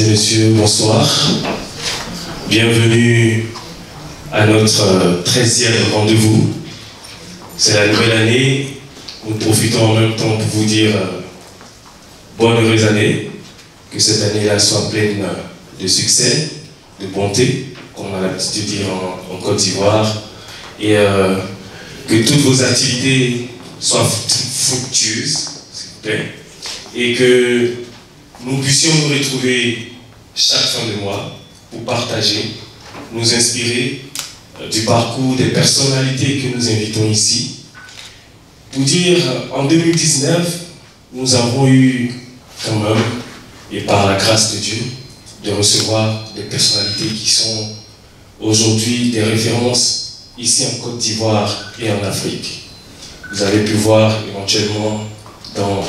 messieurs, bonsoir. Bienvenue à notre 13e rendez-vous. C'est la nouvelle année. Nous profitons en même temps pour vous dire euh, bonne heureuse année. Que cette année-là soit pleine de succès, de bonté, comme on a l'habitude de dire en, Côte d'Ivoire. Et euh, que toutes vos activités soient fructueuses, s'il vous plaît. Et que nous puissions nous retrouver chaque fin de mois pour partager, nous inspirer euh, du parcours des personnalités que nous invitons ici. Pour dire, en 2019, nous avons eu quand même, et par la grâce de Dieu, de recevoir des personnalités qui sont aujourd'hui des références ici en Côte d'Ivoire et en Afrique. Vous avez pu voir éventuellement dans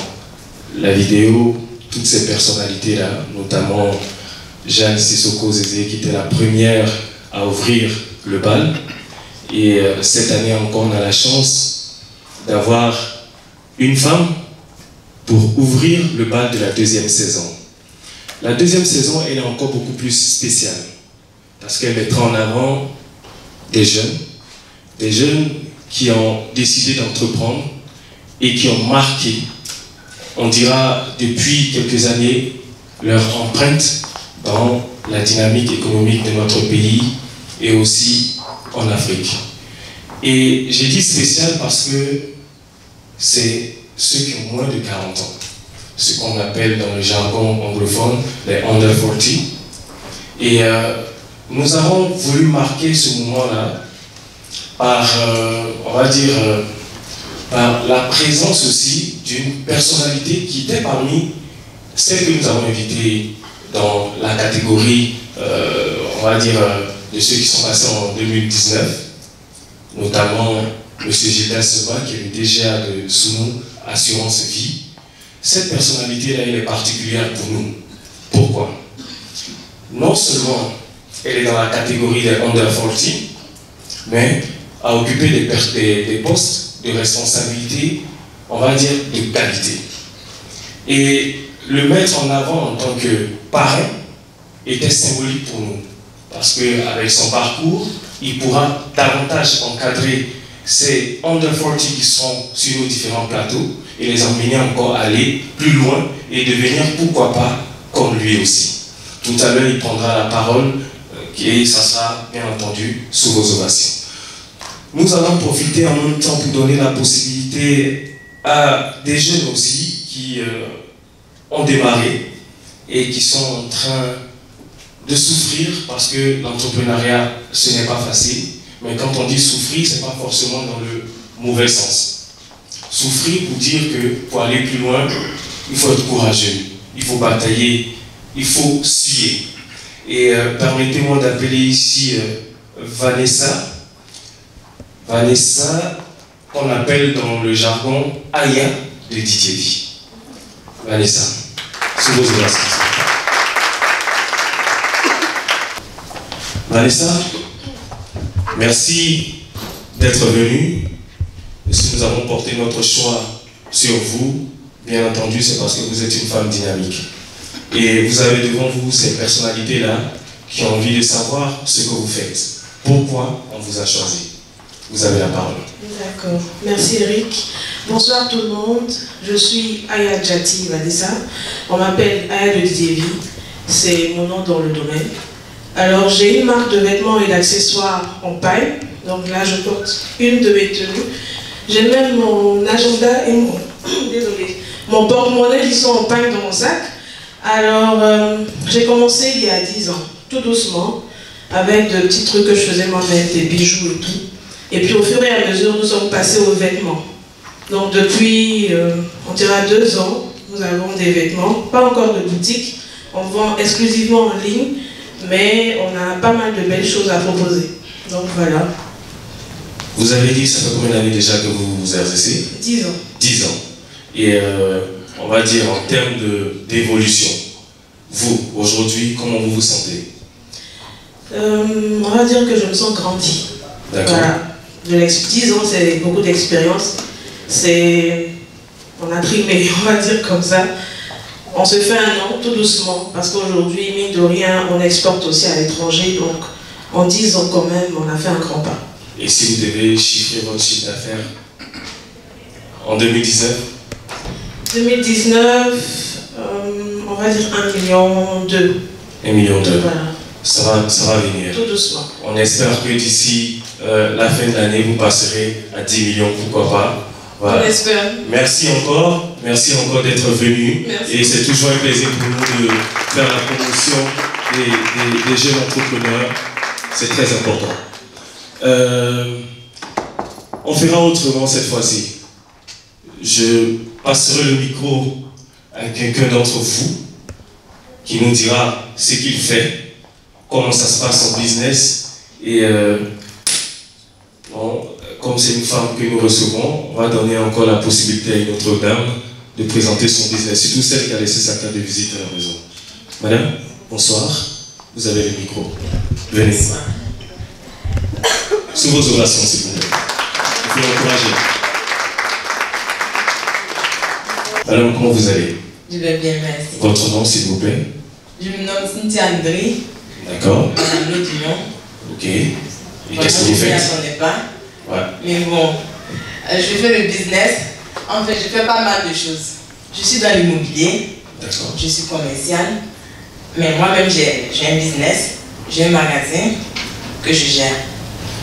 la vidéo toutes ces personnalités-là, notamment Jeanne Sissoko Zézé, qui était la première à ouvrir le bal. Et euh, cette année encore, on a la chance d'avoir une femme pour ouvrir le bal de la deuxième saison. La deuxième saison, elle est encore beaucoup plus spéciale, parce qu'elle mettra en avant des jeunes, des jeunes qui ont décidé d'entreprendre et qui ont marqué on dira depuis quelques années, leur empreinte dans la dynamique économique de notre pays et aussi en Afrique. Et j'ai dit spécial parce que c'est ceux qui ont moins de 40 ans, ce qu'on appelle dans le jargon anglophone les under 40. Et euh, nous avons voulu marquer ce moment-là par, euh, on va dire, euh, par la présence aussi d'une personnalité qui était parmi celles que nous avons invitées dans la catégorie, euh, on va dire, euh, de ceux qui sont passés en 2019, notamment M. Gilles Seba, qui est le DGA de Sounou Assurance Vie. Cette personnalité-là, elle est particulière pour nous. Pourquoi? Non seulement elle est dans la catégorie des under 40, mais a occupé des, des postes de responsabilité, on va dire, de qualité. Et le mettre en avant en tant que parrain était symbolique pour nous. Parce qu'avec son parcours, il pourra davantage encadrer ces under 40 qui sont sur nos différents plateaux et les emmener encore aller plus loin et devenir, pourquoi pas, comme lui aussi. Tout à l'heure, il prendra la parole euh, et ça sera, bien entendu, sous vos ovations. Nous allons profiter en même temps pour donner la possibilité à des jeunes aussi qui euh, ont démarré et qui sont en train de souffrir parce que l'entrepreneuriat, ce n'est pas facile. Mais quand on dit souffrir, ce n'est pas forcément dans le mauvais sens. Souffrir pour dire que pour aller plus loin, il faut être courageux, il faut batailler, il faut suer. Et euh, permettez-moi d'appeler ici euh, Vanessa. Vanessa, qu'on appelle dans le jargon Aya de Didier Vanessa, Vanessa, merci d'être venue. Si nous avons porté notre choix sur vous, bien entendu, c'est parce que vous êtes une femme dynamique. Et vous avez devant vous ces personnalités-là qui ont envie de savoir ce que vous faites. Pourquoi on vous a choisi? Vous avez la parole. D'accord. Merci Eric. Bonsoir tout le monde. Je suis Aya Jati Vanessa. On m'appelle Aya de Didier C'est mon nom dans le domaine. Alors j'ai une marque de vêtements et d'accessoires en paille. Donc là je porte une de mes tenues. J'ai même mon agenda et mon, désolé, mon porte-monnaie qui sont en paille dans mon sac. Alors euh, j'ai commencé il y a 10 ans, tout doucement, avec de petits trucs que je faisais moi-même, des bijoux et tout. Et puis au fur et à mesure, nous sommes passés aux vêtements. Donc depuis, euh, on dira deux ans, nous avons des vêtements, pas encore de boutique, on vend exclusivement en ligne, mais on a pas mal de belles choses à proposer. Donc voilà. Vous avez dit, ça fait combien d'années déjà que vous vous exercez Dix ans. Dix ans. Et euh, on va dire en termes d'évolution, vous, aujourd'hui, comment vous vous sentez? Euh, On va dire que je me sens grandi. D'accord de 10 ans, c'est beaucoup d'expérience. C'est, on a trimé, on va dire comme ça. on se fait un nom tout doucement, parce qu'aujourd'hui, mine de rien, on exporte aussi à l'étranger, donc en 10 ans quand même, on a fait un grand pas. Et si vous devez chiffrer votre chiffre d'affaires en 2019 2019, euh, on va dire 1 million 2. 1 million 2. Voilà, Ça va, ça va venir. tout doucement. On espère que d'ici euh, la fin de l'année, vous passerez à 10 millions, pourquoi pas? Voilà. On espère. Merci encore, merci encore d'être venu. Merci. Et c'est toujours un plaisir pour nous de faire la promotion des, des- des jeunes entrepreneurs. C'est très important. Euh, on fera autrement cette fois-ci. Je passerai le micro à quelqu'un d'entre vous qui nous dira ce qu'il fait, comment ça se passe en business et euh, Bon, comme c'est une femme que nous recevons, on va donner encore la possibilité à une autre dame de présenter son business, surtout celle qui a laissé sa carte de visite à la maison. Madame, bonsoir. Vous avez le micro. Venez. Sous vos orations, s'il vous plaît. Il faut l'encourager. Madame, comment vous allez? Je vais bien, merci. Votre nom, s'il vous plaît? Je me nomme Cynthia André, D'accord. Madame Lodillon. Ok. Et qu'est-ce que vous Je ne faites pas. Mais bon, euh, je fais le business. En fait, je fais pas mal de choses. Je suis dans l'immobilier, D'accord. je suis commercial. Mais moi-même, j'ai j'ai un business, j'ai un magasin que je gère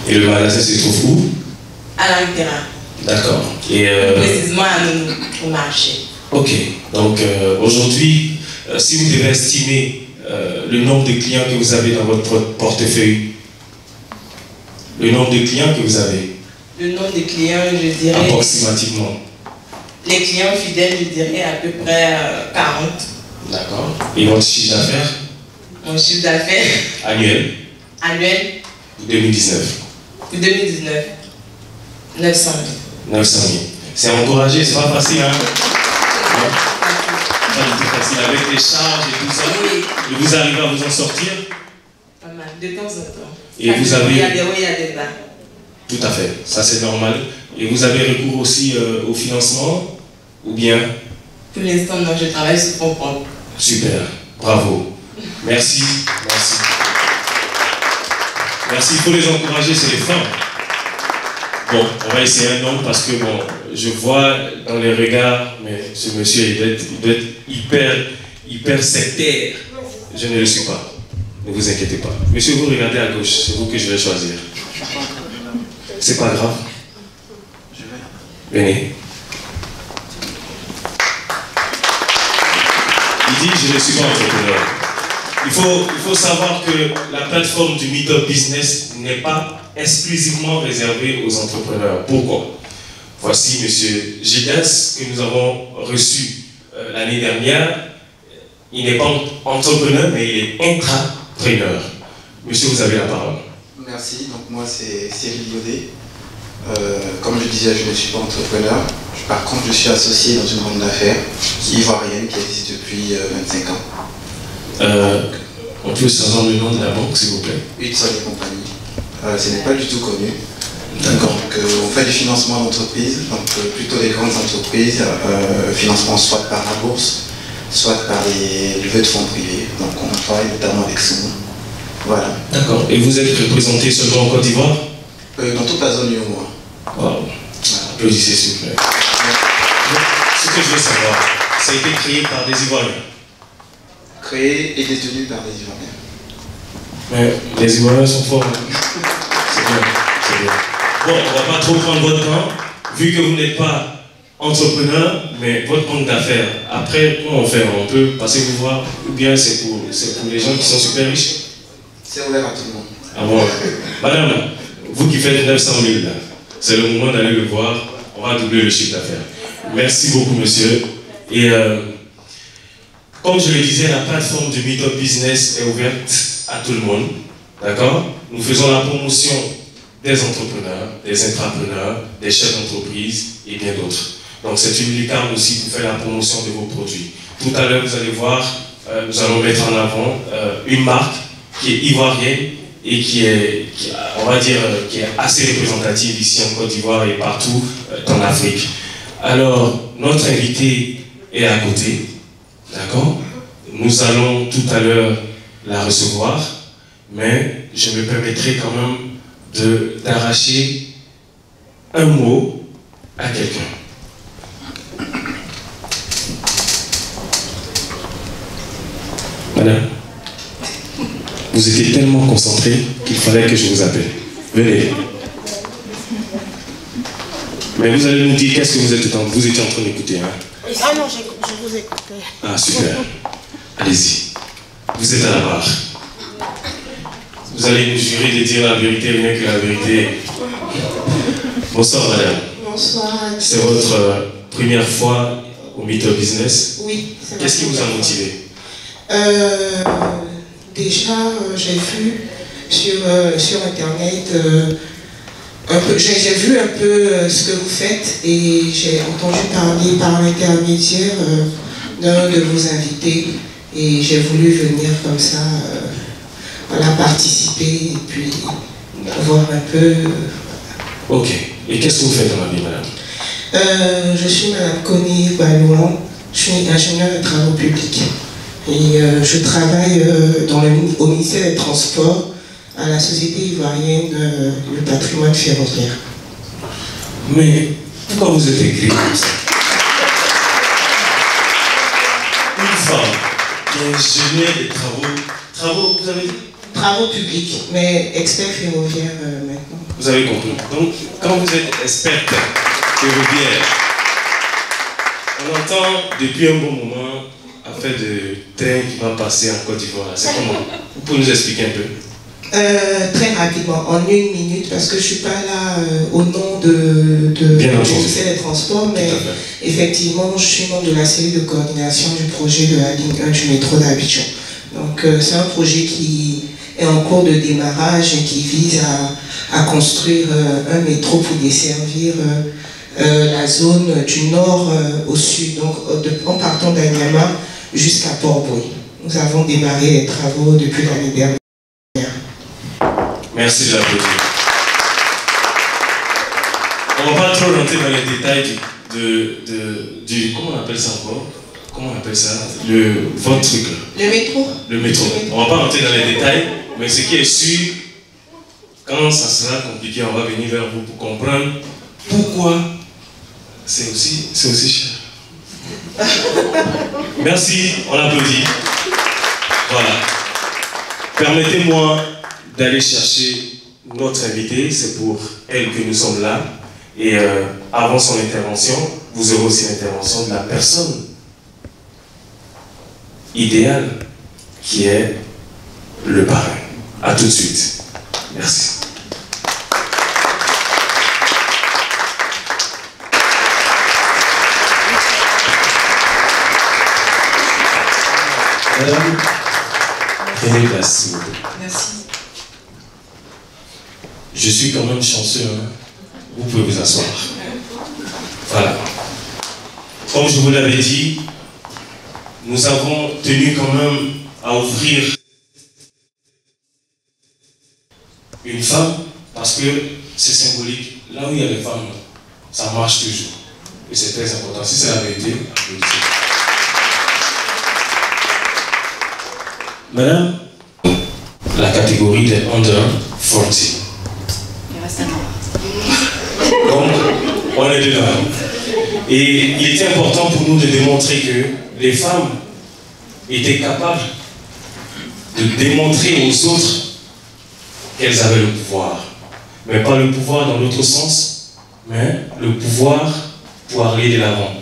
Et le magasin se trouve où? À l'Angleterre, D'accord. Et euh, précisément à nous, au marché. Ok, donc euh, aujourd'hui, euh, si vous devez estimer le nombre de clients que vous avez dans votre por- portefeuille, le nombre de clients que vous avez, Le nombre de clients, je dirais, approximativement. les clients fidèles, je dirais à peu près euh, 40. D'accord. Et votre chiffre d'affaires? Mon chiffre d'affaires annuel? Annuel? 2019, pour 2019, 900 000. 900 000. C'est encouragé, c'est pas facile, hein? Pas du tout facile. Avec les charges et tout ça, Oui, et vous arrivez à vous en sortir? Pas mal, de temps en temps. Et Ça vous avez- Il y a des hauts, il y a des bas. Tout à fait, ça c'est normal. Et vous avez recours aussi euh, au financement Ou bien? Pour l'instant, non, je travaille sur mon propre. Super, bravo. Merci, merci. Merci, il faut les encourager, c'est les femmes. Bon, on va essayer un homme parce que bon, je vois dans les regards, mais ce monsieur il doit être, il doit être hyper, hyper sectaire. Je ne le suis pas. Ne vous inquiétez pas. Monsieur, vous regardez à gauche, c'est vous que je vais choisir. C'est pas grave. Venez. Il dit, je ne suis pas entrepreneur. Il faut, il faut savoir que la plateforme du Meetup Business n'est pas exclusivement réservée aux entrepreneurs. Pourquoi? Voici M. Gidas que nous avons reçu euh, l'année dernière. Il n'est pas entrepreneur, mais il est intrapreneur. Monsieur, vous avez la parole. Merci, donc moi c'est Cyril Baudet. Euh, comme je disais, je ne suis pas entrepreneur. Par contre, je suis associé dans une banque d'affaires ivoirienne qui existe depuis euh, 25 ans. Euh, on peut savoir le nom de la banque, s'il vous plaît Hudson et compagnie. Euh, ce n'est pas du tout connu. D'accord. Donc euh, on fait du financement d'entreprise, donc euh, plutôt des grandes entreprises, euh, financement soit par la bourse, soit par les levées de fonds privés. Donc on travaille notamment avec Soumou. Voilà. D'accord. Et vous êtes représenté seulement en Côte d'Ivoire Euh, dans toute la zone UOMOA. Wow. Applaudissez, s'il vous plaît. Ce que je veux savoir, ça a été créé par des Ivoiriens. Créé et détenu par des Ivoiriens. Mais les Ivoiriens sont forts. hein. C'est bien, c'est bien. Bon, on va pas trop prendre votre temps, vu que vous n'êtes pas entrepreneur, mais votre compte d'affaires. Après, comment on fait? On peut passer vous voir, ou bien c'est pour, c'est pour les gens qui sont super riches? C'est ouvert à tout le monde. Ah bon Madame, vous qui faites 900 000, là, c'est le moment d'aller le voir. On va doubler le chiffre d'affaires. Merci beaucoup, monsieur. Et euh, comme je le disais, la plateforme du Meetup Business est ouverte à tout le monde. D'accord? Nous faisons la promotion des entrepreneurs, des intrapreneurs, des chefs d'entreprise et bien d'autres. Donc c'est une lucarne aussi pour faire la promotion de vos produits. Tout à l'heure, vous allez voir, euh, nous allons mettre en avant euh, une marque qui est ivoirienne et qui est, qui, on va dire, euh, qui est assez représentative ici en Côte d'Ivoire et partout euh, en Afrique. Alors, notre invité est à côté. D'accord? Nous allons tout à l'heure la recevoir, mais je me permettrai quand même d'arracher un mot à quelqu'un. Madame, vous étiez tellement concentré qu'il fallait que je vous appelle. Venez. Mais vous allez nous dire qu'est-ce que vous êtes en, vous étiez en train d'écouter. Hein? Ah non, je, je vous écoutais. Ah, super. Allez-y. Vous êtes à la barre. Vous allez nous jurer de dire la vérité, rien que la vérité. Bonsoir, madame. Bonsoir. C'est votre euh, première fois au Meet Business? Oui. Qu'est-ce qui vous a motivé? Euh, déjà, euh, j'ai vu sur, euh, sur Internet, euh, un peu, j'ai vu un peu ce que vous faites et j'ai entendu parler par l'intermédiaire d'un de vos invités et j'ai voulu venir comme ça, voilà, participer et puis voir un peu. Ok. Et qu'est-ce que vous faites dans la vie, madame? Euh, je suis Madame Connie Balouan, je suis ingénieure de travaux publics et euh, je travaille euh, dans le, au ministère des Transports à la Société ivoirienne euh, du patrimoine ferroviaire. Mais pourquoi vous êtes écrit comme ça? Une femme qui est ingénieure des travaux. Travaux, vous avez dit? Travaux publics, mais expert ferroviaire euh, maintenant. Vous avez compris. Donc, quand vous êtes experte ferroviaire, on entend depuis un bon moment affaire de train qui va passer en Côte d'Ivoire. C'est comment? Vous pouvez nous expliquer un peu? Euh, très rapidement, en une minute, parce que je ne suis pas là euh, au nom de, de, Bien ministère des Transports, mais effectivement, je suis membre de la cellule de coordination du projet de la ligne 1 du métro d'Abidjan. Donc, euh, c'est un projet qui est en cours de démarrage et qui vise à, à construire un métro pour desservir la zone du nord au sud, donc de- en partant d'Anyama jusqu'à Port-Bouy. Nous avons démarré les travaux depuis l'année dernière. Merci de l'applaudir. On ne va pas trop rentrer dans les détails du, de, de- du. Comment on appelle ça encore? Comment on appelle ça? Le, Votre truc là. Le métro le métro. On va pas rentrer dans les détails, mais ce qui est sûr, quand ça sera compliqué, on va venir vers vous pour comprendre pourquoi c'est aussi, c'est aussi cher. Merci, on applaudit. Voilà. Permettez-moi d'aller chercher notre invité, c'est pour elle que nous sommes là. Et euh, avant son intervention, vous aurez aussi l'intervention de la personne idéale qui est le parrain. A tout de suite. Merci. Prenez place, s'il vous plaît. Merci. Je suis quand même chanceux. hein. Vous pouvez vous asseoir. Voilà. Comme je vous l'avais dit, nous avons tenu quand même à ouvrir une femme parce que c'est symbolique. Là où il y a les femmes, ça marche toujours. Et c'est très important. Si c'est la vérité, applaudissez. Madame, la catégorie des under 40. Il reste un Donc, on est dedans. Et il était important pour nous de démontrer que les femmes étaient capables de démontrer aux autres qu'elles avaient le pouvoir. Mais pas le pouvoir dans l'autre sens, mais le pouvoir pour aller de l'avant.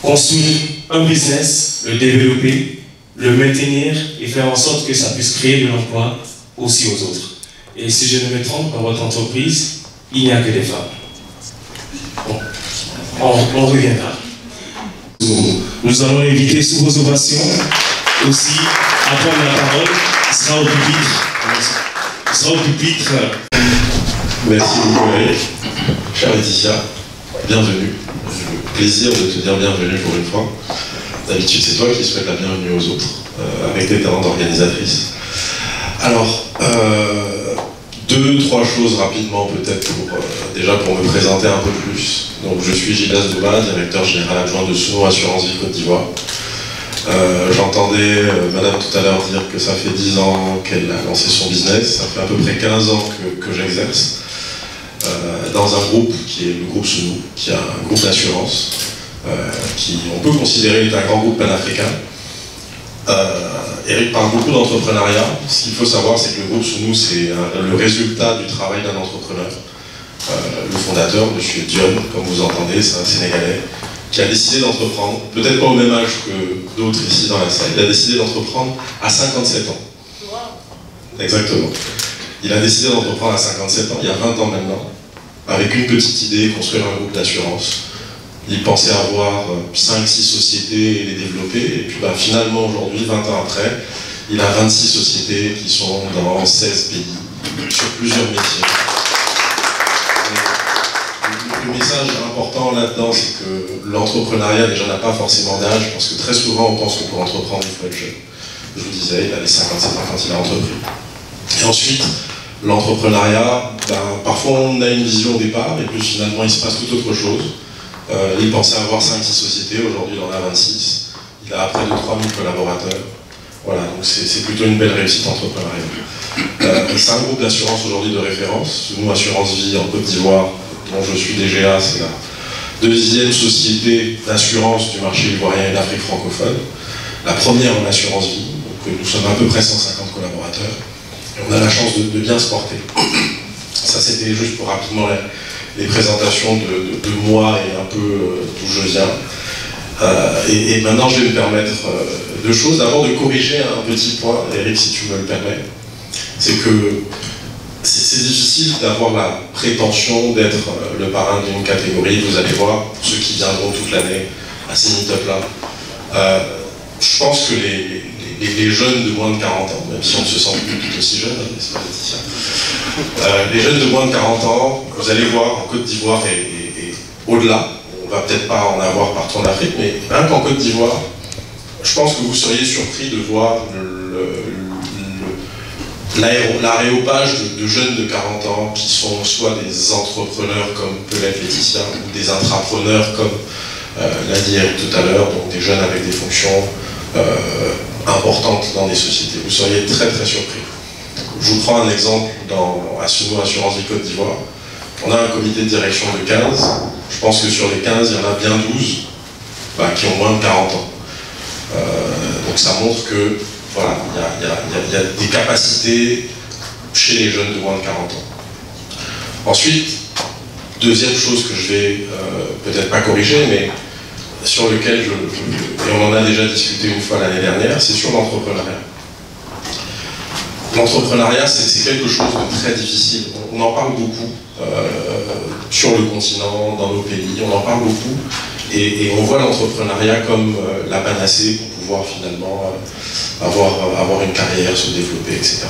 Construire un business, le développer, le maintenir et faire en sorte que ça puisse créer de l'emploi aussi aux autres. Et si je ne me trompe, dans votre entreprise, il n'y a que des femmes. Bon, on, reviendra. Nous, allons inviter sous vos ovations aussi à prendre la parole. Sera au pupitre. Sera au pupitre. Merci beaucoup Eric. Chère Laetitia, bienvenue. Plaisir de te dire bienvenue pour une fois. D'habitude, c'est toi qui souhaites la bienvenue aux autres, euh, avec tes talents d'organisatrice. Alors, euh, deux, trois choses rapidement peut-être pour euh, déjà pour me présenter un peu plus. Donc, je suis Gilles Douba, directeur général adjoint de Souno Assurance Vie Côte d'Ivoire. J'entendais Madame tout à l'heure dire que ça fait 10 ans qu'elle a lancé son business, ça fait à peu près 15 ans que, j'exerce dans un groupe qui est le groupe Sounou, qui a un groupe d'assurance, qui on peut considérer être un grand groupe panafricain. Eric parle beaucoup d'entrepreneuriat. Ce qu'il faut savoir, c'est que le groupe Sounou, c'est le résultat du travail d'un entrepreneur. Euh, le fondateur, M. Dion, comme vous entendez, c'est un Sénégalais, qui a décidé d'entreprendre, peut-être pas au même âge que d'autres ici dans la salle, il a décidé d'entreprendre à 57 ans. Exactement. Il a décidé d'entreprendre à 57 ans, il y a 20 ans maintenant, avec une petite idée, construire un groupe d'assurance. Il pensait avoir 5-6 euh, sociétés et les développer, et puis bah, finalement aujourd'hui, 20 ans après, il a 26 sociétés qui sont dans 16 pays, sur plusieurs métiers le message important là-dedans, c'est que l'entrepreneuriat déjà n'a pas forcément d'âge, parce que très souvent on pense que pour entreprendre, il faut être jeune. Je vous disais, il avait 57 ans quand il a entrepris. Et ensuite, l'entrepreneuriat, ben, parfois on a une vision au départ, et puis finalement il se passe tout autre chose. Euh, il pensait avoir 5-6 sociétés, aujourd'hui il en a 26. Il a près de 3000 collaborateurs. Voilà, donc c'est plutôt une belle réussite entrepreneuriale. Euh, c'est un groupe d'assurance aujourd'hui de référence. Nous, Assurance Vie en Côte d'Ivoire, dont je suis DGA, c'est la deuxième société d'assurance du marché ivoirien et d'Afrique francophone, la première en assurance vie, donc nous sommes à peu près 150 collaborateurs, et on a la chance de, bien se porter. Ça c'était juste pour rapidement les, présentations de, moi et un peu d'où je viens. Et, maintenant je vais me permettre euh, deux choses. D'abord de corriger un petit point, Eric si tu me le permets, c'est que c'est difficile d'avoir la prétention d'être euh, le parrain d'une catégorie. Vous allez voir, ceux qui viendront toute l'année à ces meet-up-là. Euh, je pense que les, jeunes de moins de 40 ans, même si on ne se sent plus tout aussi jeune, hein, euh, les jeunes de moins de 40 ans, vous allez voir en Côte d'Ivoire et, au-delà, on va peut-être pas en avoir partout en Afrique, mais rien qu'en Côte d'Ivoire, je pense que vous seriez surpris de voir l'aréopage de, jeunes de 40 ans qui sont soit des entrepreneurs comme peut l'être Laetitia, ou des intrapreneurs comme euh, l'a dit Eric tout à l'heure, donc des jeunes avec des fonctions euh, importantes dans des sociétés. Vous seriez très très surpris. Je vous prends un exemple dans Assuno Assurance Vie Côte d'Ivoire. On a un comité de direction de 15. Je pense que sur les 15, il y en a bien 12 bah, qui ont moins de 40 ans. Euh, donc ça montre que voilà, il y, a des capacités chez les jeunes de moins de 40 ans. Ensuite, deuxième chose que je vais euh, peut-être pas corriger, mais sur lequel je, et on en a déjà discuté une fois l'année dernière, c'est sur l'entrepreneuriat. L'entrepreneuriat, c'est quelque chose de très difficile. On, en parle beaucoup euh, sur le continent, dans nos pays, on en parle beaucoup, et, on voit l'entrepreneuriat comme euh, la panacée pour pouvoir finalement avoir, avoir une carrière, se développer, etc.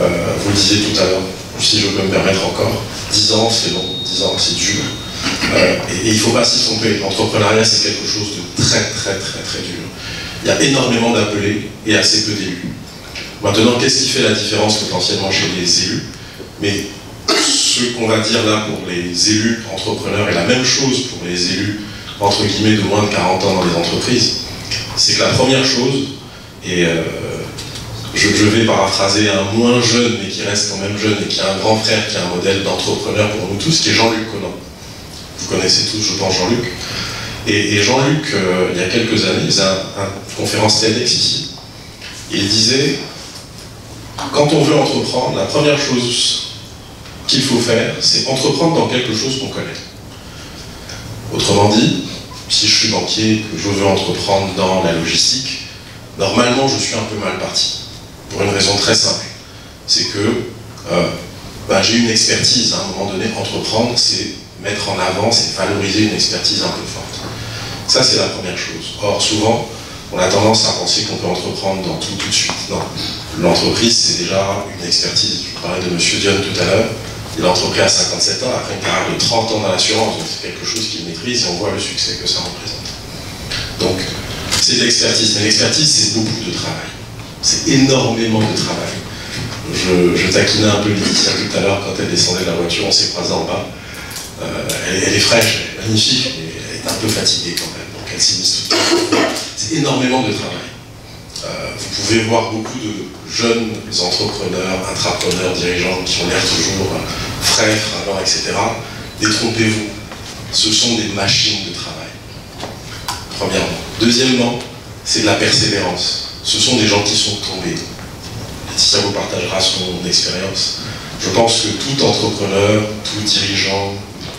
Euh, vous le disiez tout à l'heure, si je peux me permettre encore, 10 ans c'est long, 10 ans c'est dur. Euh, et, il ne faut pas s'y tromper, l'entrepreneuriat c'est quelque chose de très très très très dur. Il y a énormément d'appelés et assez peu d'élus. Maintenant, qu'est-ce qui fait la différence potentiellement chez les élus? Mais ce qu'on va dire là pour les élus entrepreneurs est la même chose pour les élus entre guillemets de moins de 40 ans dans les entreprises. C'est que la première chose, et euh, je, vais paraphraser un moins jeune, mais qui reste quand même jeune, et qui a un grand frère, qui est un modèle d'entrepreneur pour nous tous, qui est Jean-Luc Conan. Vous connaissez tous, je pense, Jean-Luc. Et, Jean-Luc, euh, il y a quelques années, il faisait une conférence TEDx ici. il disait, quand on veut entreprendre, la première chose qu'il faut faire, c'est entreprendre dans quelque chose qu'on connaît. Autrement dit, si je suis banquier, que je veux entreprendre dans la logistique, Normalement, je suis un peu mal parti, pour une raison très simple. C'est que euh, bah, j'ai une expertise, à un moment donné, entreprendre, c'est mettre en avant, c'est valoriser une expertise un peu forte. Ça, c'est la première chose. Or, souvent, on a tendance à penser qu'on peut entreprendre dans tout tout de suite. Non. L'entreprise, c'est déjà une expertise. Je parlais de M. Dion tout à l'heure. Il a entrepris à 57 ans, après une carrière de 30 ans dans l'assurance. Donc, c'est quelque chose qu'il maîtrise et on voit le succès que ça représente. Donc, c'est l'expertise. Mais l'expertise, c'est beaucoup de travail. C'est énormément de travail. Je, taquinais un peu Laetitia tout à l'heure quand elle descendait de la voiture, on s'est croisés en bas. Euh, elle, est fraîche, elle est magnifique, mais elle est un peu fatiguée quand même. Donc elle s'est mise C'est énormément de travail. Euh, vous pouvez voir beaucoup de jeunes entrepreneurs, intrapreneurs, dirigeants qui ont l'air toujours frais, fringants, etc. Détrompez-vous, ce sont des machines de travail. Premièrement. Deuxièmement, c'est de la persévérance. Ce sont des gens qui sont tombés. Laetitia vous partagera son expérience. Je pense que tout entrepreneur, tout dirigeant,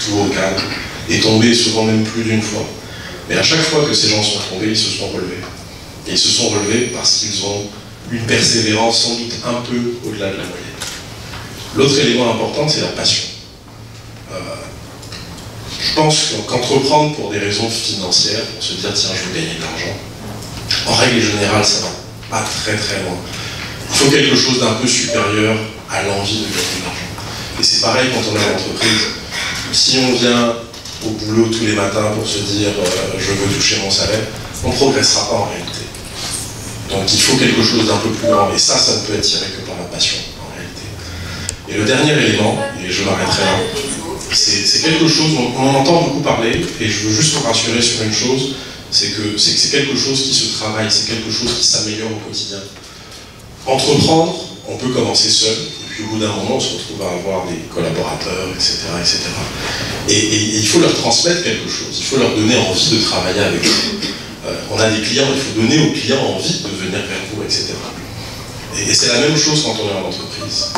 tout haut cadre est tombé souvent même plus d'une fois. Mais à chaque fois que ces gens sont tombés, ils se sont relevés. Et ils se sont relevés parce qu'ils ont une persévérance sans doute un peu au-delà de la moyenne. L'autre élément important, c'est la passion. Euh, je pense qu'entreprendre pour des raisons financières, pour se dire tiens, je veux gagner de l'argent, en règle générale, ça va pas très très loin. Il faut quelque chose d'un peu supérieur à l'envie de gagner de l'argent. Et c'est pareil quand on est en entreprise. Si on vient au boulot tous les matins pour se dire euh, je veux toucher mon salaire, on ne progressera pas en réalité. Donc il faut quelque chose d'un peu plus grand. Et ça, ça ne peut être tiré que par la passion en réalité. Et le dernier élément, et je m'arrêterai là, c'est quelque chose, on, on en entend beaucoup parler, et je veux juste vous rassurer sur une chose, c'est que c'est quelque chose qui se travaille, c'est quelque chose qui s'améliore au quotidien. Entreprendre, on peut commencer seul, puis au bout d'un moment, on se retrouve à avoir des collaborateurs, etc. etc. Et, il faut leur transmettre quelque chose, il faut leur donner envie de travailler avec eux. Euh, on a des clients, il faut donner aux clients envie de venir vers vous, etc. Et, c'est la même chose quand on est en entreprise.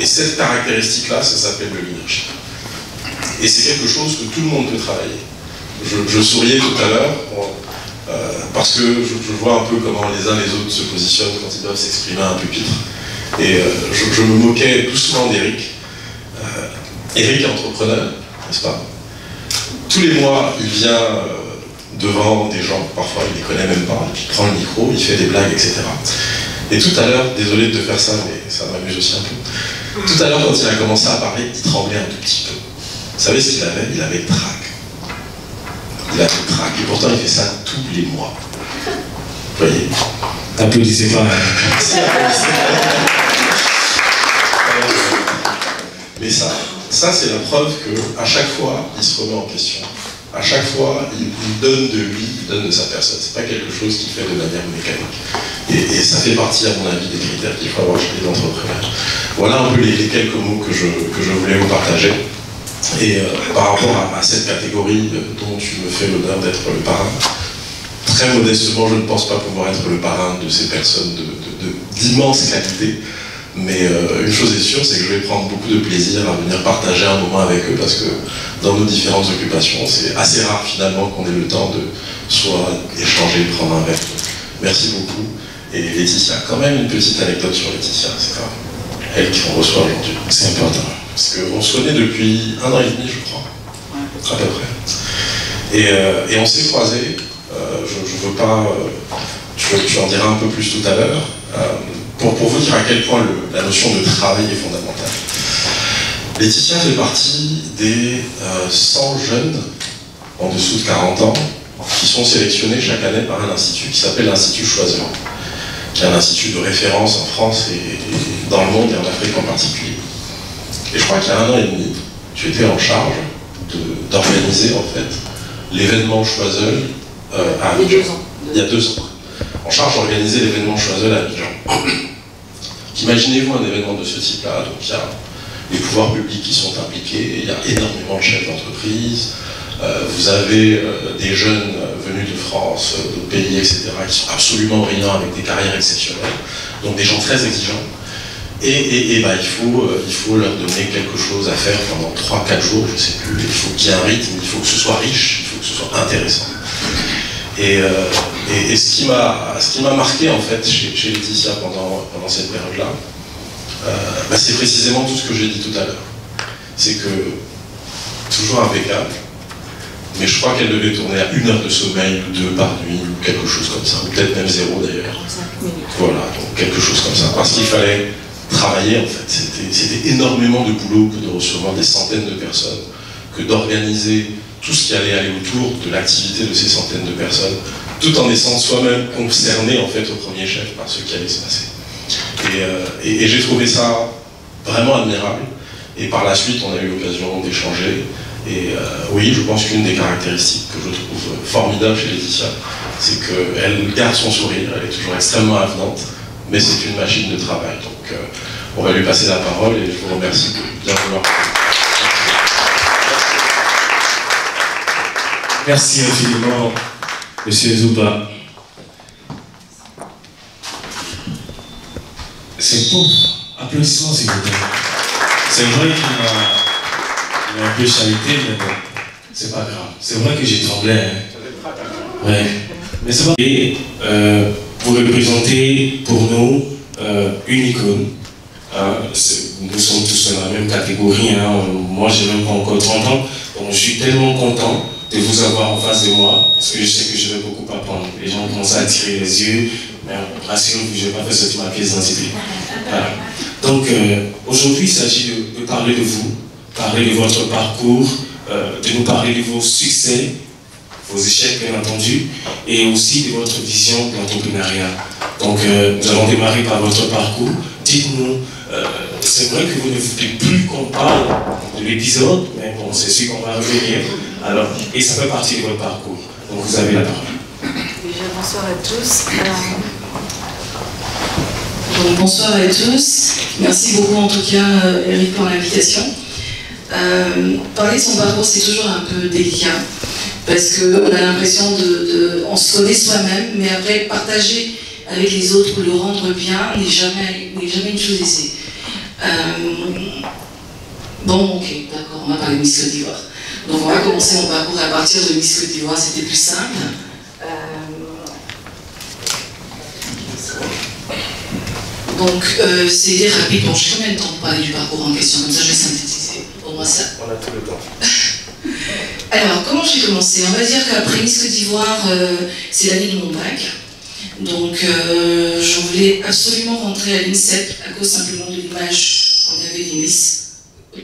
Et, cette caractéristique-là, ça s'appelle le leadership. Et c'est quelque chose que tout le monde peut travailler. Je, souriais tout à l'heure, euh, parce que je, vois un peu comment les uns les autres se positionnent quand ils doivent s'exprimer à un pupitre. Et euh, je, me moquais doucement d'Eric. Eric est entrepreneur, n'est-ce pas? Tous les mois, il vient devant des gens, parfois il ne les connaît même pas, il prend le micro, il fait des blagues, etc. Et tout à l'heure, désolé de te faire ça, mais ça m'amuse aussi un peu. Tout à l'heure, quand il a commencé à parler, il tremblait un tout petit peu. Vous savez ce qu'il avait? Il avait le trac. Il avait le trac, et pourtant il fait ça tous les mois. Vous voyez? Applaudissez pas. Mais ça, ça c'est la preuve qu'à chaque fois, il se remet en question à chaque fois, il, donne de lui, il donne de sa personne. C'est pas quelque chose qu'il fait de manière mécanique. Et, ça fait partie, à mon avis, des critères qu'il faut avoir chez les entrepreneurs. Voilà un peu les, quelques mots que je, que je, voulais vous partager. Et euh, par rapport à, cette catégorie dont tu me fais l'honneur d'être le parrain, très modestement, je ne pense pas pouvoir être le parrain de ces personnes d'immense de, qualité. Mais euh, une chose est sûre, c'est que je vais prendre beaucoup de plaisir à venir partager un moment avec eux parce que dans nos différentes occupations, c'est assez rare finalement qu'on ait le temps de soit échanger, prendre un verre. Merci beaucoup. Et Laetitia, quand même une petite anecdote sur Laetitia, c'est elle qui on reçoit aujourd'hui. C'est important. Parce qu'on se connaît depuis un an et demi, je crois. À peu près. Et, euh, on s'est croisés. Euh, je ne veux pas. tu, en diras un peu plus tout à l'heure pour, vous dire à quel point la notion de travail est fondamentale. Laetitia fait partie des 100 euh, jeunes en dessous de 40 ans qui sont sélectionnés chaque année par un institut qui s'appelle l'Institut Choiseul, qui est un institut de référence en France et, dans le monde et en Afrique en particulier. Et je crois qu'il y a un an et demi, tu étais en charge d'organiser en fait l'événement Choiseul euh, à Il y a deux ans. Il y a deux ans. En charge d'organiser l'événement Choiseul à Abidjan. Imaginez-vous un événement de ce type-là, donc il y a les pouvoirs publics qui sont impliqués, il y a énormément de chefs d'entreprise, euh, vous avez euh, des jeunes euh, venus de France, d'autres pays, etc., qui sont absolument brillants avec des carrières exceptionnelles, donc des gens très exigeants. Et, bah, il, faut, il faut leur donner quelque chose à faire pendant 3-4 jours, je ne sais plus, il faut qu'il y ait un rythme, il faut que ce soit riche, il faut que ce soit intéressant. Et, et, ce qui m'a marqué en fait chez, Laetitia pendant, pendant cette période-là, euh, bah, c'est précisément tout ce que j'ai dit tout à l'heure. C'est que, toujours impeccable, mais je crois qu'elle devait tourner à une heure de sommeil ou deux par nuit, ou quelque chose comme ça, ou peut-être même zéro d'ailleurs. Voilà, donc quelque chose comme ça. Parce qu'il fallait travailler en fait. C'était énormément de boulot que de recevoir des centaines de personnes, que d'organiser tout ce qui allait aller autour de l'activité de ces centaines de personnes, tout en étant soi-même concerné en fait au premier chef par ce qui allait se passer. Euh, et, et, j'ai trouvé ça vraiment admirable. Et par la suite, on a eu l'occasion d'échanger. Et oui, je pense qu'une des caractéristiques que je trouve formidable chez Laetitia, c'est qu'elle garde son sourire, elle est toujours extrêmement avenante, mais c'est une machine de travail. Donc on va lui passer la parole et je vous remercie de bien vouloir. Merci infiniment, Monsieur Zouba. C'est pauvre. Applaudissements, s'il vous plaît. C'est vrai qu'il m'a un peu chalité, mais bon, c'est pas grave. C'est vrai que j'ai tremblé. Hein. Ouais. Mais c'est pas Et euh, vous représentez pour nous euh, une icône. Euh, nous sommes tous dans la même catégorie. Hein. Moi, j'ai même pas encore 30 ans. Donc, je suis tellement content de vous avoir en face de moi, parce que je sais que je vais beaucoup apprendre. Les gens commencent à tirer les yeux, mais rassurez-vous, je ne vais pas faire sortir ma pièce d'identité. Voilà. Donc euh, aujourd'hui, il s'agit de, parler de vous, parler de votre parcours, euh, de nous parler de vos succès, vos échecs bien entendu, et aussi de votre vision de l'entrepreneuriat. Donc euh, nous allons démarrer par votre parcours. Dites-nous, c'est vrai que vous ne voulez plus qu'on parle de l'épisode, mais bon, c'est sûr qu'on va revenir. Alors, et ça fait partie de votre parcours. Donc vous avez la parole. bonsoir à tous. bonsoir à tous. Merci beaucoup en tout cas, euh, Eric, pour l'invitation. Euh, parler de son parcours, c'est toujours un peu délicat parce qu'on a l'impression de, On se connaît soi-même, mais après, partager avec les autres, le rendre bien, n'est jamais, jamais une chose aisée. Euh, bon, ok, d'accord, on va parler de Miss Côte d'Ivoire. Donc on va commencer mon parcours à partir de Miss Côte d'Ivoire, c'était plus simple. Euh, donc euh, c'est rapide, bon, j'ai combien de temps pour parler du parcours en question, comme ça je vais synthétiser. Pour moi ça. On a tout le temps. Alors, comment j'ai commencé? On va dire qu'après Miss Côte d'Ivoire, euh, c'est l'année de mon bac. Donc, je voulais absolument rentrer à l'INSEP à cause simplement de l'image qu'on avait Miss.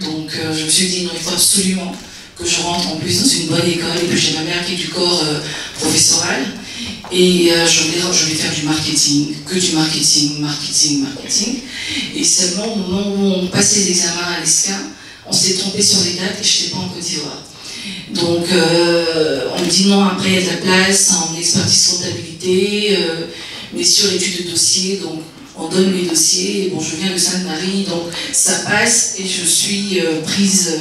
Donc, je me suis dit, non, il faut absolument que je rentre en plus dans une bonne école, et puis j'ai ma mère qui est du corps euh, professoral, et euh, je, vais faire du marketing, que du marketing, marketing, marketing. Et seulement au moment où on passait les examens à l'ESCA, on s'est trompé sur les dates et je n'étais pas en Côte d'Ivoire. Donc euh, on me dit non, après il y a de la place en expertise comptabilité, mais sur études de dossier, donc on donne mes dossiers, et bon je viens de Sainte-Marie, donc ça passe et je suis prise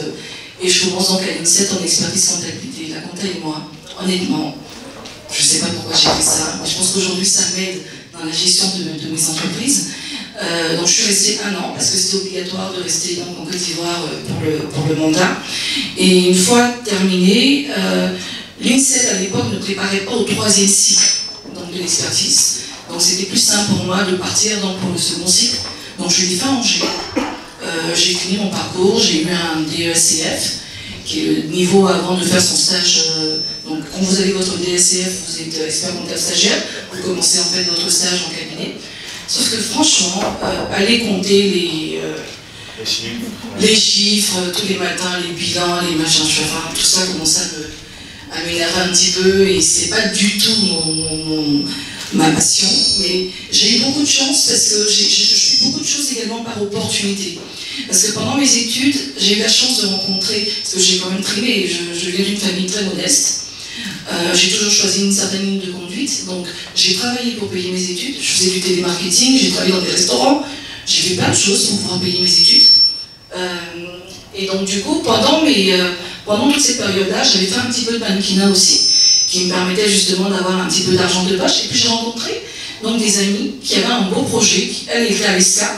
et je commence donc à l'INSET en expertise comptabilité, la compta et moi. Honnêtement, je ne sais pas pourquoi j'ai fait ça, mais je pense qu'aujourd'hui ça m'aide dans la gestion de, mes entreprises. Euh, donc je suis restée un an parce que c'était obligatoire de rester donc, en Côte d'Ivoire euh, pour le, pour le mandat. Et une fois terminé, euh, l'INSET à l'époque ne préparait pas au troisième cycle de l'expertise. Donc c'était plus simple pour moi de partir donc, pour le second cycle. Donc je l'ai fait à Angers. Euh, j'ai fini mon parcours, j'ai eu un DESCF, qui est le niveau avant de faire son stage. Euh, donc, quand vous avez votre DESCF, vous êtes expert comptable stagiaire, vous commencez en fait votre stage en cabinet. Sauf que franchement, euh, aller compter les, les, chiffres. tous les matins, les bilans, les machins, enfin, tout ça commence à m'énerver un petit peu et c'est pas du tout mon ma passion, mais j'ai eu beaucoup de chance parce que j'ai fait beaucoup de choses également par opportunité. Parce que pendant mes études, j'ai eu la chance de rencontrer, parce que j'ai quand même trimé, je, je viens d'une famille très modeste, euh, j'ai toujours choisi une certaine ligne de conduite, donc j'ai travaillé pour payer mes études, je faisais du télémarketing, j'ai travaillé dans des restaurants, j'ai fait plein de choses pour pouvoir payer mes études. Euh, et donc du coup, pendant, mes, euh, cette période-là, j'avais fait un petit peu de mannequinat aussi qui me permettait justement d'avoir un petit peu d'argent de poche. Et puis j'ai rencontré donc des amis qui avaient un beau projet, qui, elle était à l'ESCA,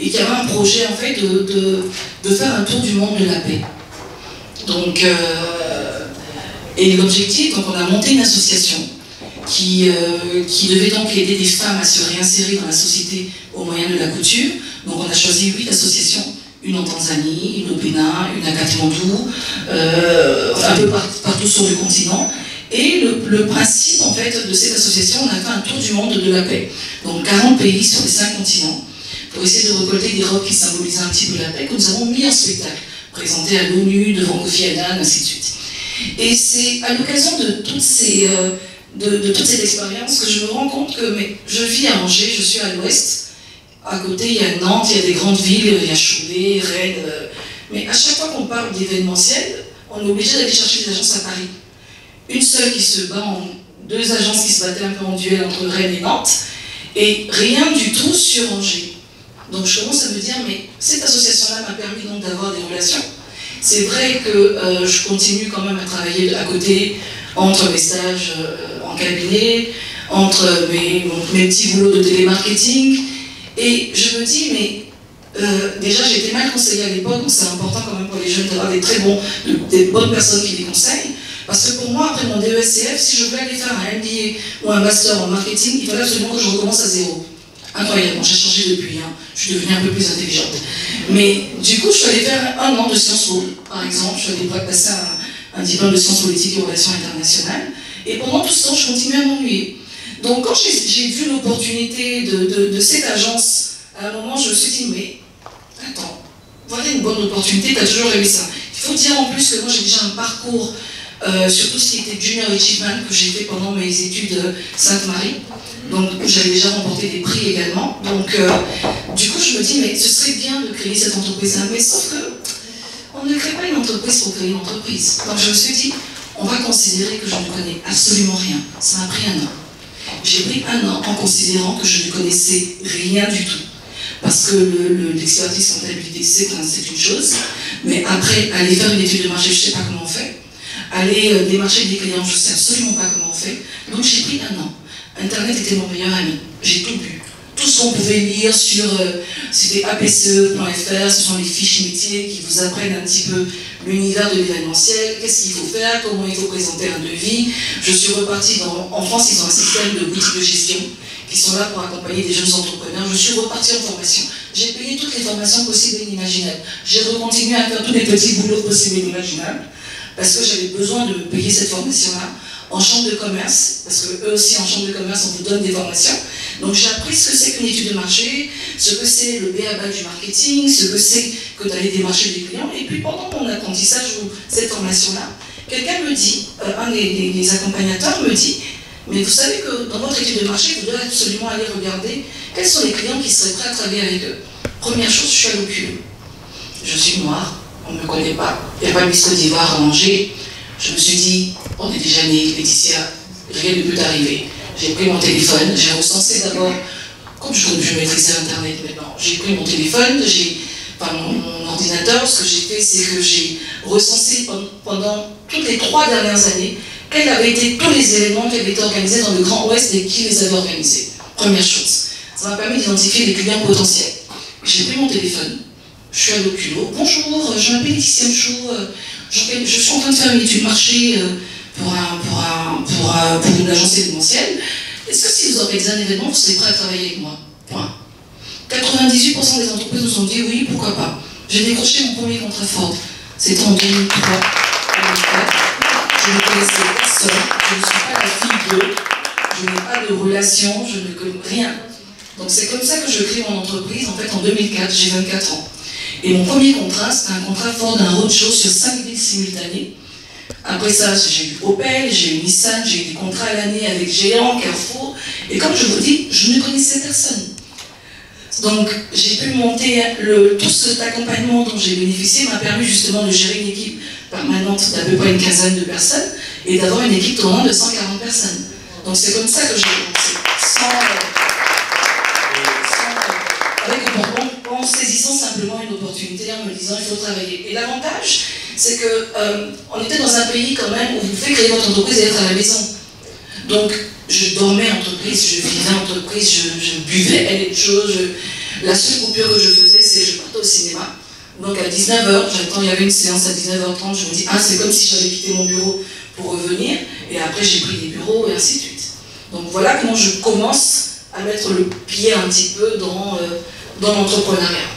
et qui avaient un projet en fait de, faire un tour du monde de la paix. Donc, euh, et l'objectif, donc on a monté une association qui, euh, qui devait donc aider des femmes à se réinsérer dans la société au moyen de la couture. Donc on a choisi huit associations une en Tanzanie, une au Bénin, une à Katmandou, euh, un peu partout sur le continent. Et le, principe en fait de cette association, on a fait un tour du monde de la paix. Donc 40 pays sur les 5 continents, pour essayer de récolter des robes qui symbolisaient un petit peu la paix, que nous avons mis en spectacle, présenté à l'ONU, devant Kofi Annan, ainsi de suite. Et c'est à l'occasion de toutes ces... Euh, de, toute cette expérience que je me rends compte que mais, je vis à Angers, je suis à l'ouest. À côté, il y a Nantes, il y a des grandes villes, il y a Cholet, Rennes. Euh, mais à chaque fois qu'on parle d'événementiel, on est obligé d'aller chercher des agences à Paris. Une seule qui se bat en deux agences qui se battaient un peu en duel entre Rennes et Nantes, et rien du tout sur Angers. Donc je commence à me dire, mais cette association-là m'a permis donc d'avoir des relations. C'est vrai que euh, je continue quand même à travailler à côté entre mes stages euh, en cabinet, entre mes, mes petits boulots de télémarketing, et je me dis, mais euh, déjà, j'étais mal conseillée à l'époque, donc c'est important quand même pour les jeunes d'avoir des très bons, des bonnes personnes qui les conseillent. Parce que pour moi, après mon DESCF, si je voulais aller faire un MBA ou un master en marketing, il fallait absolument que je recommence à zéro. Incroyable, j'ai changé depuis, hein. je suis devenue un peu plus intelligente. Mais du coup, je suis allée faire un an de Sciences Po, par exemple, je suis allée passer un diplôme de sciences politiques et relations internationales. Et pendant tout ce temps, je continuais à m'ennuyer. Donc quand j'ai vu l'opportunité de, cette agence, à un moment, je me suis dit, mais attends, voilà une bonne opportunité, tu as toujours aimé ça. Il faut dire en plus que moi j'ai déjà un parcours euh, sur tout ce qui était Junior Achievement que j'ai fait pendant mes études Sainte-Marie. Donc j'avais déjà remporté des prix également. Donc euh, du coup je me dis mais ce serait bien de créer cette entreprise-là. Mais sauf que on ne crée pas une entreprise pour créer une entreprise. Donc je me suis dit on va considérer que je ne connais absolument rien. Ça m'a pris un an. J'ai pris un an en considérant que je ne connaissais rien du tout. Parce que l'expertise le, comptabilité, c'est une chose, mais après, aller faire une étude de marché, je ne sais pas comment on fait. Aller euh, démarcher des clients, je ne sais absolument pas comment on fait. Donc j'ai pris un an. Internet était mon meilleur ami. J'ai tout vu. Tout ce qu'on pouvait lire sur, euh, c'était apce.fr, ce sont les fiches métiers qui vous apprennent un petit peu l'univers de l'événementiel, qu'est-ce qu'il faut faire, comment il faut présenter un devis. Je suis repartie en France, ils ont un système de boutiques de gestion qui sont là pour accompagner des jeunes entrepreneurs. Je suis repartie en formation. J'ai payé toutes les formations possibles et inimaginables. J'ai continué à faire tous les petits boulots possibles et inimaginables parce que j'avais besoin de payer cette formation-là en chambre de commerce, parce que eux aussi en chambre de commerce, on vous donne des formations. Donc j'ai appris ce que c'est qu'une étude de marché, ce que c'est le BABA du marketing, ce que c'est que d'aller démarcher des clients. Et puis pendant mon apprentissage ou cette formation-là, quelqu'un me dit, euh, un des, accompagnateurs me dit, mais vous savez que dans votre étude de marché, vous devez absolument aller regarder quels sont les clients qui seraient prêts à travailler avec eux. Première chose, je suis à l'ocul. Je suis noire, on ne me connaît pas. Il n'y a pas de Côte d'Ivoire à manger. Je me suis dit, on est déjà né, Laetitia, rien ne peut arriver. J'ai pris mon téléphone, j'ai recensé d'abord, comme je, je maîtrisais Internet maintenant, j'ai pris mon téléphone, j'ai, enfin mon, ordinateur, ce que j'ai fait, c'est que j'ai recensé pendant toutes les trois dernières années quels avaient été tous les éléments qui avaient été organisés dans le Grand Ouest et qui les avait organisés. Première chose. Ça m'a permis d'identifier les clients potentiels. J'ai pris mon téléphone, je suis à l'oculo. Bonjour, je m'appelle Laetitia Chou, euh, je, suis en train de faire une étude marché euh, pour, un, pour, un, pour, un, pour, une agence événementielle. Est-ce que si vous organisez un événement, vous serez prêt à travailler avec moi Point. 98% des entreprises nous ont dit oui, pourquoi pas. J'ai décroché mon premier contrat fort. C'était en 2003. Je ne connaissais personne, je ne suis pas la fille d'eux, je n'ai pas de relation, je ne connais rien. Donc c'est comme ça que je crée mon entreprise, en fait en 2004, j'ai 24 ans. Et mon premier contrat, c'était un contrat fort d'un roadshow sur 5 villes simultanées. Après ça, j'ai eu Opel, j'ai eu Nissan, j'ai eu des contrats à l'année avec Géant, Carrefour. Et comme je vous dis, je ne connaissais personne. Donc, j'ai pu monter tout cet accompagnement dont j'ai bénéficié m'a permis justement de gérer une équipe permanente d'à peu près une quinzaine de personnes et d'avoir une équipe tournante de 140 personnes. Donc, c'est comme ça que j'ai commencé. Sans, avec, en, en saisissant simplement une opportunité, en me disant il faut travailler. Et l'avantage, c'est qu'on euh, était dans un pays quand même où vous faites créer votre entreprise et être à la maison. Donc, je dormais entreprise, je vivais entreprise, je, buvais elle et choses. la seule coupure que je faisais, c'est que je partais au cinéma. Donc à 19h, j'attends, il y avait une séance à 19h30, je me dis, ah, c'est comme si j'avais quitté mon bureau pour revenir. Et après, j'ai pris des bureaux et ainsi de suite. Donc voilà comment je commence à mettre le pied un petit peu dans, euh, dans l'entrepreneuriat.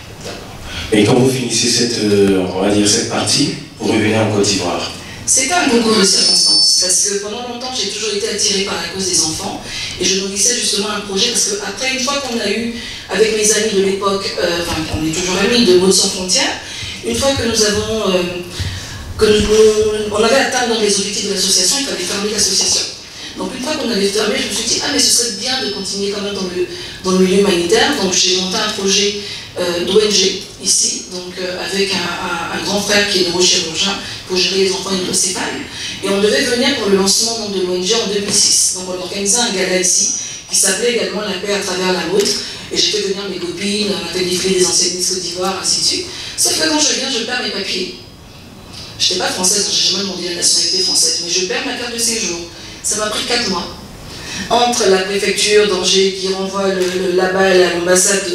Et quand vous finissez cette, euh, on va dire cette partie, revenez en Côte d'Ivoire C'était un concours de circonstances, parce que pendant longtemps, j'ai toujours été attirée par la cause des enfants, et je nourrissais justement un projet, parce qu'après, une fois qu'on a eu, avec mes amis de l'époque, euh, enfin, on est toujours amis de Mots sans frontières, une fois que nous avons, euh, que nous, on avait atteint les objectifs de l'association, il fallait fermer l'association. Donc une fois qu'on avait fermé, je me suis dit, ah mais ce serait bien de continuer quand même dans le, dans le milieu humanitaire. Donc j'ai monté un projet euh, d'ONG ici, donc euh, avec un, grand frère qui est neurochirurgien pour gérer les enfants hydrocéphales. Et on devait venir pour le lancement de l'ONG en 2006. Donc on organisait un gala ici qui s'appelait également La paix à travers la vôtre. Et j'ai fait venir mes copines, on a fait des anciennes Miss Côte d'Ivoire, ainsi de suite. Sauf que quand je viens, je perds mes papiers. Je n'étais pas française, je n'ai jamais demandé la nationalité française, mais je perds ma carte de séjour. Ça m'a pris 4 mois. Entre la préfecture d'Angers qui renvoie la balle à l'ambassade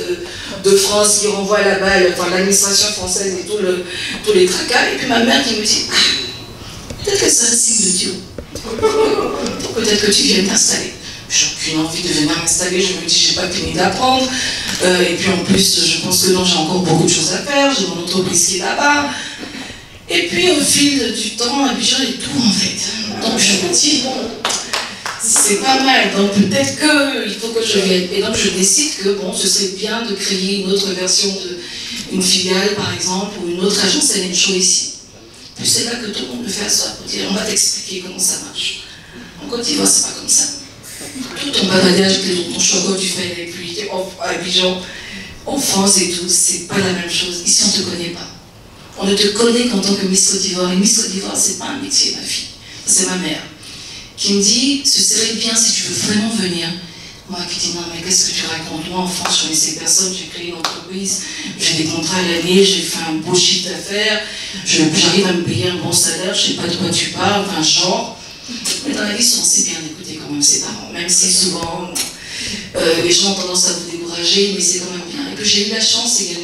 de, France, qui renvoie la balle, enfin l'administration française et tous les tracas, et puis ma mère qui me dit ah, peut-être que c'est un signe de Dieu. Peut-être que tu viens t'installer. J'ai aucune envie de venir m'installer, je me dis j'ai pas fini d'apprendre. Euh, et puis en plus, je pense que non, j'ai encore beaucoup de choses à faire, j'ai mon entreprise qui est là-bas. Et puis au fil du temps, Abidjan est tout en fait. Donc je me dis, bon, c'est pas mal, donc peut-être qu'il faut que je vienne. Et donc je décide que bon, ce serait bien de créer une autre version d'une filiale par exemple, ou une autre agence une Show ici. Puis c'est là que tout le monde me fait asseoir pour dire, on va t'expliquer comment ça marche. En Côte d'Ivoire, c'est pas comme ça. Tout ton bavardage, ton chocolat, tu fais et puis à Abidjan, en France et tout, c'est pas la même chose. Ici, on te connaît pas. On ne te connaît qu'en tant que Miss Côte d'Ivoire. Et Miss Côte d'Ivoire, c'est pas un métier, ma fille. C'est ma mère. Qui me dit, ce serait bien si tu veux vraiment venir. Moi qui dis, non, mais qu'est-ce que tu racontes? Moi, en France, je connaissais personne, j'ai créé une entreprise, j'ai des contrats à l'année, j'ai fait un beau chiffre d'affaires, j'arrive à me payer un bon salaire, je sais pas de quoi tu parles, enfin, genre. Mais dans la vie, c'est censé bien écouter quand même ses parents, même si souvent euh, les gens ont tendance à vous décourager, mais c'est quand même bien. Et que j'ai eu la chance également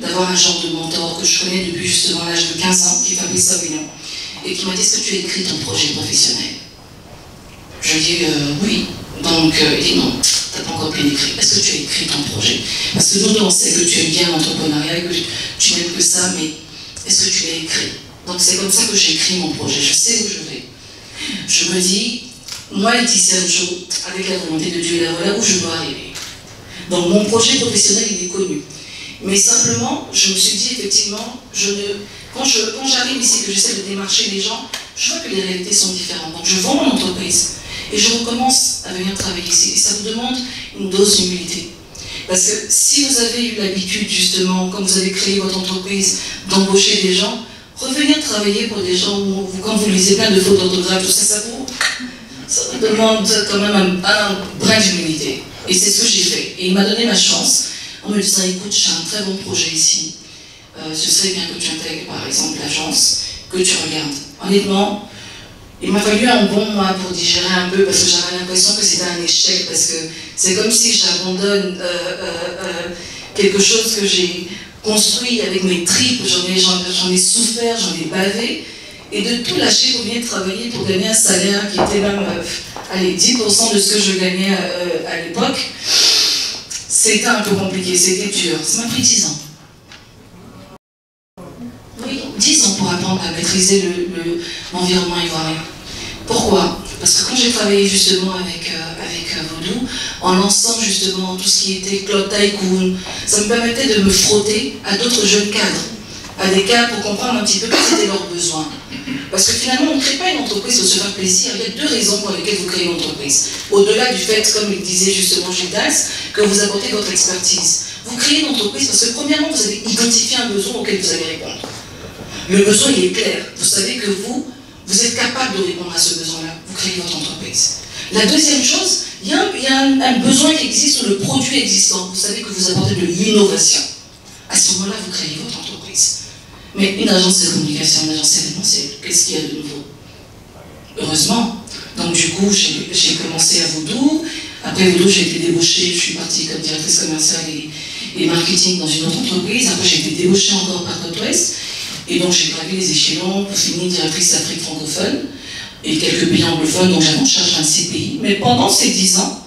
d'avoir un genre de mentor que je connais depuis justement l'âge de 15 ans, qui est Fabrice Savignon, et qui m'a dit Est-ce que tu as écrit ton projet professionnel? Je lui ai dit euh, Oui. Donc, euh, il dit Non, tu n'as pas encore bien écrit. Est-ce que tu as écrit ton projet? Parce que nous, on sait que tu aimes bien l'entrepreneuriat et que tu n'aimes que ça, mais est-ce que tu l'as écrit? Donc, c'est comme ça que j'ai écrit mon projet. Je sais où je vais. Je me dis Moi, Laetitia Joe, avec la volonté de Dieu, là voilà où je dois arriver? Donc, mon projet professionnel, il est connu. Mais simplement, je me suis dit effectivement, je quand, j'arrive ici, que j'essaie de démarcher les gens, je vois que les réalités sont différentes. Donc je vends mon entreprise et je recommence à venir travailler ici. Et ça vous demande une dose d'humilité. Parce que si vous avez eu l'habitude justement, quand vous avez créé votre entreprise, d'embaucher des gens, revenir travailler pour des gens où quand vous lisez plein de fautes d'orthographe, tout ça, ça vous, ça vous demande quand même un, un brin d'humilité. Et c'est ce que j'ai fait. Et il m'a donné ma chance en me disant écoute, j'ai un très bon projet ici, euh, ce serait bien que tu intègres par exemple l'agence, que tu regardes. Honnêtement, il m'a fallu un bon mois pour digérer un peu parce que j'avais l'impression que c'était un échec, parce que c'est comme si j'abandonne euh, euh, quelque chose que j'ai construit avec mes tripes, j'en ai, souffert, j'en ai bavé, et de tout lâcher pour venir travailler pour gagner un salaire qui était même, allez, 10% de ce que je gagnais à l'époque. C'était un peu compliqué, c'était dur. Ça m'a pris 10 ans. Oui, 10 ans pour apprendre à maîtriser l'environnement le, ivoirien. Pourquoi? Parce que quand j'ai travaillé justement avec, euh, avec euh, Vodou, en lançant justement tout ce qui était Claude Tycoon, ça me permettait de me frotter à d'autres jeunes cadres, à des cadres pour comprendre un petit peu quels étaient leurs besoins. Parce que finalement, on ne crée pas une entreprise pour se faire plaisir. Il y a deux raisons pour lesquelles vous créez une entreprise. Au-delà du fait, comme il disait justement Gilles que vous apportez votre expertise. Vous créez une entreprise parce que premièrement, vous avez identifié un besoin auquel vous allez répondre. Le besoin, il est clair. Vous savez que vous, vous êtes capable de répondre à ce besoin-là. Vous créez votre entreprise. La deuxième chose, il y a, un, un, besoin qui existe sur le produit existant. Vous savez que vous apportez de l'innovation. À ce moment-là, vous créez votre entreprise. Mais une agence de communication, une agence événementielle, qu'est-ce qu'il y a de nouveau? Heureusement. Donc du coup, j'ai commencé à Vaudou. Après Vaudou, j'ai été débauchée, je suis partie comme directrice commerciale et, marketing dans une autre entreprise. Après, j'ai été débauchée encore par Côte-Ouest. Et donc, j'ai gravé les échelons pour finir directrice Afrique francophone et quelques pays anglophones, dont j'avais en charge 26 pays. Mais pendant ces 10 ans,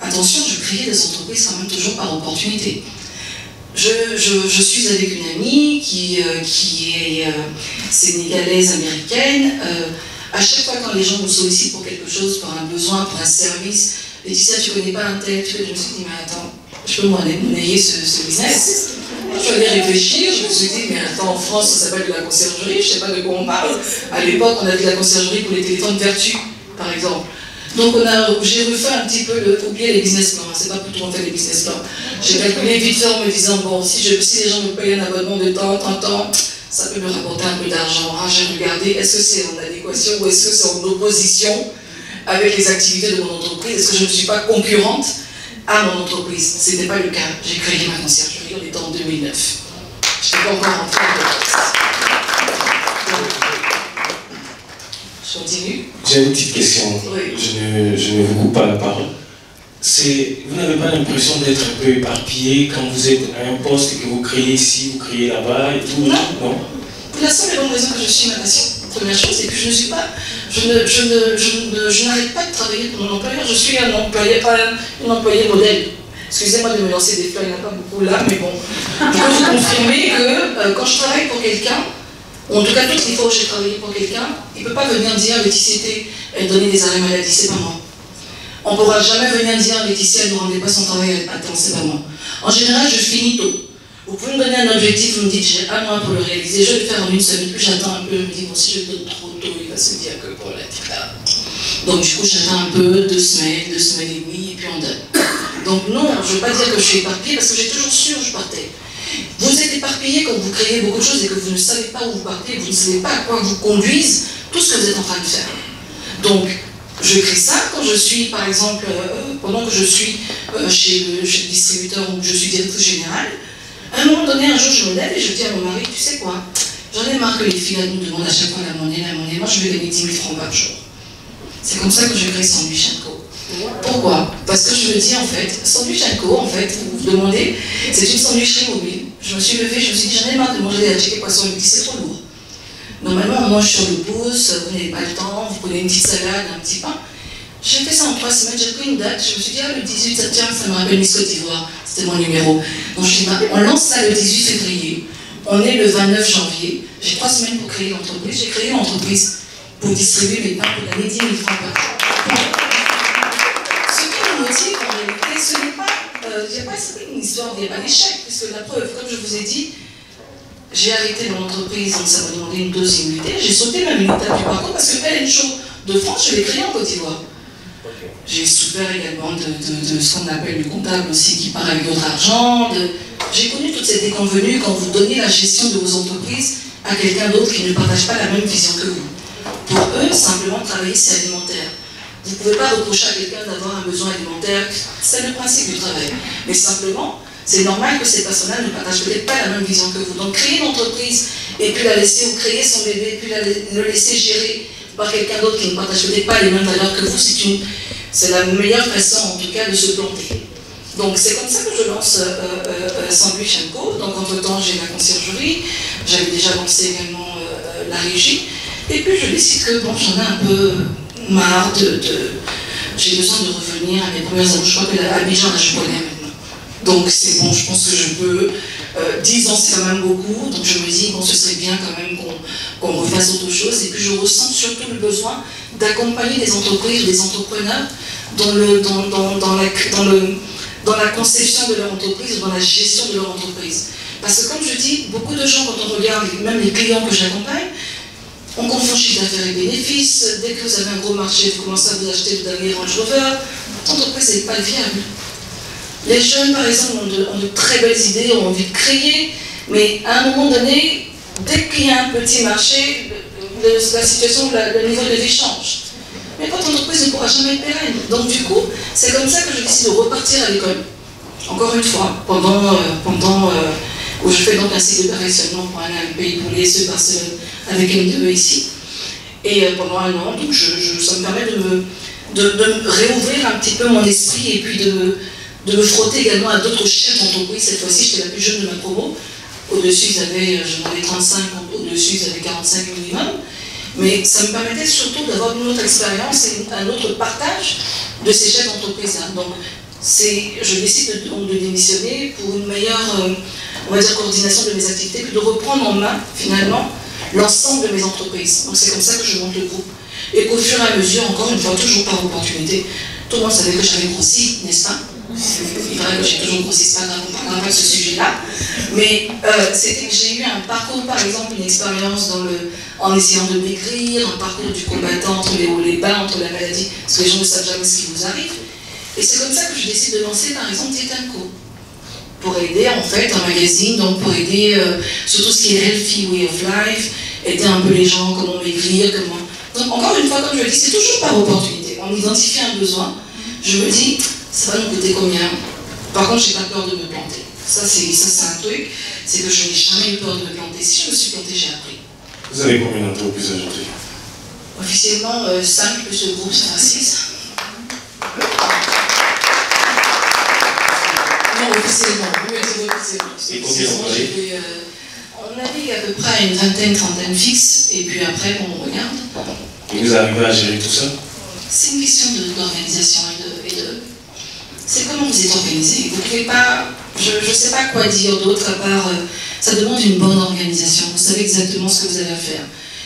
attention, je créais des entreprises quand même toujours par opportunité. Je, suis avec une amie qui, euh, qui est euh, sénégalaise américaine. Euh, à chaque fois quand les gens nous sollicitent pour quelque chose, pour un besoin, pour un service, Laetitia, tu connais pas un tel, je me suis dit, mais attends, je peux monnayer ce, ce business? Je suis allée réfléchir, je me suis dit, mais attends, en France, ça s'appelle de la conciergerie, je sais pas de quoi on parle. À l'époque, on avait de la conciergerie pour les téléphones vertus. par exemple. Donc j'ai refait un petit peu le, oublier les business plans, hein. c'est pas plutôt en fait les business plans. J'ai calculé vite fait en me disant, bon, si, je, si les gens me payent un abonnement de temps, temps, temps, ça peut me rapporter un peu d'argent. Ah, j'ai regardé, est-ce que c'est en adéquation ou est-ce que c'est en opposition avec les activités de mon entreprise? Est-ce que je ne suis pas concurrente à mon entreprise? Ce n'était pas le cas. J'ai créé ma conciergerie, on était en 2009. Je n'étais pas encore entrée en continue. J'ai une petite question. Je, ne, je, ne, vous coupe pas la parole. Vous n'avez pas l'impression d'être un peu éparpillé quand vous êtes à un poste que vous créez ici, vous créez là-bas et tout Non. non? La seule et bonne raison que je suis ma passion, première chose, c'est que je ne suis pas, je ne, je ne, je je n'arrête pas de travailler pour mon employeur. Je suis un employé, pas un, employé modèle. Excusez-moi de me lancer des fleurs, il n'y en a pas beaucoup là, mais bon. Je peux vous confirmer que euh, quand je travaille pour quelqu'un, en tout cas toutes les fois où j'ai travaillé pour quelqu'un, il ne peut pas venir dire Laetitia elle donnait des arrêts maladie, c'est pas moi. On ne pourra jamais venir dire Laetitia, elle ne rendait pas son travail à temps, c'est pas moi. En général, je finis tôt. Vous pouvez me donner un objectif, vous me dites j'ai un mois pour le réaliser, je vais le faire en une semaine, puis j'attends un peu, je me dis bon si je donne trop tôt, il va se dire que pour la là. Donc du coup j'attends un peu, deux semaines, deux semaines et demie, et puis on donne. Donc non, je ne veux pas dire que je suis éparpillée, parce que j'ai toujours su où je partais. Vous êtes éparpillé quand vous créez beaucoup de choses et que vous ne savez pas où vous partez, vous ne savez pas à quoi vous conduisent tout ce que vous êtes en train de faire. Donc, je crée ça quand je suis, par exemple, euh, pendant que je suis euh, chez, le, distributeur où je suis directrice générale, à un moment donné, un jour, je me lève et je dis à mon mari, tu sais quoi, j'en ai marre que les filles nous demandent à chaque fois la monnaie, la monnaie, moi je vais gagner 10 000 francs par jour. C'est comme ça que je crée Sandwich Co. Pourquoi? Parce que je me dis en fait, Sandwich Co, en fait, vous vous demandez, c'est une sandwicherie mobile. Je me suis levée, je me suis dit, j'en ai marre de manger des chicken poisson, je me dis, c'est trop lourd. Normalement, on mange sur le pouce, vous n'avez pas le temps, vous prenez une petite salade, un petit pain. J'ai fait ça en trois semaines, j'ai pris une date, je me suis dit, ah, le 18 septembre, ça me rappelle Miss Côte d'Ivoire, c'était mon numéro. Donc je dit, on lance ça le 18 février, on est le 29 janvier, j'ai trois semaines pour créer l'entreprise, j'ai créé l'entreprise pour distribuer mes pains pour l'année 10 000 francs par jour. Ce qui me motive en réalité, ce n'est pas, euh, il n'y a pas une histoire, il n'y a pas d'échec, puisque la preuve, comme je vous ai dit, j'ai arrêté mon entreprise, donc ça m'a demandé une deuxième unité, j'ai sauté même une étape du parcours parce que une Show de France, je l'ai créé en Côte d'Ivoire. J'ai souffert également de, ce qu'on appelle le comptable aussi qui part avec d'autres argent. J'ai connu toutes ces déconvenues quand vous donnez la gestion de vos entreprises à quelqu'un d'autre qui ne partage pas la même vision que vous. Pour eux, simplement travailler, c'est alimentaire. Vous ne pouvez pas reprocher à quelqu'un d'avoir un besoin alimentaire, c'est le principe du travail. Mais simplement, c'est normal que ces personnes-là ne partagent peut-être pas la même vision que vous. Donc créer une entreprise et puis la laisser, ou créer son bébé, puis le laisser gérer par quelqu'un d'autre qui ne partage peut-être pas les mêmes valeurs que vous, c'est la meilleure façon, en tout cas, de se planter. Donc c'est comme ça que je lance euh, euh, euh Sandwich Co. Donc entre-temps, j'ai la conciergerie, j'avais déjà lancé également euh, la régie. Et puis je décide que bon, j'en ai un peu marre de... j'ai besoin de revenir à mes premières amours. Je crois que la Abidjan, là, je connais maintenant. Donc c'est bon, je pense que je peux... 10 ans, c'est quand même beaucoup. Donc je me dis, bon, ce serait bien quand même qu'on refasse autre chose. Et puis je ressens surtout le besoin d'accompagner des entreprises, des entrepreneurs dans, le, dans, dans, dans, la, dans, le, dans la conception de leur entreprise, dans la gestion de leur entreprise. Parce que comme je dis, beaucoup de gens, quand on regarde, même les clients que j'accompagne, on confond chiffre d'affaires et bénéfices. Dès que vous avez un gros marché, vous commencez à vous acheter le dernier Range Rover. Votre entreprise n'est pas viable. Les jeunes, par exemple, ont de, très belles idées, ont envie de créer, mais à un moment donné, dès qu'il y a un petit marché, la situation, le niveau de vie change. Mais votre entreprise ne pourra jamais être pérenne. Donc du coup, c'est comme ça que je décide de repartir à l'école. Encore une fois, pendant, euh, pendant euh, je fais donc un cycle de perfectionnement pour aller un pays pour les Barcelone avec MDE ici. Et euh, pendant un an, donc ça me permet de me, réouvrir un petit peu mon esprit et puis de, me frotter également à d'autres chefs d'entreprise. Cette fois-ci, j'étais la plus jeune de ma promo. Au-dessus, j'en avais 35, au-dessus, j'avais 45 minimum. Mais ça me permettait surtout d'avoir une autre expérience et un autre partage de ces chefs d'entreprise. Donc, je décide de, démissionner pour une meilleure euh, on va dire, coordination de mes activités, que de reprendre en main, finalement, l'ensemble de mes entreprises. Donc c'est comme ça que je monte le groupe. Et qu'au fur et à mesure, encore une fois, toujours par opportunité, tout le monde savait que j'avais grossi, n'est-ce pas? Il paraît que j'ai toujours grossi, c'est pas grave, on parlera pas ce sujet-là. Mais euh, c'était que j'ai eu un parcours, par exemple, une expérience dans le, en essayant de maigrir, un parcours du combattant entre les hauts et les bas, entre la maladie, parce que les gens ne savent jamais ce qui vous arrive. Et c'est comme ça que je décide de lancer, par exemple, Tietanco pour aider en fait un magazine, donc pour aider euh, sur tout ce qui est healthy way of life, aider un peu les gens, comment maigrir, comment. Donc encore une fois, comme je le dis, c'est toujours par opportunité. On identifie un besoin, je me dis, ça va nous coûter combien? Par contre, j'ai pas peur de me planter. Ça, c'est ça, c'est un truc, c'est que je n'ai jamais eu peur de me planter. Si je me suis planté, j'ai appris. Vous avez combien d'entreprises aujourd'hui Officiellement, 5 plus le groupe, ça fera 6. Officiellement, oui, c'est officiellement. Et combien On navigue à peu près une vingtaine, trentaine fixe, et puis après, bon, on regarde. Et vous arrivez à gérer tout ça C'est une question d'organisation et de, C'est comment vous êtes organisé. Vous ne pouvez pas. Je ne sais pas quoi dire d'autre à part. euh, ça demande une bonne organisation. Vous savez exactement ce que vous avez à faire.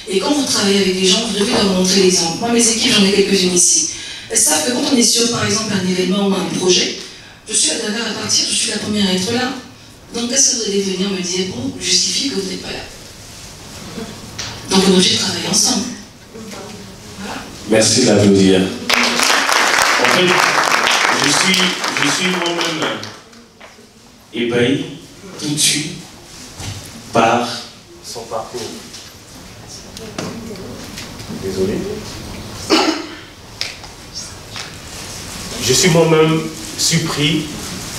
Et quand vous travaillez avec des gens, vous devez leur montrer l'exemple. Moi, mes équipes, j'en ai quelques-unes ici. Elles savent que quand on est sur, par exemple, un événement ou un projet, je suis la dernière à partir, je suis la première à être là. Donc, est-ce que vous allez venir me dire, bon, justifier que vous n'êtes pas là Donc, on est obligé de travailler ensemble. Voilà. Merci de l'applaudir. En fait, je suis, je suis moi-même ébahi tout de suite par son parcours. Désolé. Je suis moi-même surpris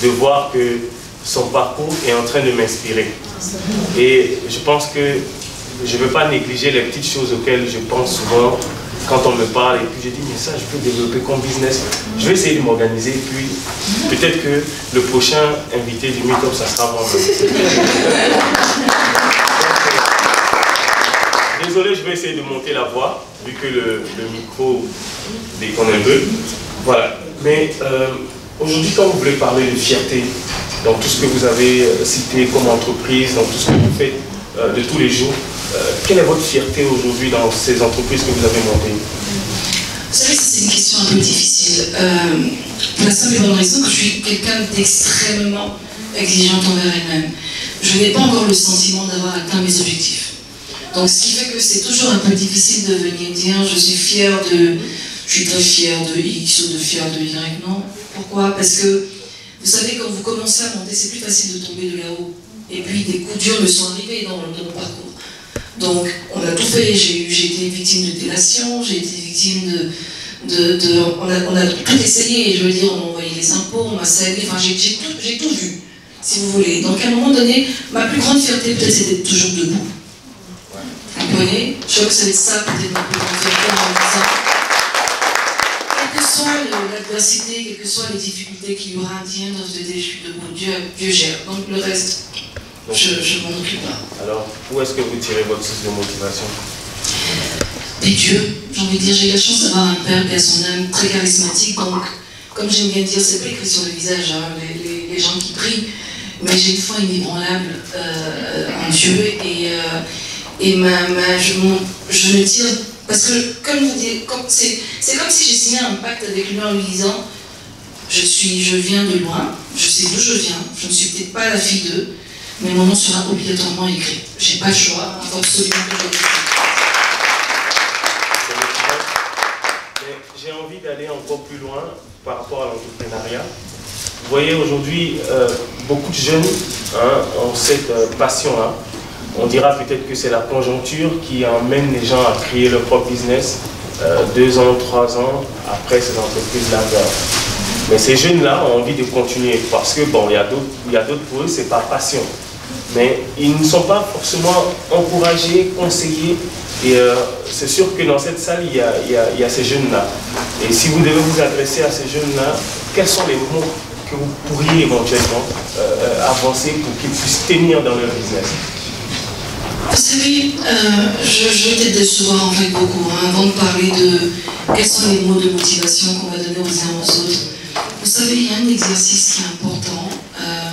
de voir que son parcours est en train de m'inspirer. Et je pense que je ne veux pas négliger les petites choses auxquelles je pense souvent quand on me parle. Et puis je dis, mais ça, je peux développer comme business. Je vais essayer de m'organiser. Et puis peut-être que le prochain invité du Meetup, ça sera moi-même. Désolé, je vais essayer de monter la voix, vu que le, le micro déconne un peu. Voilà. Mais euh, aujourd'hui, quand vous voulez parler de fierté, dans tout ce que vous avez euh, cité comme entreprise, dans tout ce que vous faites euh, de tous les jours, euh, quelle est votre fierté aujourd'hui dans ces entreprises que vous avez montées? Vous savez, c'est une question un peu difficile. Euh, pour la simple et bonne raison que je suis quelqu'un d'extrêmement exigeante envers elle-même. Je n'ai pas encore le sentiment d'avoir atteint mes objectifs. Donc, ce qui fait que c'est toujours un peu difficile de venir dire je suis fière de. Je suis très fière de X ou de fière de Y. Non? Pourquoi? Parce que vous savez, quand vous commencez à monter, c'est plus facile de tomber de là-haut. Et puis, des coups durs me sont arrivés dans, mon parcours. Donc, on a tout fait. J'ai été victime de délation, j'ai été victime de. de, on, a, on a tout essayé, je veux dire, on m'a envoyé les impôts, on m'a salé, enfin, j'ai tout, tout vu, si vous voulez. Donc, à un moment donné, ma plus grande fierté, peut-être, c'est d'être toujours debout. Vous comprenez Je crois que être ça, peut-être, ma plus grande fierté en disant. Quelle que soit l'adversité, quelles que soient les difficultés qu'il y aura, Dieu dans ce je suis debout, Dieu, Dieu gère. Donc, le reste, je, je m'en occupe pas. Alors, où est-ce que vous tirez votre source de motivation? Et Dieu, j'ai envie de dire, j'ai la chance d'avoir un père qui a son âme très charismatique, donc, comme j'aime bien dire, c'est pas écrit sur le visage, hein, les, les- les gens qui prient, mais j'ai une foi inébranlable euh, en Dieu, et, euh, et ma, ma- je, mon- je me tire, parce que, comme vous dites, c'est comme si j'ai signé un pacte avec lui en lui disant, je, suis, je viens de loin, je sais d'où je viens, je ne suis peut-être pas la fille d'eux, mais mon nom sera obligatoirement écrit. J'ai pas le choix, absolument j'ai envie d'aller encore plus loin par rapport à l'entrepreneuriat. Vous voyez, aujourd'hui, euh, beaucoup de jeunes hein, ont cette euh, passion-là. On dira peut-être que c'est la conjoncture qui emmène les gens à créer leur propre business euh, deux ans, trois ans après ces entreprises-là. Mais ces jeunes-là ont envie de continuer parce que, bon, il y a d'autres pour eux, c'est par passion. Mais ils ne sont pas forcément encouragés, conseillés. Et euh, c'est sûr que dans cette salle, il y a, ces jeunes-là. Et si vous devez vous adresser à ces jeunes-là, quels sont les mots que vous pourriez éventuellement euh, avancer pour qu'ils puissent tenir dans leur business? Vous savez, euh, je, je peut-être décevoir en fait beaucoup hein, avant de parler de quels sont les mots de motivation qu'on va donner aux uns aux autres. Vous savez, il y a un exercice qui est important. euh,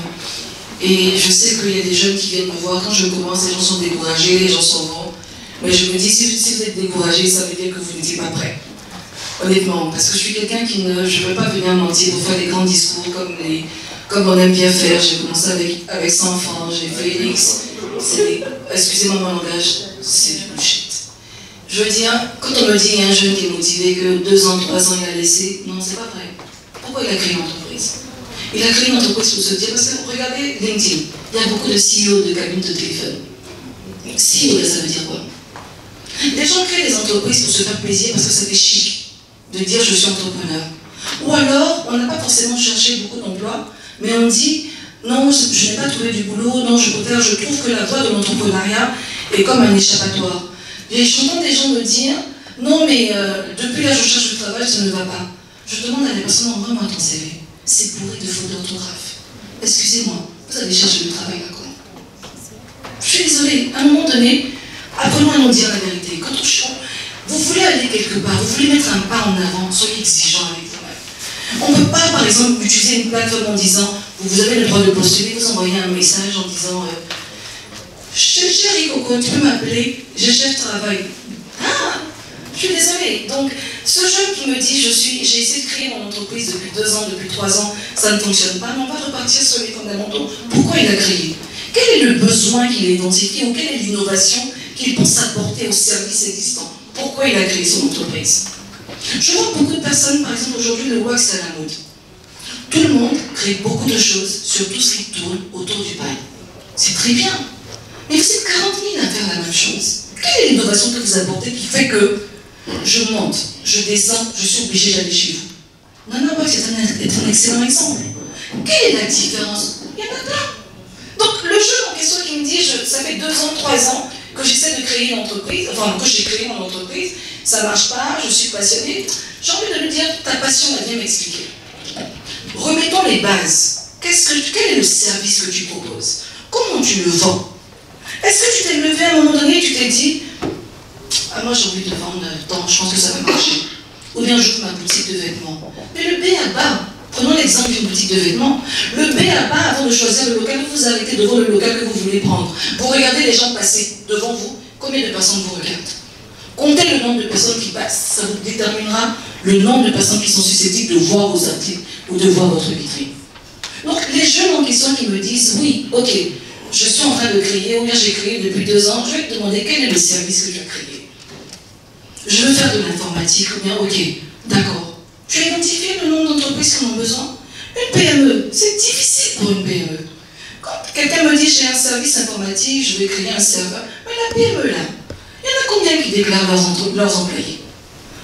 et je sais qu'il y a des jeunes qui viennent me voir quand je commence, les gens sont découragés, les gens sont bons. Mais je me dis, si, vous êtes découragé, ça veut dire que vous n'étiez pas prêt. Honnêtement, parce que je suis quelqu'un qui ne. Je veux pas venir mentir pour faire des grands discours comme, on aime bien faire. J'ai commencé avec, avec 100 enfants, j'ai Félix. Excusez-moi mon langage, c'est du bullshit. Je veux dire, quand on me dit qu'il y a un jeune qui est motivé, que deux ans, trois ans, il a laissé, non, c'est pas vrai. Pourquoi il a créé une entreprise Il a créé une entreprise pour se dire, parce que regardez LinkedIn, il y a beaucoup de CEO de cabines de téléphone. CEO, ça veut dire quoi? Les gens créent des entreprises pour se faire plaisir parce que ça fait chic de dire je suis entrepreneur. Ou alors, on n'a pas forcément cherché beaucoup d'emplois, mais on dit non, je, n'ai pas trouvé du boulot, non, je préfère, je trouve que la voie de l'entrepreneuriat est comme un échappatoire. J'entends des gens me dire non, mais euh, depuis la recherche du travail, ça ne va pas. Je demande à des personnes envoie-moi ton. C'est bourré de fautes d'orthographe. Excusez-moi, vous allez chercher du travail là quoi Je suis désolée, à un moment donné, apprenons à nous dire la vérité. Quand on, vous voulez aller quelque part, vous voulez mettre un pas en avant, soyez exigeant avec vous-même. On ne peut pas, par exemple, utiliser une plateforme en disant vous avez le droit de postuler, vous envoyez un message en disant euh, Chérie Coco, tu peux m'appeler, je cherche travail. Ah, je suis désolée. Donc, ce jeune qui me dit, je suis, j'ai essayé de créer mon entreprise depuis deux ans, depuis trois ans, ça ne fonctionne pas, on va repartir sur les fondamentaux. Pourquoi il a créé? Quel est le besoin qu'il a identifié ou quelle est l'innovation qu'il pense apporter au service existant? Pourquoi il a créé son entreprise? Je vois beaucoup de personnes, par exemple, aujourd'hui, le wax à la mode. Tout le monde crée beaucoup de choses sur tout ce qui tourne autour du bail. C'est très bien. Mais vous êtes 40 000 à faire la même chose. Quelle est l'innovation que vous apportez qui fait que je monte, je descends, je suis obligé d'aller chez vous? Nana Box est un, un excellent exemple. Quelle est la différence? Il y en a plein. Donc le jeune en question qui me dit, ça fait deux ans, trois ans que j'essaie de créer une entreprise, enfin que j'ai créé mon entreprise, ça ne marche pas, je suis passionnée, j'ai envie de lui dire, ta passion, elle vient m'expliquer. Remettons les bases. que, quel est le service que tu proposes? Comment tu le vends? Est-ce que tu t'es levé à un moment donné et tu t'es dit Ah, moi j'ai envie de vendre tant, je pense que ça va marcher. Ou bien j'ouvre ma boutique de vêtements. Mais le B à bas, prenons l'exemple d'une boutique de vêtements. Le B à bas, avant de choisir le local, vous vous arrêtez devant le local que vous voulez prendre. Vous regardez les gens passer devant vous. Combien de personnes vous regardent? Comptez le nombre de personnes qui passent. Ça vous déterminera le nombre de personnes qui sont susceptibles de voir vos articles ou de voir votre vitrine. Donc les jeunes en question qui me disent oui, ok, je suis en train de créer, ou bien j'ai créé depuis deux ans, je vais te demander quel est le service que tu as créé. Je veux faire de l'informatique, ou bien, ok, d'accord. Tu as identifié le nombre d'entreprises qui en ont besoin? Une PME, c'est difficile pour une PME. Quand quelqu'un me dit j'ai un service informatique, je vais créer un serveur, mais la PME là, il y en a combien qui déclarent leurs employés?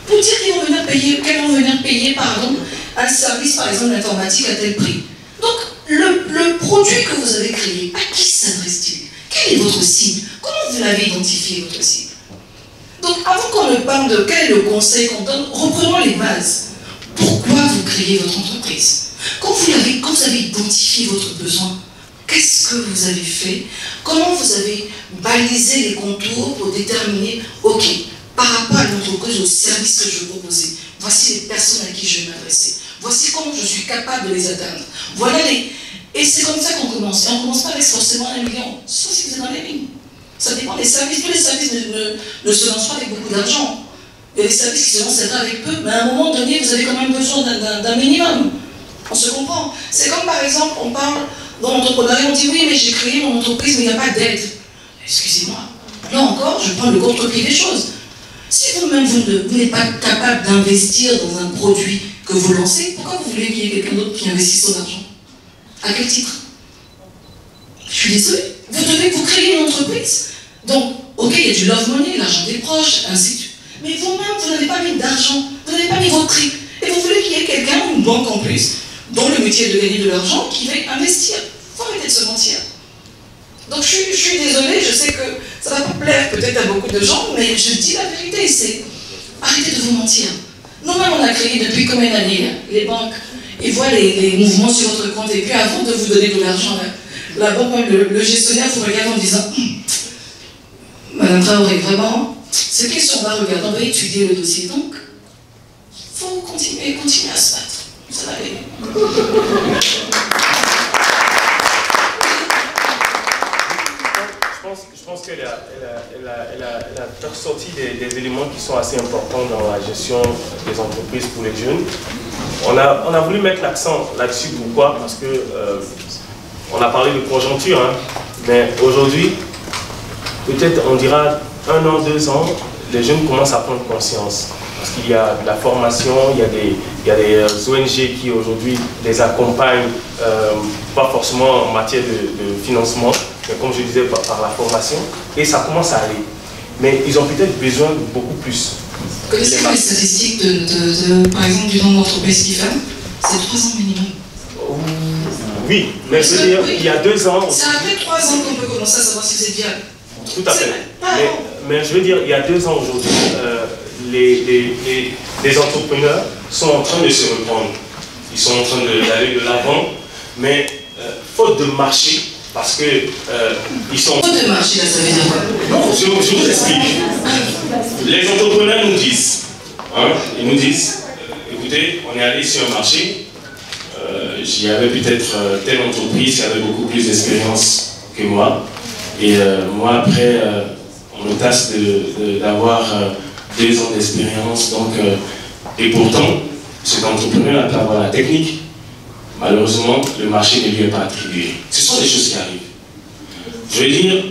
Pour dire qu'ils vont venir payer, qu'elles vont venir payer, pardon, un service, par exemple, d'informatique à tel prix. Donc, le, produit que vous avez créé, à qui s'adresse-t-il? Quelle est votre cible? Comment vous l'avez identifié, votre cible? Donc, avant qu'on ne parle de quel est le conseil qu'on donne, reprenons les bases. Pourquoi vous créez votre entreprise? Vous, quand vous avez identifié votre besoin, qu'est-ce que vous avez fait? Comment vous avez balisé les contours pour déterminer, ok, par rapport à l'entreprise, au service que je proposer, voici les personnes à qui je vais m'adresser. Voici comment je suis capable de les atteindre. Voilà les... Et c'est comme ça qu'on commence. Et on ne commence pas avec forcément un million, sauf si vous êtes dans les lignes. Ça dépend des services. Tous les services ne, ne, se lancent pas avec beaucoup d'argent. A des services qui se lancent avec peu, mais à un moment donné, vous avez quand même besoin d'un minimum. On se comprend. C'est comme par exemple, on parle dans l'entrepreneuriat, on dit oui, mais j'ai créé mon entreprise, mais il n'y a pas d'aide. Excusez-moi. Là encore, je prends le contre-pied des choses. Si vous-même, vous n'êtes pas capable d'investir dans un produit que vous lancez, pourquoi vous voulez qu'il y ait quelqu'un d'autre qui investisse son argent? À quel titre? Je suis désolée. Vous devez vous créer une entreprise. Donc, ok, il y a du love money, l'argent des proches, ainsi de suite. Mais vous-même, vous n'avez pas mis d'argent, vous n'avez pas mis votre trip. Et vous voulez qu'il y ait quelqu'un, une banque en plus, dont le métier est de gagner de l'argent, qui va investir. Faut arrêter de se mentir. Donc je, suis désolée, je sais que ça va pas plaire peut-être à beaucoup de gens, mais je dis la vérité, c'est arrêtez de vous mentir. Nous-mêmes, on a créé depuis combien d'années Les banques, ils voient les, mouvements sur votre compte. Et puis avant de vous donner de l'argent, la banque, le, gestionnaire vous regarde en disant hum, Madame Traoré, vraiment, ce question on va regarder, on va étudier le dossier. Donc, il faut continuer, continuer à se battre. Ça va aller. Je je pense qu'elle a, ressorti des, éléments qui sont assez importants dans la gestion des entreprises pour les jeunes. On a, voulu mettre l'accent là-dessus. Pourquoi? Parce que euh, on a parlé de conjoncture, hein, mais aujourd'hui, peut-être on dira un an, deux ans, les jeunes commencent à prendre conscience. Parce qu'il y a de la formation, il y a des, euh, ONG qui aujourd'hui les accompagnent, euh, pas forcément en matière de, financement, comme je disais, par, la formation, et ça commence à aller. Mais ils ont peut-être besoin de beaucoup plus. Connaissez-vous les statistiques, de, par exemple, du nombre d'entreprises qui ferment? C'est trois ans minimum. Oui, mais je veux dire, il y a deux ans... C'est après trois ans qu'on peut commencer à savoir si c'est viable. Tout à fait. Mais, je veux dire, il y a deux ans aujourd'hui, euh, les, les, les, entrepreneurs sont en train de se reprendre. Ils sont en train d'aller de l'avant, mais euh, faute de marché, parce que euh, ils sont... De marché, ça veut dire quoi? Non, je, vous explique. Les entrepreneurs nous disent, hein, ils nous disent, écoutez, on est allé sur un marché, j'y avais peut-être telle entreprise qui avait beaucoup plus d'expérience que moi, et moi après on me tasse d'avoir euh, deux ans d'expérience. Donc, euh, et pourtant, cet entrepreneur a pu avoir la technique. Malheureusement, le marché ne lui est pas attribué. Ce sont des choses qui arrivent. Je veux dire,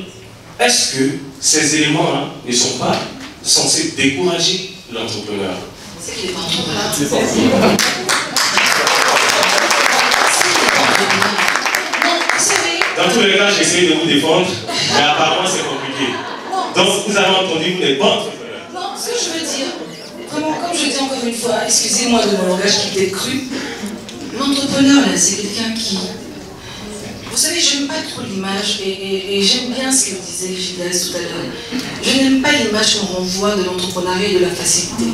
est-ce que ces éléments-là ne sont pas censés décourager l'entrepreneur? C'est qu'il n'est pas entrepreneur. Dans tous les cas, j'essaie de vous défendre, mais apparemment c'est compliqué. Donc vous avez entendu, vous n'êtes pas entrepreneur. Non, ce que je veux dire, vraiment, comme je dis encore une fois, excusez-moi de mon langage qui était cru, l'entrepreneur, là, c'est quelqu'un qui. Vous savez, j'aime pas trop l'image, et, j'aime bien ce que disait Gilles tout à l'heure. Je n'aime pas l'image qu'on renvoie de l'entrepreneuriat et de la facilité.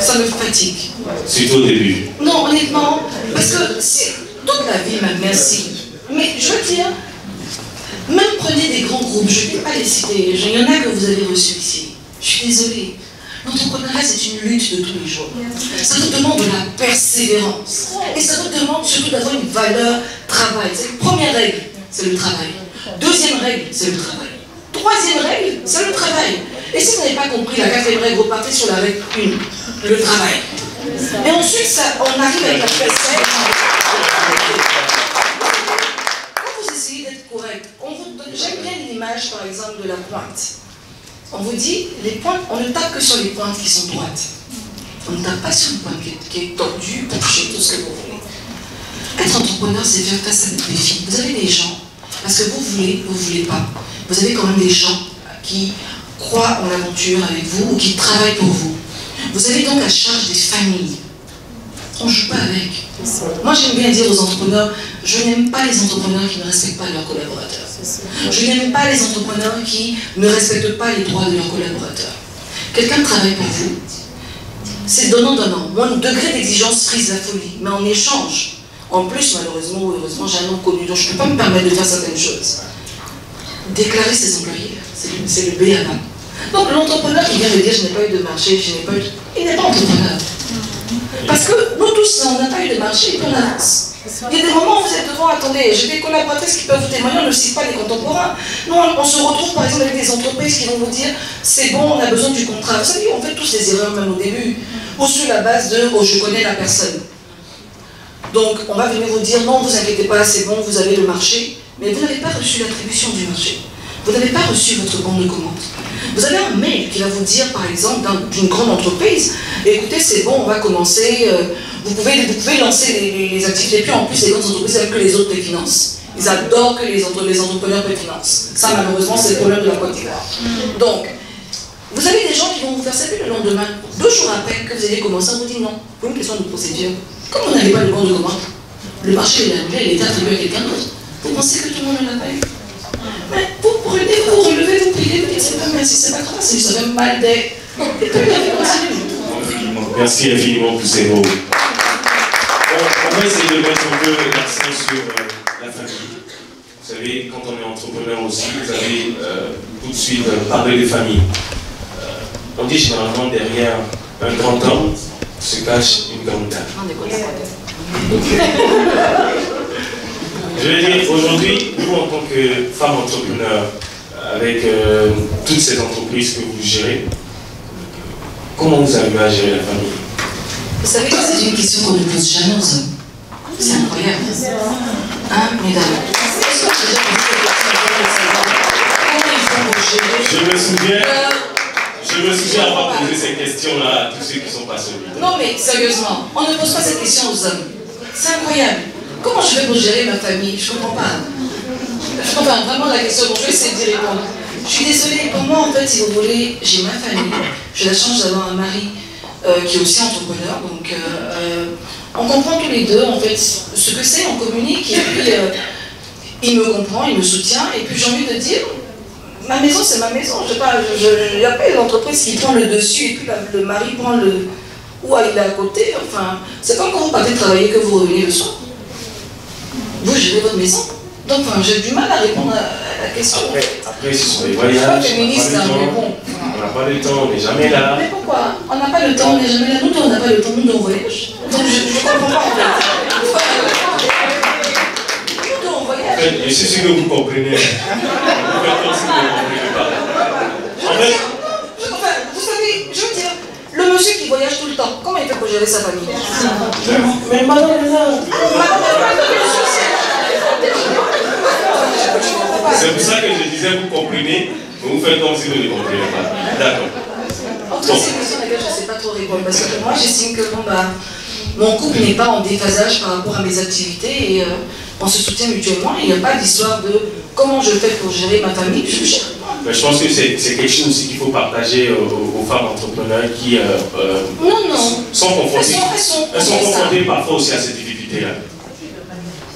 Ça me fatigue. C'est au début. Non, honnêtement, parce que c'est toute la vie, ma merci. Mais je veux dire, même prenez des grands groupes, je ne vais pas les citer, il y en a que vous avez reçus ici. Je suis désolée. L'entrepreneuriat, c'est une lutte de tous les jours. Ça nous demande de la persévérance. Et ça nous demande surtout d'avoir une valeur travail. C'est la première règle, c'est le travail. Deuxième règle, c'est le travail. Troisième règle, c'est le travail. Et si vous n'avez pas compris la quatrième règle, vous partez sur la règle 1, le travail. Et ensuite, on arrive avec la persévérance. J'aime bien l'image, par exemple, de la pointe. On vous dit, les pointes, on ne tape que sur les pointes qui sont droites. On ne tape pas sur une pointe qui est, tordue, penchée, tout ce que vous voulez. Être entrepreneur, c'est faire face à des défis. Vous avez des gens, parce que vous voulez, vous ne voulez pas. Vous avez quand même des gens qui croient en l'aventure avec vous ou qui travaillent pour vous. Vous avez donc à charge des familles. On ne joue pas avec. Moi, j'aime bien dire aux entrepreneurs, je n'aime pas les entrepreneurs qui ne respectent pas leurs collaborateurs. Je n'aime pas les entrepreneurs qui ne respectent pas les droits de leurs collaborateurs. Quelqu'un travaille pour vous, c'est donnant-donnant. Mon degré d'exigence frise la folie, mais en échange. En plus, malheureusement ou heureusement, j'ai un nom connu, donc je ne peux pas me permettre de faire certaines choses. Déclarer ses employés, c'est le B à Donc l'entrepreneur qui vient me dire je n'ai pas eu de marché, je n'ai pas eu Il n'est pas entrepreneur. Parce que nous tous, on n'a pas eu de marché on avance. Il y a des moments où vous êtes devant, attendez, j'ai des collaboratrices qui peuvent vous témoigner, on ne cite pas les contemporains. Nous, on, se retrouve par exemple avec des entreprises qui vont vous dire c'est bon, on a besoin du contrat. Vous savez, on fait tous des erreurs même au début, ou sur la base de oh, je connais la personne. Donc, on va venir vous dire non, vous inquiétez pas, c'est bon, vous avez le marché, mais vous n'avez pas reçu l'attribution du marché. Vous n'avez pas reçu votre bon de commande. Vous avez un mail qui va vous dire, par exemple, d'une grande entreprise, écoutez, c'est bon, on va commencer. Euh, vous pouvez, vous pouvez lancer les, activités. Puis en plus, les grandes entreprises aiment que les autres les financent. Ils adorent que les, les entrepreneurs les financent. Ça, malheureusement, c'est le problème de la Côte d'Ivoire. Donc, vous avez des gens qui vont vous faire saluer le lendemain. Deux jours après que vous avez commencé, on vous dit non. Pour une question de procédure. Comme vous n'avez pas le bon de commande, le marché est annulé, il est attribué à quelqu'un d'autre. Vous pensez que tout le monde l'a pas eu? Mais vous prenez, vous relevez, vous priez, vous dites c'est pas merci, c'est pas grave, c'est juste même mal des. Et puis la vie continue. Merci infiniment pour ces mots on va essayer de mettre un peu l'accent sur euh, la famille. Vous savez, quand on est entrepreneur aussi, vous allez euh, tout de suite euh, parler des familles. on dit généralement derrière un grand homme se cache une grande dame. Je veux dire, aujourd'hui, nous en tant que femmes entrepreneurs, avec euh, toutes ces entreprises que vous gérez, comment vous arrivez à gérer la famille? Vous savez que c'est une question qu'on ne pose jamais aux hommes. C'est incroyable. Hein, mesdames? Est-ce que déjà vous cette question Comment ils font pour gérer Je me souviens, je me souviens avoir posé ces questions-là à tous ceux qui sont pas. Non mais sérieusement, on ne pose pas cette question aux hommes. C'est incroyable. Comment je fais pour gérer ma famille? Je comprends pas. Je comprends vraiment la question, donc je vais essayer d'y répondre. Je suis désolée, pour moi en fait, si vous voulez, j'ai ma famille. J'ai la chance d'avoir un mari euh, qui est aussi entrepreneur, donc euh, euh, on comprend tous les deux en fait ce que c'est, on communique et puis il me comprend, il me soutient et puis j'ai envie de dire, ma maison c'est ma maison, je sais pas, je- il n'y a pas l'entreprise qui prend le dessus et puis le mari prend le, ou il est à côté, enfin, c'est comme quand vous partez travailler que vous revenez le soir. Vous gérez votre maison. Donc, enfin, j'ai du mal à répondre à, la question. Après, après, ce sont pas voyages, on n'a féministe, pas hein, le mais temps, bon. on n'a pas le temps, on n'est jamais là. Mais pourquoi On n'a pas le temps, on n'est jamais là. Nous, on n'a pas le temps, nous, on voyage. Donc, je ne comprends pas, en fait. Nous, on voyage. je suis sûr que vous comprenez. En fait, Je- enfin, vous savez, je veux dire, le monsieur qui voyage tout le temps, comment il fait pour gérer sa famille Mais madame, madame, c'est pour ça que je disais vous comprenez, vous faites comme si vous ne comprenez pas. D'accord. En tout cas, c'est une question à laquelle je ne sais pas trop répondre parce que moi, j'estime que bon, bah, mon couple n'est pas en déphasage par rapport à mes activités et euh, on se soutient mutuellement. Il n'y a pas d'histoire de comment je fais pour gérer ma famille. Je gère. Mais je pense que c'est quelque chose aussi qu'il faut partager aux, aux femmes entrepreneurs qui euh, euh, Non, non. sont confrontées, elles sont, elles sont elles sont ça. confrontées parfois aussi à ces difficultés-là.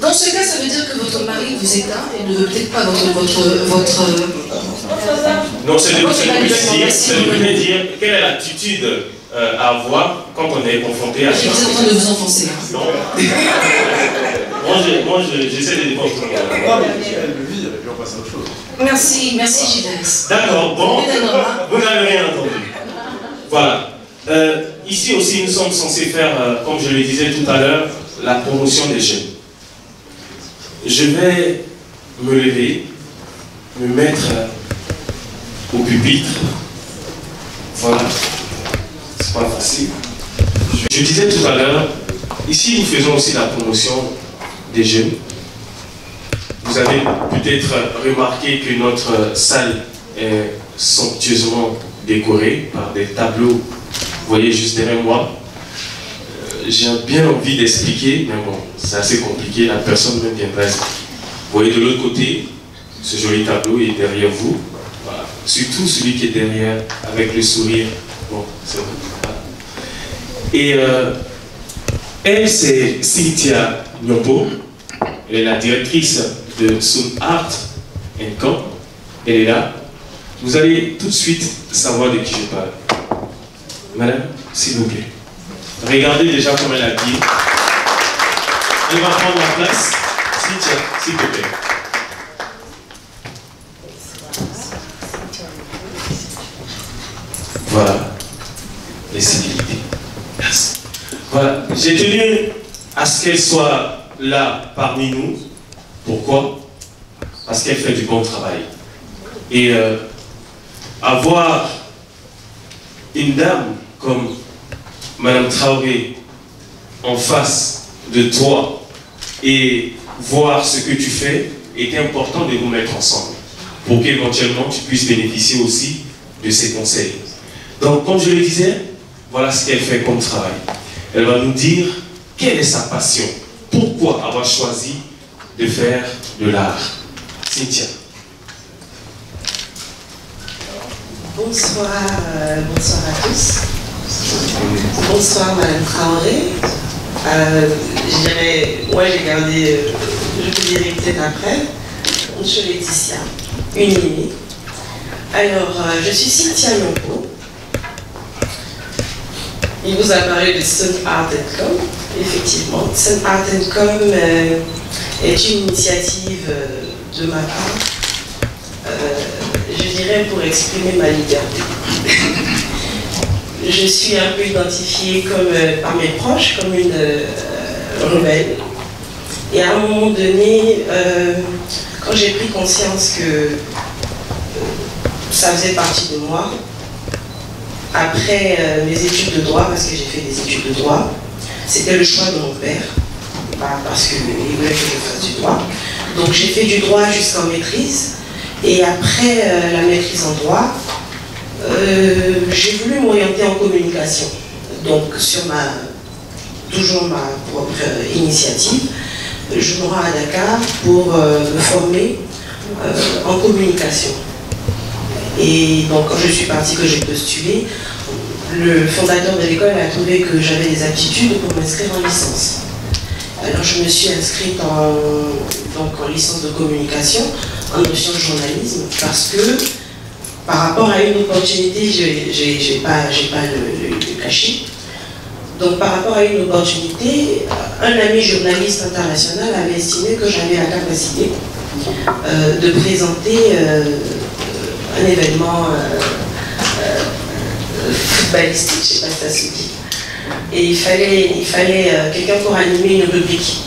Dans ce cas, ça veut dire que votre mari vous éteint et ne veut peut-être pas votre. votre, votre euh, Donc c'est de, c'est de dire, quelle est l'attitude euh, à avoir quand on est confronté à Je ça. suis en train de vous enfoncer. hein. Non. moi, je- je- j'essaie de défendre tout le monde. Non, mais elle le vit, et puis on passe à autre chose. Merci, merci Gilles. D'accord, bon, non, vous n'avez rien entendu. Voilà. Euh, ici aussi, nous sommes censés faire, euh, comme je le disais tout à l'heure, la promotion des jeunes. Je vais me lever, me mettre au pupitre. Voilà. C'est pas facile. Je disais tout à l'heure, ici nous faisons aussi la promotion des jeunes. Vous avez peut-être remarqué que notre salle est somptueusement décorée par des tableaux. Vous voyez juste derrière moi. J'ai bien envie d'expliquer, mais bon, c'est assez compliqué. La personne même viendra expliquer. Vous voyez de l'autre côté, ce joli tableau est derrière vous. Voilà. Surtout celui qui est derrière avec le sourire. Bon, c'est. Voilà. Et euh, elle, c'est Cynthia Nyopo. Elle est la directrice de Soon Art Co. Elle est là. Vous allez tout de suite savoir de qui je parle. Madame, s'il vous plaît. Regardez déjà comme elle a dit. Elle va prendre la place. S'il te plaît. Voilà. Les civilités. Merci. Voilà. J'ai tenu à ce qu'elle soit là parmi nous. Pourquoi? Parce qu'elle fait du bon travail. Et euh, avoir une dame comme Madame Traoré en face de toi et voir ce que tu fais est important de vous mettre ensemble pour qu'éventuellement tu puisses bénéficier aussi de ses conseils. Donc, comme je le disais, voilà ce qu'elle fait comme travail. Elle va nous dire quelle est sa passion, pourquoi avoir choisi de faire de l'art? Cynthia. Bonsoir, euh, bonsoir à tous. Bonsoir Madame Traoré. Euh, je dirais, moi j'ai gardé, euh, je vous dirai peut-être après. Suis Laetitia, une Mimi. Alors, euh, je suis Cynthia Yompo. Il vous a parlé de Sun Art Com. Effectivement, Sun Art Com euh, est une initiative de ma part. Je dirais pour exprimer ma liberté. Je suis un peu identifiée comme, euh, par mes proches comme une euh. Et à un moment donné, euh, quand j'ai pris conscience que euh, ça faisait partie de moi. Après mes études de droit, parce que j'ai fait des études de droit, c'était le choix de mon père, parce qu'il voulait que je fasse du droit. Donc j'ai fait du droit jusqu'en maîtrise. Et après la maîtrise en droit, euh, j'ai voulu m'orienter en communication. Donc sur ma, toujours ma propre initiative, je me rends à Dakar pour me former en communication. Et donc quand je suis partie, que j'ai postulé, le fondateur de l'école a trouvé que j'avais des aptitudes pour m'inscrire en licence. Alors je me suis inscrite en, donc, en licence de communication, en option journalisme, parce que par rapport à une opportunité, je n'ai pas, pas le, cacher. Donc par rapport à une opportunité, un ami journaliste international avait estimé que j'avais la capacité euh, de présenter euh, un événement euh, euh, footballistique, je ne sais pas si ça se dit. Et il fallait, il fallait euh, quelqu'un pour animer une rubrique.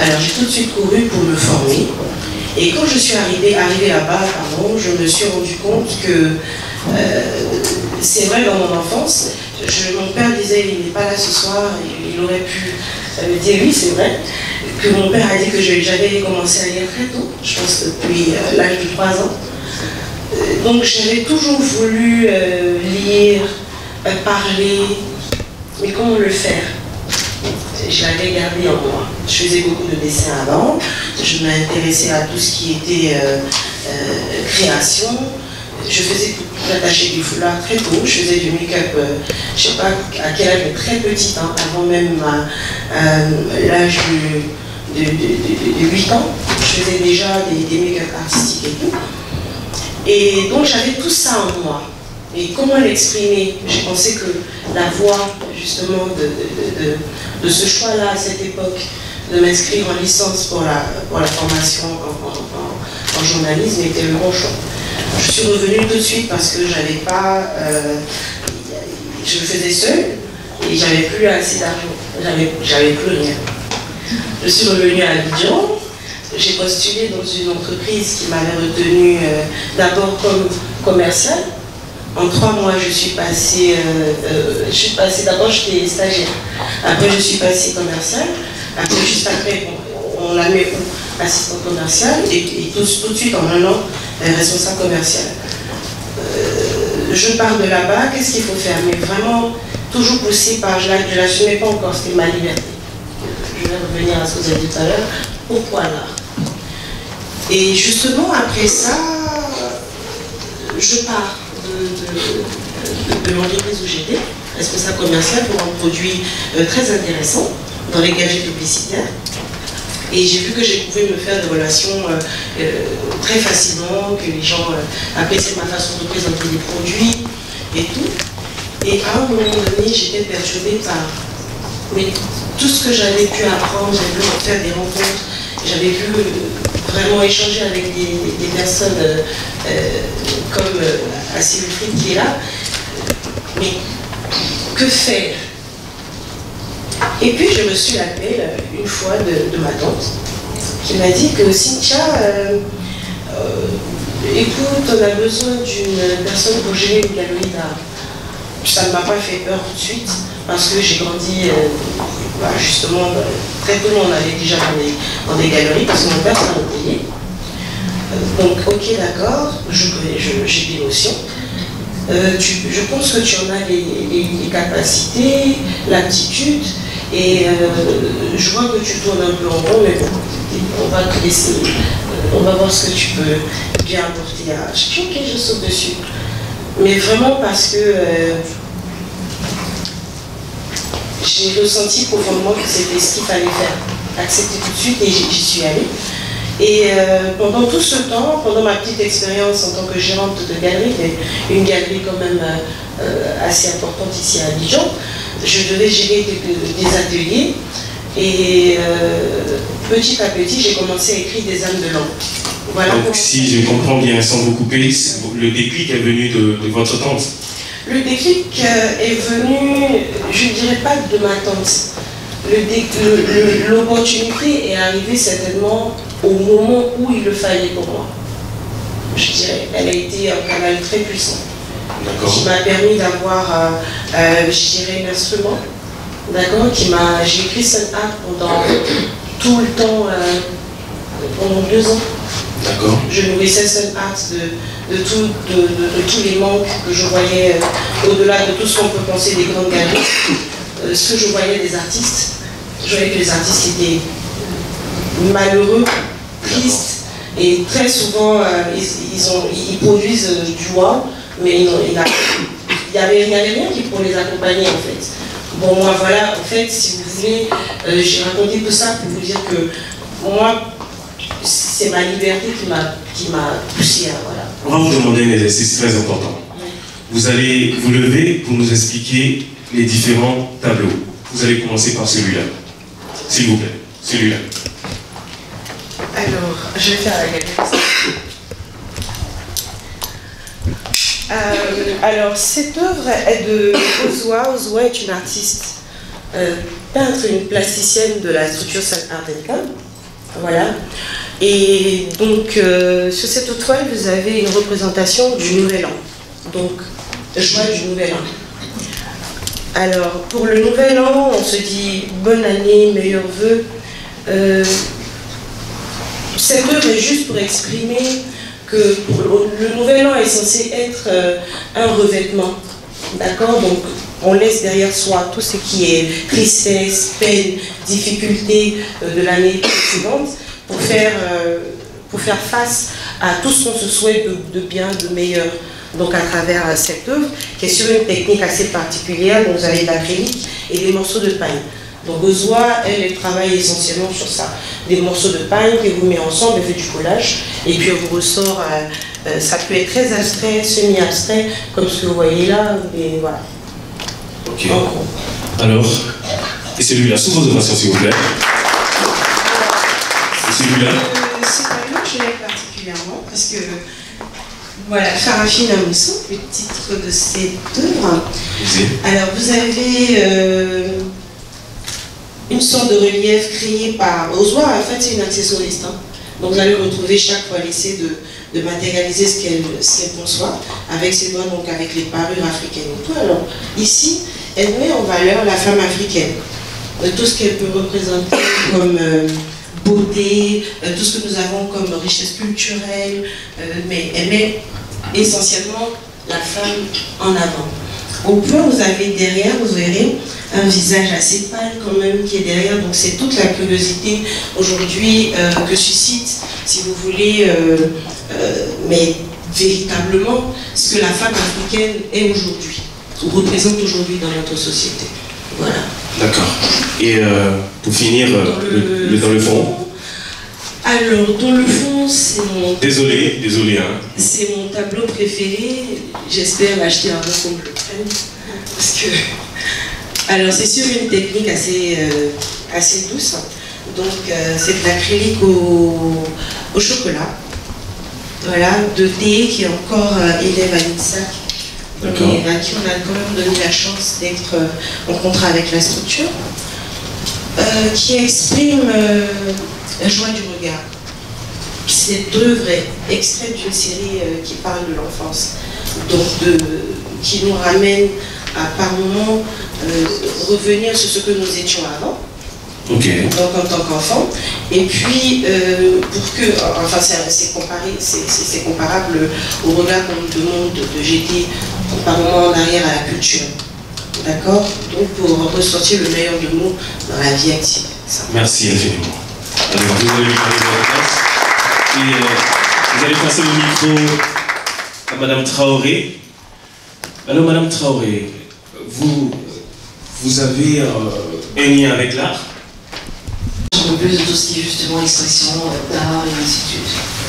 Alors j'ai tout de suite couru pour me former. Et quand je suis arrivée, arrivée là-bas, pardon, je me suis rendu compte que c'est vrai dans mon enfance, mon père disait il n'est pas là ce soir, il, aurait pu me dire oui c'est vrai, que mon père a dit que j'avais commencé à lire très tôt, je pense depuis l'âge de 3 ans. Euh, donc j'avais toujours voulu euh, lire, euh, parler, mais comment le faire? Je l'avais gardé en moi. Je faisais beaucoup de dessins avant, je m'intéressais à tout ce qui était création. Je faisais j'attachais du foulard très tôt, je faisais du make-up, je ne sais pas à quel âge, mais très petit, hein, avant même l'âge de, 8 ans. Je faisais déjà des, des make-up artistiques et tout. Et donc j'avais tout ça en moi. Et comment l'exprimer? J'ai pensé que la voix, justement, de, ce choix-là à cette époque, de m'inscrire en licence pour la, formation en, journalisme était le bon choix. Je suis revenue tout de suite parce que j'avais pas. Euh, je le faisais seule et j'avais plus assez d'argent. J'avais plus rien. Je suis revenue à Abidjan j'ai postulé dans une entreprise qui m'avait retenu euh, d'abord comme commercial. En trois mois, je suis passée, euh, euh, je suis d'abord j'étais stagiaire. Après, je suis passée commercial. Après, juste après, on, l'a mis assistant commercial et, tout, de suite en un an, responsable commercial. je pars de là-bas, qu'est-ce qu'il faut faire? Mais vraiment, toujours poussé par, je ne l'assumais pas encore, c'était ma liberté. Je vais revenir à ce que vous avez dit tout à l'heure. Pourquoi là? Et justement, après ça, je pars de, l'entreprise où j'étais, responsable commercial pour un produit euh, très intéressant dans les gadgets publicitaires? Et j'ai vu que j'ai pouvais me faire des relations euh, euh, très facilement, que les gens appréciaient ma façon de présenter les produits et tout. Et à un moment donné, j'étais perturbée par tout ce que j'avais pu apprendre, j'avais pu faire des rencontres, j'avais pu vraiment échanger avec des, personnes euh, euh, comme euh, qui est là. Mais que faire? Et puis je me suis une fois de, ma tante qui m'a dit que Cynthia, écoute, on a besoin d'une personne pour gérer une galerie d'art. Ça ne m'a pas fait peur tout de suite parce que j'ai grandi bah, justement, bah, très peu on allait déjà dans des, galeries parce que mon père s'en payé. Euh, donc, ok, d'accord, j'ai des notions. Euh, je pense que tu en as les, capacités, l'aptitude, et euh, je vois que tu tournes un peu en rond, mais bon, on va te laisser, on va voir ce que tu peux bien apporter à. Je dis ok, je saute dessus. Mais vraiment parce que j'ai ressenti profondément que c'était ce qu'il fallait faire. Accepter tout de suite et j'y suis allée. Et euh, pendant tout ce temps, pendant ma petite expérience en tant que gérante de galerie, une galerie quand même euh, assez importante ici à Dijon, je devais gérer des, ateliers. Et euh, petit à petit, j'ai commencé à écrire des âmes de langue. Voilà Donc, si je comprends bien, sans vous couper, le déclic est venu de, de votre tante le déclic euh, est venu, je ne dirais pas de ma tante. L'opportunité est arrivée certainement au moment où il le fallait pour moi. je dirais. Elle a été un canal très puissant qui m'a permis d'avoir, euh, euh, je dirais, un instrument, d'accord, qui m'a, j'ai écrit Sun Art pendant tout le temps, euh, pendant deux ans. D'accord. Je nourrissais Sun Art de, de, tout, de, tous les manques que je voyais, euh, au-delà de tout ce qu'on peut penser des grandes galeries, euh, ce que je voyais des artistes. Je voyais que les artistes étaient malheureux, tristes, et très souvent, euh, ils, ils produisent du wow, mais il n'y avait, rien qui pour les accompagner en fait. Bon, moi voilà, en fait, si vous voulez, j'ai raconté tout ça pour vous dire que moi, c'est ma liberté qui m'a qui m'a poussé à voilà. On va vous demander un exercice très important. Vous allez vous lever pour nous expliquer les différents tableaux. Vous allez commencer par celui-là. S'il vous plaît. Celui-là. Alors, je vais faire la. Euh, alors, cette œuvre est de Ozwa. Ozwa est une artiste euh, peintre, une plasticienne de la structure Sun Art. Voilà. Et donc, euh, sur cette toile, vous avez une représentation du Nouvel An. Donc, joie du Nouvel An. Alors, pour le Nouvel An, on se dit bonne année, meilleurs vœux. Euh, cette œuvre est juste pour exprimer que le nouvel an est censé être euh, un revêtement. D'accord? Donc, on laisse derrière soi tout ce qui est tristesse, peine, difficulté euh, de l'année précédente pour faire, euh, pour faire face à tout ce qu'on se souhaite de, de bien, de meilleur. Donc, à travers euh, cette œuvre, qui est sur une technique assez particulière, donc vous avez de l'acrylique et des morceaux de paille. Donc Ozwa, elle, elle travaille essentiellement sur ça. Des morceaux de paille que vous mettez ensemble, elle fait du collage, et puis elle vous ressort, euh, euh, ça peut être très abstrait, semi-abstrait, comme ce que vous voyez là, et voilà. Ok. Alors, et celui-là, sous vos ovations, s'il vous plaît. Et celui-là. Euh, ce tableau, je l'aime particulièrement parce que, voilà, Farafine Amoussou, le titre de cette œuvre. Alors, vous avez euh, une sorte de relief créé par Ozwa. En fait, c'est une accessoiriste. hein. Donc, vous allez retrouver chaque fois l'essai de, de matérialiser ce qu'elle conçoit avec ses doigts, donc avec les parures africaines et tout. Alors, ici, elle met en valeur la femme africaine. Euh, tout ce qu'elle peut représenter comme euh, beauté, euh, tout ce que nous avons comme richesse culturelle, euh, mais elle met essentiellement la femme en avant. Au point, vous avez derrière, vous verrez, un visage assez pâle quand même qui est derrière. Donc c'est toute la curiosité aujourd'hui euh, que suscite, si vous voulez, mais véritablement ce que la femme africaine est aujourd'hui, ou représente aujourd'hui dans notre société. Voilà. D'accord. Et euh, pour finir, euh, le, le- dans le fond. Alors, dans le fond, c'est mon Désolé, désolé, hein. C'est mon tableau préféré. J'espère l'acheter avant qu'on me le prenne. Parce que. Alors, c'est sur une technique assez, euh, assez douce. Donc, euh, c'est de l'acrylique au, au chocolat. Voilà, de thé qui est encore euh, élève à l'INSAC. D'accord. À qui on a quand même donné la chance d'être euh, en contrat avec la structure. Euh, qui exprime euh, la joie du regard. Cette œuvre est extraite d'une série qui parle de l'enfance, qui nous ramène à par moments revenir sur ce que nous étions avant, Donc en tant qu'enfant, et puis euh, pour que, enfin c'est comparé, c'est- comparable au regard qu'on nous demande de, jeter par moments en arrière à la culture, d'accord? Donc pour ressortir le meilleur de nous dans la vie active. ça. Merci infiniment. Alors, vous allez prendre votre place. Et euh, vous allez passer le micro à Madame Traoré. Alors, Madame Traoré, vous, vous avez euh, un lien avec l'art? De tout ce qui est justement expression d'art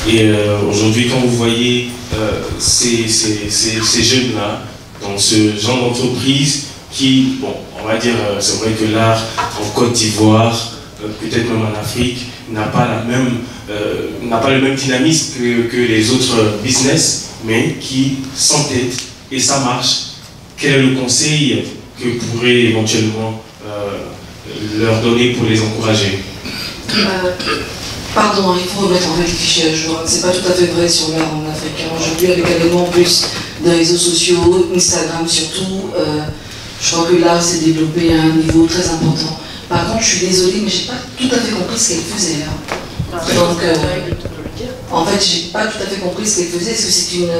et. Et euh, aujourd'hui, quand vous voyez euh, ces, ces- ces- jeunes-là dans ce genre d'entreprise qui, bon, on va dire, euh, c'est vrai que l'art en Côte d'Ivoire, peut-être même en Afrique, n'a pas, la même, n'a pas le même dynamisme que, que les autres business, mais qui s'entêtent et ça marche. Quel est le conseil que pourrez éventuellement leur donner pour les encourager? Pardon, il faut remettre en fait le cliché à jour. C'est pas tout à fait vrai sur l'art en Afrique. africain aujourd'hui, avec l'avènement plus des réseaux sociaux, Instagram surtout. Euh, je crois que l'art s'est développé à un niveau très important. Par contre, je suis désolée, mais j'ai pas tout à fait compris ce qu'elle faisait là. Donc, euh, en fait, j'ai pas tout à fait compris ce qu'elle faisait. Est-ce que c'est une,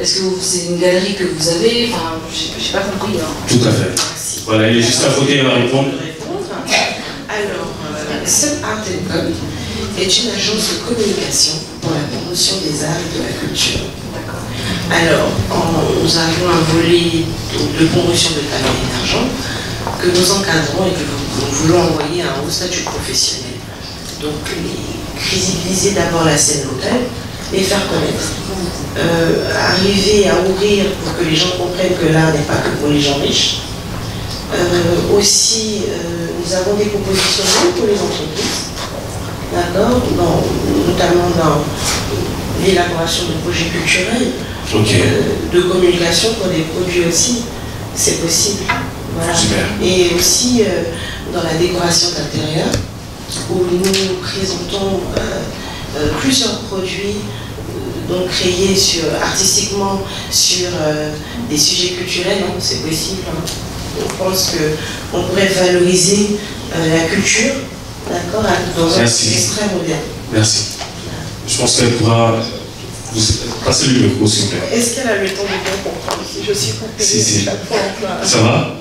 est-ce que c'est une galerie que vous avez? Enfin, j'ai pas compris. Hein. Tout à fait. Voilà, il est juste à côté, il va répondre. Alors, euh, Sun Art est une agence de communication pour la promotion des arts et de la culture. Alors, nous avons un volet de promotion de talent et d'argent que nous encadrons et que nous, voulons envoyer à un haut statut professionnel. Donc, visibiliser d'abord la scène locale et faire connaître. Euh, arriver à ouvrir pour que les gens comprennent que l'art n'est pas que pour les gens riches. Euh, aussi, euh, nous avons des propositions pour les entreprises, d'accord, notamment dans l'élaboration de projets culturels, de communication pour des produits aussi, c'est possible. Et aussi euh, dans la décoration d'intérieur, où nous présentons euh, euh, plusieurs produits donc créés sur, artistiquement sur des sujets culturels, hein, c'est possible. Hein. On pense qu'on pourrait valoriser la culture d'accord, dans un extrême moderne. Merci. Je pense qu'elle pourra Passez le micro, s'il vous plaît. Est-ce qu'elle a le temps de bien comprendre si je suis coupée si, si. Ça va?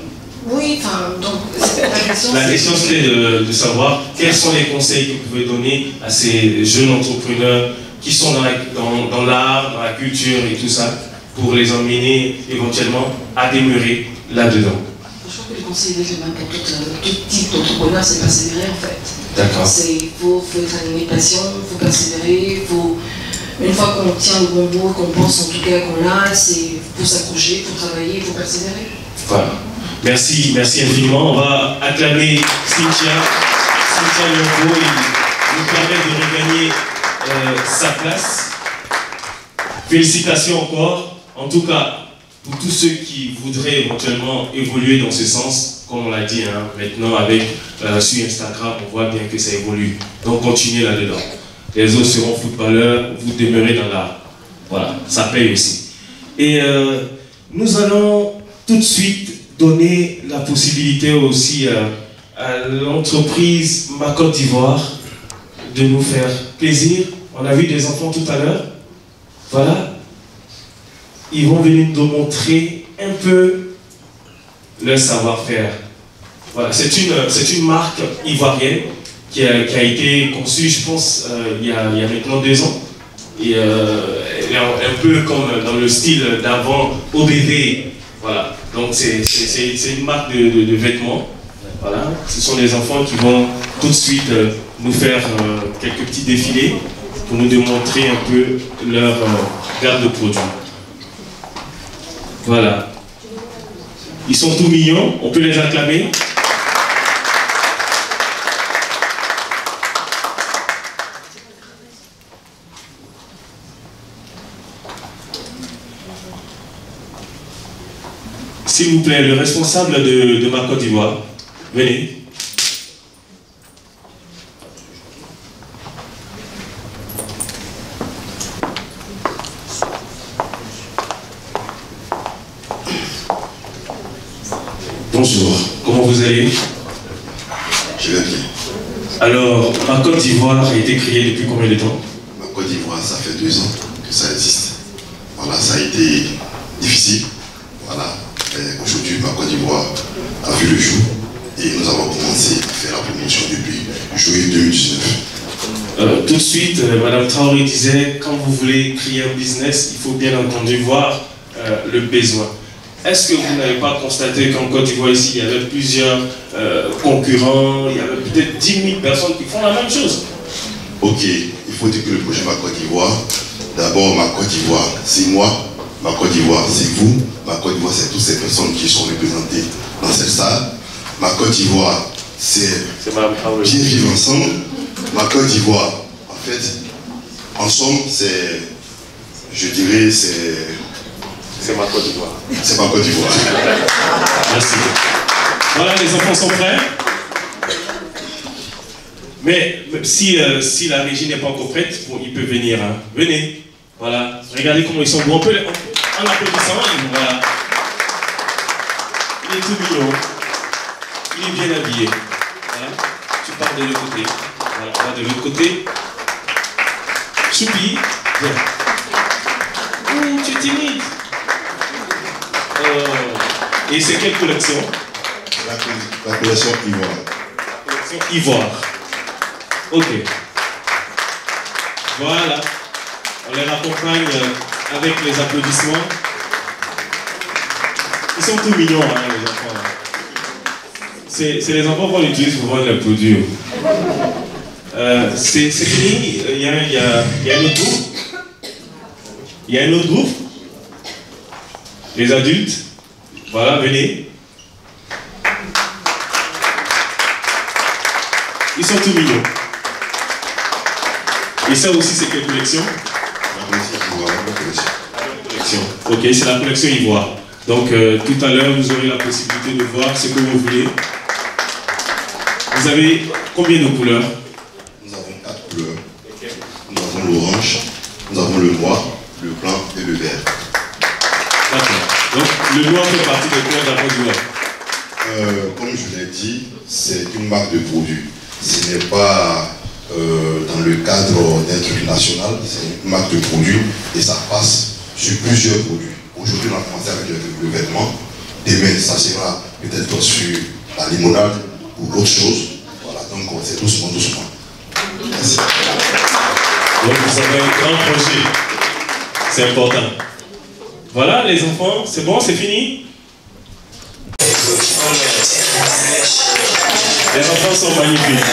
Oui, enfin, donc la question. La question c'était de, savoir quels sont les conseils que vous pouvez donner à ces jeunes entrepreneurs qui sont dans l'art, dans, dans, la culture et tout ça, pour les emmener éventuellement à demeurer là-dedans. Je crois que le conseil est le même pour tout, tout type d'entrepreneur, c'est persévérer en fait. D'accord. Il faut, faut être animé passion, il faut persévérer, il faut une fois qu'on tient le bon bout, qu'on pense en tout cas qu'on l'a, c'est pour s'accrocher, pour travailler, pour persévérer. Voilà. Merci, merci infiniment. On va acclamer Cynthia. Cynthia Lombo, il nous permet de regagner euh, sa place. Félicitations encore. En tout cas, pour tous ceux qui voudraient éventuellement évoluer dans ce sens, comme on l'a dit hein, maintenant avec euh, sur Instagram, on voit bien que ça évolue. Donc continuez là-dedans les autres seront footballeurs, vous demeurez dans l'art. Voilà, ça paye aussi. Et euh, nous allons tout de suite donner la possibilité aussi euh, à l'entreprise Ma Côte d'Ivoire de nous faire plaisir. On a vu des enfants tout à l'heure. Voilà. Ils vont venir nous montrer un peu leur savoir-faire. Voilà, c'est une, une marque ivoirienne qui a, été conçu, je pense, euh, il, y a, maintenant deux ans. Et euh, elle est un, peu comme dans le style d'avant OBV. Voilà. Donc c'est une marque de, vêtements. Voilà. Ce sont des enfants qui vont tout de suite euh, nous faire quelques petits défilés pour nous démontrer un peu leur garde de produits. Voilà. Ils sont tout mignons, on peut les acclamer. S'il vous plaît, le responsable de, ma Côte d'Ivoire, venez. Bonjour, comment vous allez Je vais bien. Alors, ma Côte d'Ivoire a été créée depuis combien de temps? Ma Côte d'Ivoire, ça fait deux ans que ça existe. Voilà, ça a été difficile. Voilà, Aujourd'hui, ma Côte d'Ivoire a vu le jour et nous avons commencé à faire la promotion depuis juillet 2019. Euh, tout de suite, euh, Madame Traoré disait, quand vous voulez créer un business, il faut bien entendu voir euh, le besoin. Est-ce que vous n'avez pas constaté qu'en Côte d'Ivoire ici, il y avait plusieurs concurrents, il y avait peut-être 10 000 personnes qui font la même chose? Ok, il faut dire que le projet Ma Côte d'Ivoire, d'abord Ma Côte d'Ivoire, c'est moi, Ma Côte d'Ivoire, c'est vous, Ma Côte d'Ivoire, c'est toutes ces personnes qui sont représentées dans cette salle. Ma Côte d'Ivoire, c'est bien vivre ensemble. Ma Côte d'Ivoire, en fait, ensemble, c'est, je dirais, c'est... C'est ma Côte d'Ivoire. C'est ma Côte d'Ivoire. Merci. Voilà, les enfants sont prêts. Mais si, euh, si la régie n'est pas encore prête, il peut venir. Hein. Venez. Voilà, regardez comment ils sont beaux. On peut, en applaudissant, voilà. Il est tout mignon. Il est bien habillé. Voilà. Tu pars de l'autre côté. Voilà, on va de l'autre côté. Choupi, viens. Ouh, tu es timide. Et c'est quelle collection? La, co- la collection Ivoire. Collection Ivoire. Ok. Voilà. On les raccompagne euh, avec les applaudissements. Ils sont tout mignons, hein, les enfants. C'est les enfants qu'on utilise pour vendre les produits. Euh, c'est c'est fini. Il y a, il y, a, il y a un autre groupe. Il y a un autre groupe. Les adultes. Voilà, venez. Ils sont tout mignons. Et ça aussi, c'est quelle collection? La collection Ivoire, la collection. collection. Ok, c'est la collection Ivoire. Donc euh, tout à l'heure, vous aurez la possibilité de voir ce que vous voulez. Vous avez combien de couleurs? Nous avons quatre couleurs. Nous avons l'orange, nous avons le noir, le blanc et le vert. D'accord. Donc le noir fait partie des couleurs de la Côte d'Ivoire. Euh, comme je l'ai dit, c'est une marque de produit. Ce n'est pas euh, dans le cadre d'un truc national, c'est une marque de produit et ça passe sur plusieurs produits. Aujourd'hui, on a commencé avec le, le vêtement. Demain, ça sera peut-être sur la limonade ou autre chose. Voilà, donc c'est doucement, doucement. Merci. Donc vous avez un grand projet. C'est important. Voilà les enfants, c'est bon, c'est fini Les enfants sont magnifiques.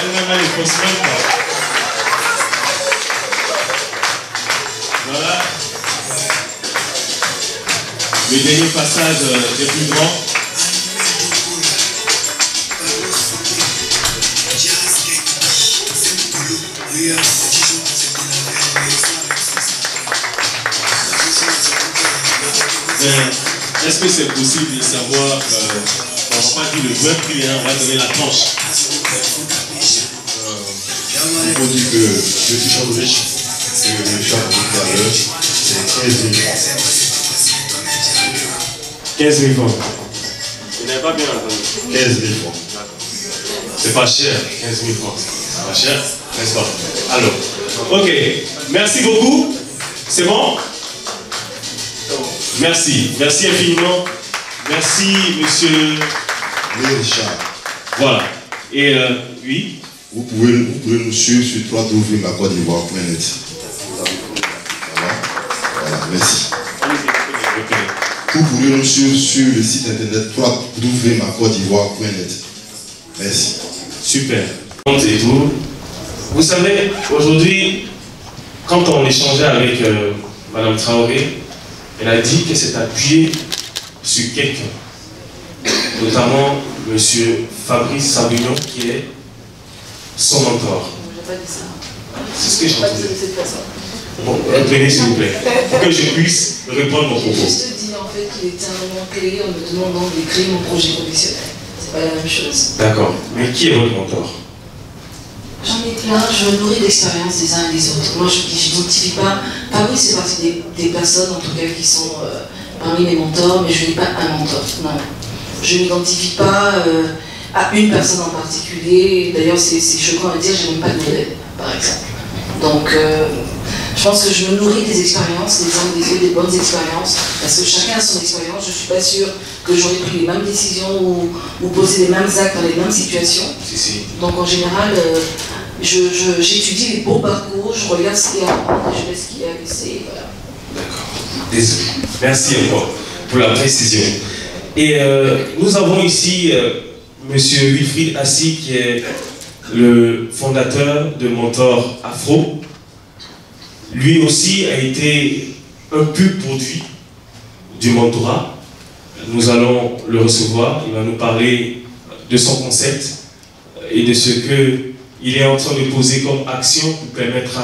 Elle-même, elle pense même. Voilà. Le dernier passage euh, des plus grands. Est-ce que c'est possible de savoir, euh, on va pas dire le vrai prix, hein, on va donner la tranche. Il faut dire que je suis sandwich, que le chat tout à l'heure, c'est 15 000 francs. 15 000 francs. Vous n'avez pas bien entendu 15 000 francs. C'est pas cher, 15 000 francs. C'est pas cher, n'est-ce pas? Alors, ok. Merci beaucoup. C'est bon? Merci. Merci infiniment. Merci, monsieur. Oui, Richard. Voilà. Et euh, oui? Vous pouvez, vous pouvez nous suivre sur www.macodivoire.net. Voilà. Voilà, merci. Vous pouvez nous suivre sur le site internet www.macodivoire.net. Merci. Super. Et tout. Vous savez, aujourd'hui, quand on échangeait avec euh, Madame Traoré, elle a dit qu'elle s'est appuyée sur quelqu'un, notamment Monsieur Fabrice Savignon, qui est son mentor. J'ai pas dit ça. C'est ce que façon. Bon, venez s'il vous plaît, pour que je puisse répondre mon J'ai propos. juste dit en fait qu'il était un moment clé en me demandant d'écrire mon projet professionnel. C'est pas la même chose. D'accord. Mais qui est votre mentor? J'en ai plein, je nourris d'expériences des uns et des autres. Moi, je n'identifie pas. Fabrice fait partie des, des personnes, en tout cas, qui sont euh, parmi mes mentors, mais je n'ai pas un mentor. Non. Je n'identifie pas euh, à une personne en particulier. D'ailleurs, c'est choquant à dire, je n'ai même pas de modèle, par exemple. Donc, euh, je pense que je me nourris des expériences, des uns des autres, des bonnes expériences, parce que chacun a son expérience. Je ne suis pas sûre que j'aurais pris les mêmes décisions ou, ou posé les mêmes actes dans les mêmes situations. Si, si. Donc en général, euh, je- je- j'étudie les beaux parcours, je regarde ce qu'il y a à je mets ce qu'il y a à laisser. Voilà. D'accord. Désolé. Merci encore pour la précision. Et euh, nous avons ici Monsieur Wilfried Assis, qui est le fondateur de Mentor Afro. Lui aussi a été un pur produit du mentorat. Nous allons le recevoir. Il va nous parler de son concept et de ce qu'il est en train de poser comme action pour permettre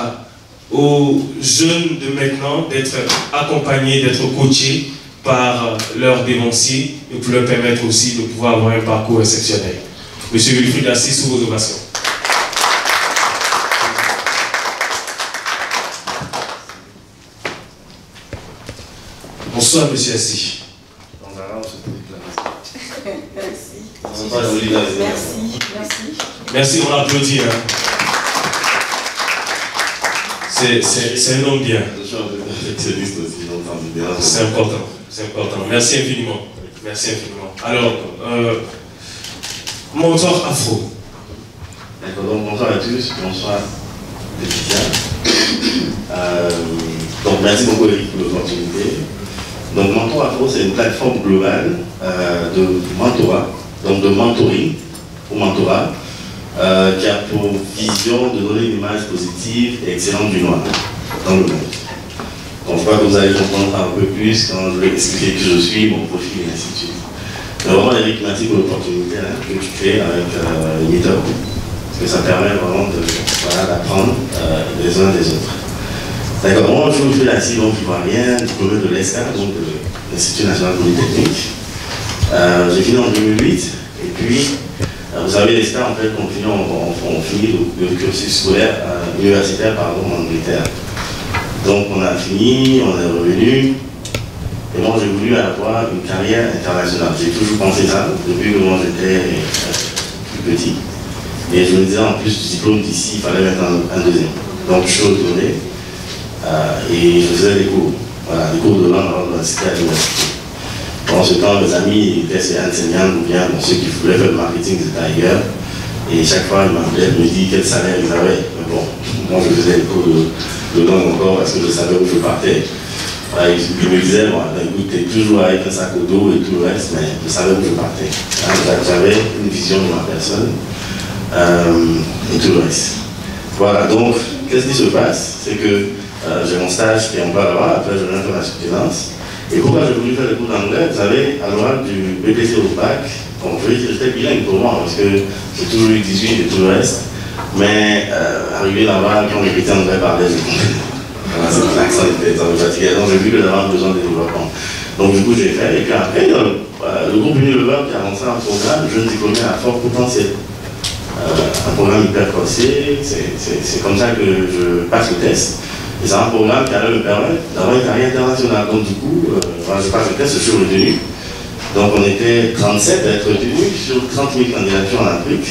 aux jeunes de maintenant d'être accompagnés, d'être coachés par leurs dévanciers, et pour leur permettre aussi de pouvoir avoir un parcours exceptionnel. Monsieur Wilfried Assis, sous vos ovations. Bonsoir, monsieur Assis. Merci. Merci. Merci. Merci, on applaudit. Hein. C'est un homme bien. C'est important. C'est important. Merci infiniment. Merci infiniment. Alors, euh, mentor afro. D'accord, donc bonsoir à tous, bonsoir Laetitia. Euh, donc merci beaucoup Eric pour l'opportunité. Donc Mentor Afro, c'est une plateforme globale euh, de mentorat, donc de mentoring ou mentorat, euh, qui a pour vision de donner une image positive et excellente du noir dans le monde. Donc je crois que vous allez comprendre un peu plus quand je vais expliquer qui je suis, mon profil et ainsi de suite. Mais vraiment Eric, merci pour l'opportunité hein, que tu fais avec euh, Meetup, parce que ça permet vraiment d'apprendre euh, les uns des autres. D'accord, moi je fais la donc ivoirien, diplômé de l'ESCA, donc de l'Institut National Polytechnique. Euh, J'ai fini en 2008, et puis vous savez, les stars, en fait, on finit, on, finit le, cursus scolaire euh, universitaire pardon, en Angleterre. Donc on a fini, on est revenu, et moi j'ai voulu avoir une carrière internationale. J'ai toujours pensé ça depuis que moi j'étais euh, plus petit. Et je me disais en plus du diplôme d'ici, il fallait mettre un, deuxième. Donc suis retourné euh, et je faisais des cours. Voilà, des cours de langue à l'université à l'université. Pendant ce temps, mes amis étaient enseignants ou bien ceux qui voulaient faire le marketing, ils étaient ailleurs. Et chaque fois, ils m'appelaient, me disaient quel salaire ils avaient. Mais bon, moi je faisais des cours de, langue encore parce que je savais où je partais. ils, me disaient, bon, ben, écoute, tu es toujours avec un sac au dos et tout le reste, mais je savais où je partais. Hein, j'avais une vision de ma personne euh, et tout le reste. Voilà, donc, qu'est-ce qui se passe? C'est que euh, j'ai mon stage qui est en bas là-bas, après je viens faire la soutenance. Et pourquoi j'ai voulu faire des cours d'anglais? Vous savez, à l'oral du BPC au bac, je vais dire j'étais bilingue pour moi, parce que j'ai toujours eu 18 et tout le reste. Mais euh, arrivé là-bas, quand répétait anglais parlait, j'ai compris. Voilà, l'accent était, ça me fatiguait. Donc j'ai vu que j'avais besoin de développement. Donc du coup j'ai fait, et puis après, euh, le groupe Unilever qui a lancé un programme, jeunes diplômés à fort potentiel. Euh, un programme hyper corsé, c'est comme ça que je passe le test. Et c'est un programme qui allait me permettre d'avoir une carrière internationale. Donc du coup, euh, je passe le test, je suis retenu. Donc on était 37 à être retenus sur 30 000 candidatures en Afrique.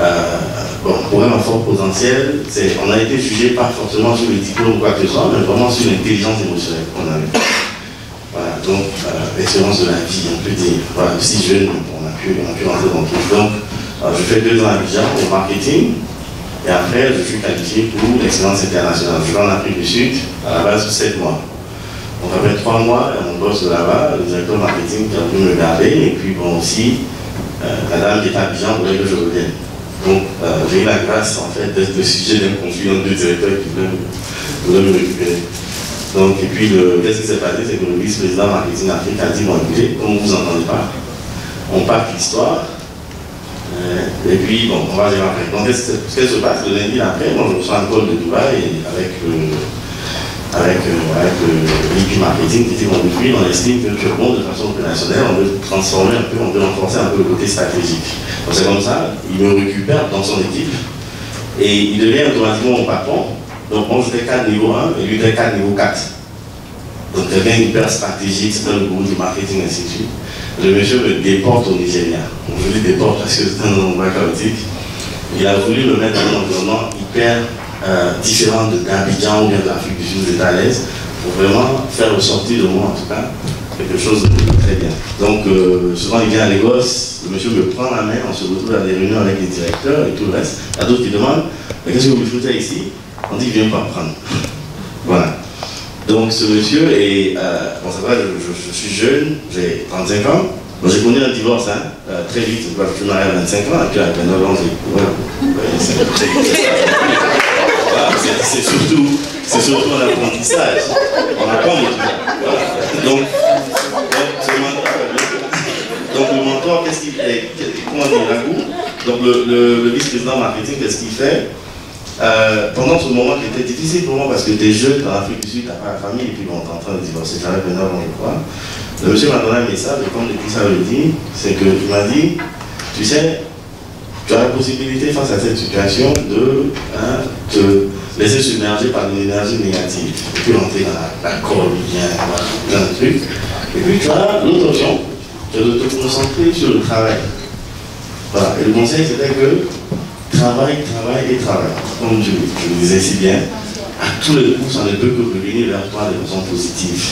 Euh, bon, programme à fort potentiel, on a été jugé pas forcément sur les diplômes ou quoi que ce soit, mais vraiment sur l'intelligence émotionnelle qu'on avait. Voilà, donc euh, de la vie, on peut dire. Voilà, si jeune, on a pu, on a pu rentrer dans tout. Donc, euh, je fais deux ans à Abidjan au marketing. Et après, je suis qualifié pour l'excellence internationale. Je vais en Afrique du Sud, à la base de 7 mois. Donc après 3 mois, mon boss de là-bas, le directeur marketing qui a pu me garder, et puis bon aussi, euh, la dame qui est à Abidjan voulait que je revienne. Donc euh, j'ai eu la grâce en fait d'être le sujet d'un conflit entre deux directeurs qui voulaient, me récupérer. Donc, et puis, qu'est-ce qui s'est passé? C'est que le vice-président marketing Afrique a dit, bon écoutez, comme vous n'entendez pas, on part l'histoire, et puis, bon, on va dire après. Donc, qu'est-ce qui se passe le lundi après Moi, je reçois un call de Dubaï avec, euh, avec, euh, avec l'équipe marketing qui dit bon, on estime que tu bon de façon opérationnelle, on veut transformer un peu, on veut renforcer un peu le côté stratégique. Donc, c'est comme ça, il me récupère dans son équipe et il devient automatiquement mon patron. Donc, moi, j'étais cadre niveau 1 et lui était cadre niveau 4. Donc, quelqu'un hyper stratégique, c'est le groupe du marketing, ainsi de suite le monsieur me déporte au Nigeria. Je lui déporte parce que c'est un endroit chaotique. Il a voulu me mettre dans un environnement hyper euh, différent d'Abidjan ou bien de l'Afrique du Sud, à l'aise, pour vraiment faire ressortir de moi, en tout cas, quelque chose de très bien. Donc, euh, souvent, il vient à Lagos, le monsieur me prend la main, on se retrouve à des réunions avec les directeurs et tout le reste. Il y a d'autres qui demandent, mais qu'est-ce que vous foutez ici? On dit, viens pas prendre. voilà. Donc ce monsieur est, euh, bon c'est vrai, je, suis jeune, j'ai 35 ans, j'ai connu un divorce hein, euh, très vite, je suis marié à 25 ans, et puis à 29 ans, j'ai... Voilà. c'est surtout, surtout un apprentissage. On apprend ça. Donc, donc, le mentor, qu'est-ce qu'il fait? Comment dire, Donc le, le vice-président marketing, qu'est-ce qu'il fait? Euh, pendant ce moment qui était difficile pour moi parce que t'es jeune dans l'Afrique du Sud, t'as pas la famille et puis bon, t'es en train de divorcer, j'avais 29 ans je crois. Le monsieur m'a donné un message et comme depuis ça le dit, c'est qu'il m'a dit, tu sais, tu as la possibilité face à cette situation de hein, te laisser submerger par une énergie négative et puis rentrer dans la, la bien, plein de trucs. Et puis tu as l'autre option, c'est de te concentrer sur le travail. Voilà. Et le conseil c'était que travail, travail et travail. Comme je, je disais si bien, à tous les coups, ça ne peut que revenir vers toi de façon positive.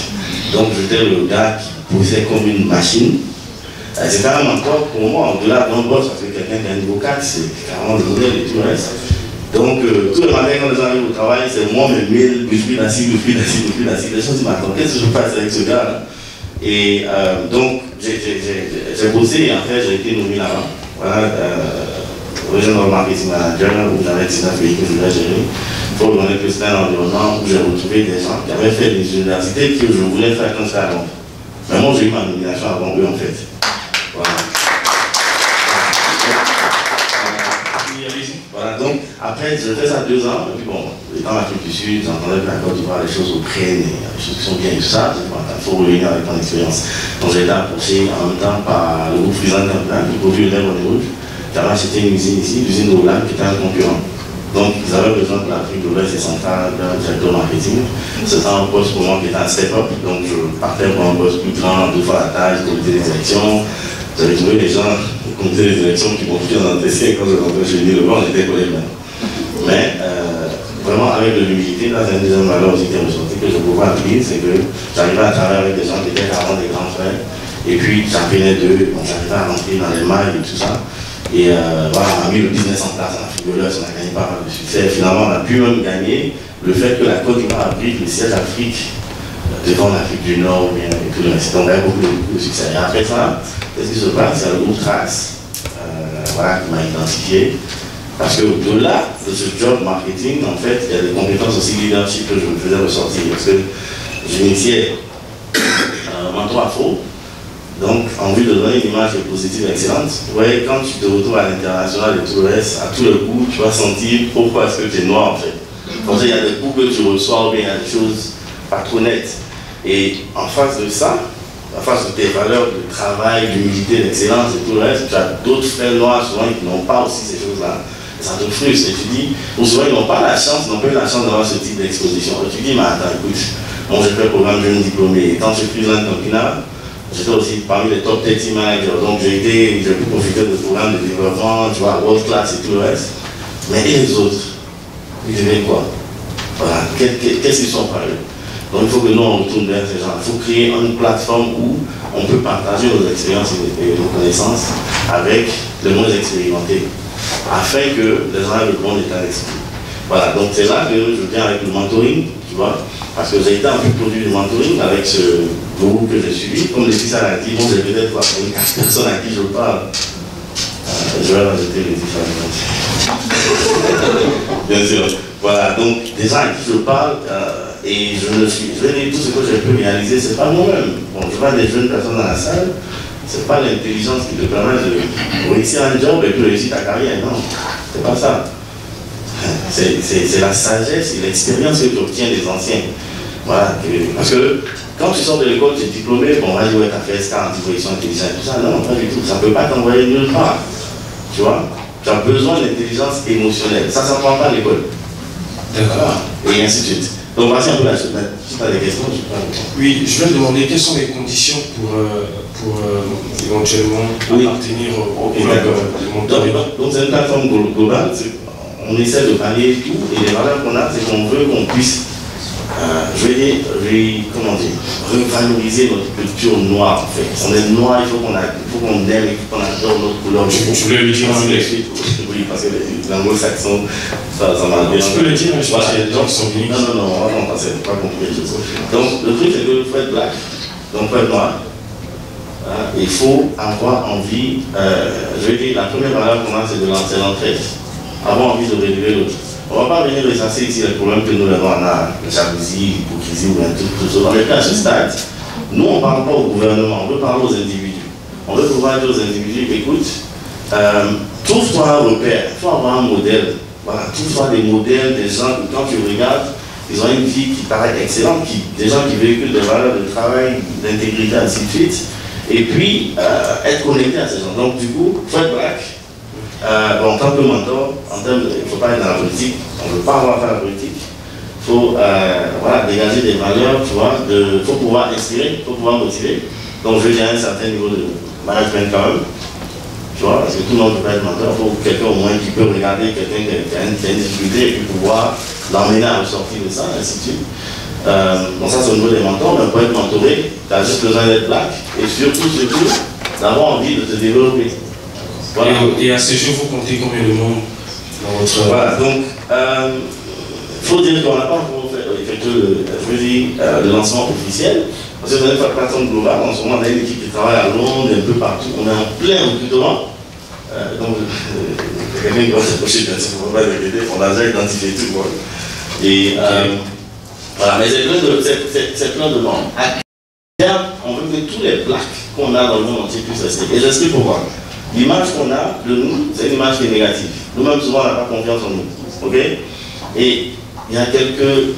Donc j'étais le gars qui poussait comme une machine. C'est carrément toi, pour moi, au-delà d'un boss, parce que quelqu'un qui a un niveau 4, c'est carrément le modèle et tout le reste. Donc, euh, tous les matins, quand les gens arrivent au travail, c'est moi, mes mails, je suis assis, je suis assis, je suis assis. Les mais attends, qu'est-ce que je passe avec ce gars-là Et euh, donc, j'ai bossé et en fait, j'ai été nommé là-bas. Voilà, euh, Regional Marketing Manager, où j'avais 19 pays que je devais gérer. Il faut reconnaître que c'était un environnement où j'ai retrouvé des gens qui avaient fait des universités que je voulais faire j'étais à Londres. Mais moi, j'ai eu ma nomination avant eux, en fait. Voilà. Voilà, donc après, j'ai fait ça deux ans, et puis bon, étant l'Afrique du Sud, j'entendais que la Côte d'Ivoire, les choses au prennent, les choses qui sont bien et tout ça, il faut revenir avec ton expérience. Donc j'ai été approché en même temps par le groupe Frisant Capital, qui produit le lèvre qui avait acheté une usine ici, l'usine Roland, qui était un concurrent. Donc ils avaient besoin que l'Afrique de l'Ouest et centrale d'un directeur marketing. C'était un poste pour moi qui était un step-up, donc je partais pour un poste plus grand, deux fois la taille, comité des élections. J'avais trouvé des gens au comité des élections qui m'ont dans le dossier quand je rentrais chez lui, le bord, on était collés même. Mais euh, vraiment avec de l'humilité, là c'est une deuxième valeur aussi qui est ressortie que je pouvais appuyer, c'est que j'arrivais à travailler avec des gens qui étaient carrément des grands frères, et puis j'apprenais d'eux, bon, j'arrivais à rentrer dans les mailles et tout ça. Et euh, voilà, on a mis le business en place en Afrique de l'Ouest, on a gagné pas mal de succès. Finalement, on a pu même gagner le fait que la Côte d'Ivoire abrite le siège Afrique devant l'Afrique du Nord bien, et tout le reste. Donc, on a eu beaucoup de, de succès. Et après ça, qu'est-ce qui se passe? A le groupe Trace euh, voilà, qui m'a identifié. Parce qu'au-delà de ce job marketing, en fait, il y a des compétences aussi leadership que je me faisais ressortir. Parce que j'initiais un mentor afro, donc, en vue de donner une image positive excellente, ouais, quand tu te retrouves à l'international et tout le reste, à tout le coup, tu vas sentir pourquoi est-ce que tu es noir en fait. Parce qu'il y a des coups que tu reçois ou bien il y a des choses pas trop nettes. Et en face de ça, en face de tes valeurs de travail, d'humilité, d'excellence et tout le reste, tu as d'autres frères noirs souvent qui n'ont pas aussi ces choses-là. Ça te frustre. Et tu dis, ou souvent ils n'ont pas la chance, n'ont pas eu la chance d'avoir ce type d'exposition. Et tu dis, mais attends, écoute, moi j'ai fait le programme jeune diplômé. Et quand je suis un campinat, J'étais aussi parmi les top 30 managers, donc j'ai été, j'ai pu profiter de programmes de développement, tu vois, world class et tout le reste. Mais et les autres? Ils deviennent quoi? Voilà, qu'est-ce qu'ils sont par eux Donc il faut que nous on retourne vers ces gens. Il faut créer une plateforme où on peut partager nos expériences et nos connaissances avec les moins expérimentés, afin que les gens aient le bon état d'esprit. Voilà, donc c'est là que je viens avec le mentoring, parce que j'ai été un peu produit du mentoring avec ce groupe que j'ai suivi. Comme le fils a dit, bon, j'ai peut-être pas pour quatre personnes à qui je parle. Euh, je vais rajouter les différents. Bien sûr. Voilà, donc des gens à qui je parle, euh, et je ne suis, je vais dire tout ce que j'ai pu réaliser, c'est pas moi-même. Bon, je vois des jeunes personnes dans la salle, c'est pas l'intelligence qui te permet de réussir un job et puis réussir ta carrière, non, c'est pas ça. C'est la sagesse et l'expérience que tu obtiens des anciens. Voilà, parce que quand tu sors de l'école, tu es diplômé, bon, on va dire, ouais, t'as fait SK, antivoyation intelligente, tout ça. Non, pas du tout. Ça ne peut pas t'envoyer nulle part. Tu vois Tu as besoin d'intelligence émotionnelle. Ça ne s'apprend pas à l'école. D'accord. Et ainsi de suite. Donc, voici un peu la chose. Si tu as des questions, je peux Oui, je vais demander quelles sont les conditions pour, euh, pour euh, éventuellement Oui. appartenir au Ok, club d'accord. euh, de Donc, c'est une plateforme glo- globale. On essaie de pallier tout. Et les valeurs qu'on a, c'est qu'on veut qu'on puisse, euh, je vais dire, ré- comment dire, revaloriser notre culture noire, en fait. On est noir, il faut qu'on aime, il faut qu'on adore notre couleur. Tu voulais le dire en anglais Oui, parce que l'anglo-saxon, ça, ça m'a bien. Tu peux le dire, mais je pense a des gens qui sont venus. Non, non, non, on va pas passer, pas compris les choses. Donc, le truc, c'est que faut être black, donc faut être noir. Hein, Il faut avoir envie, euh, je vais dire, la première valeur qu'on a, c'est de lancer l'entraide. Avoir envie de relever l'autre. On ne va pas venir ressasser ici les problèmes que nous avons, la jalousie, l'hypocrisie ou un truc, tout ça. On est à ce stade. Nous, on ne parle pas au gouvernement, on veut parler aux individus. On veut pouvoir dire aux individus, écoute, euh, trouve-toi un repère, faut avoir un modèle voilà, soit des modèles, des gens quand tu regardes, ils ont une vie qui paraît excellente, qui, des gens qui véhiculent des valeurs de travail, d'intégrité, ainsi de suite. Et puis, euh, être connecté à ces gens. Donc, du coup, Fred Black, euh, en tant que mentor, en termes il ne faut pas être dans la politique, on ne veut pas avoir à faire la politique. Il faut euh, voilà, dégager des valeurs, tu vois, il faut pouvoir inspirer, il faut pouvoir motiver. Donc, je veux un certain niveau de management quand même. Tu vois, parce que tout le monde ne peut pas être mentor, il faut quelqu'un au moins qui peut regarder quelqu'un qui, a une, difficulté et puis pouvoir l'emmener à sortir de ça, ainsi de suite. Euh, donc ça c'est au niveau des mentors, mais pour être mentoré, tu as juste besoin d'être black et surtout, surtout, d'avoir envie de te développer. Voilà. Et, à ce jour, vous comptez combien de monde dans votre... Voilà, donc, il euh, faut dire qu'on n'a pas encore effectué le, je veux dire, euh, le lancement officiel, parce que dans une plateforme globale, en ce moment, on a une équipe qui travaille à Londres, un peu partout, on est en plein recrutement. Euh, donc, quelqu'un qui va s'approcher bien sûr, on va on a déjà identifié tout monde. Et euh, voilà, mais c'est plein de, c'est, plein de membres. À terme, on veut que tous les plaques qu'on a dans le monde entier puissent rester. Et j'explique pourquoi. L'image qu'on a de nous, c'est une image qui est négative. Nous-mêmes, souvent, on n'a pas confiance en nous. OK? Et il y a quelques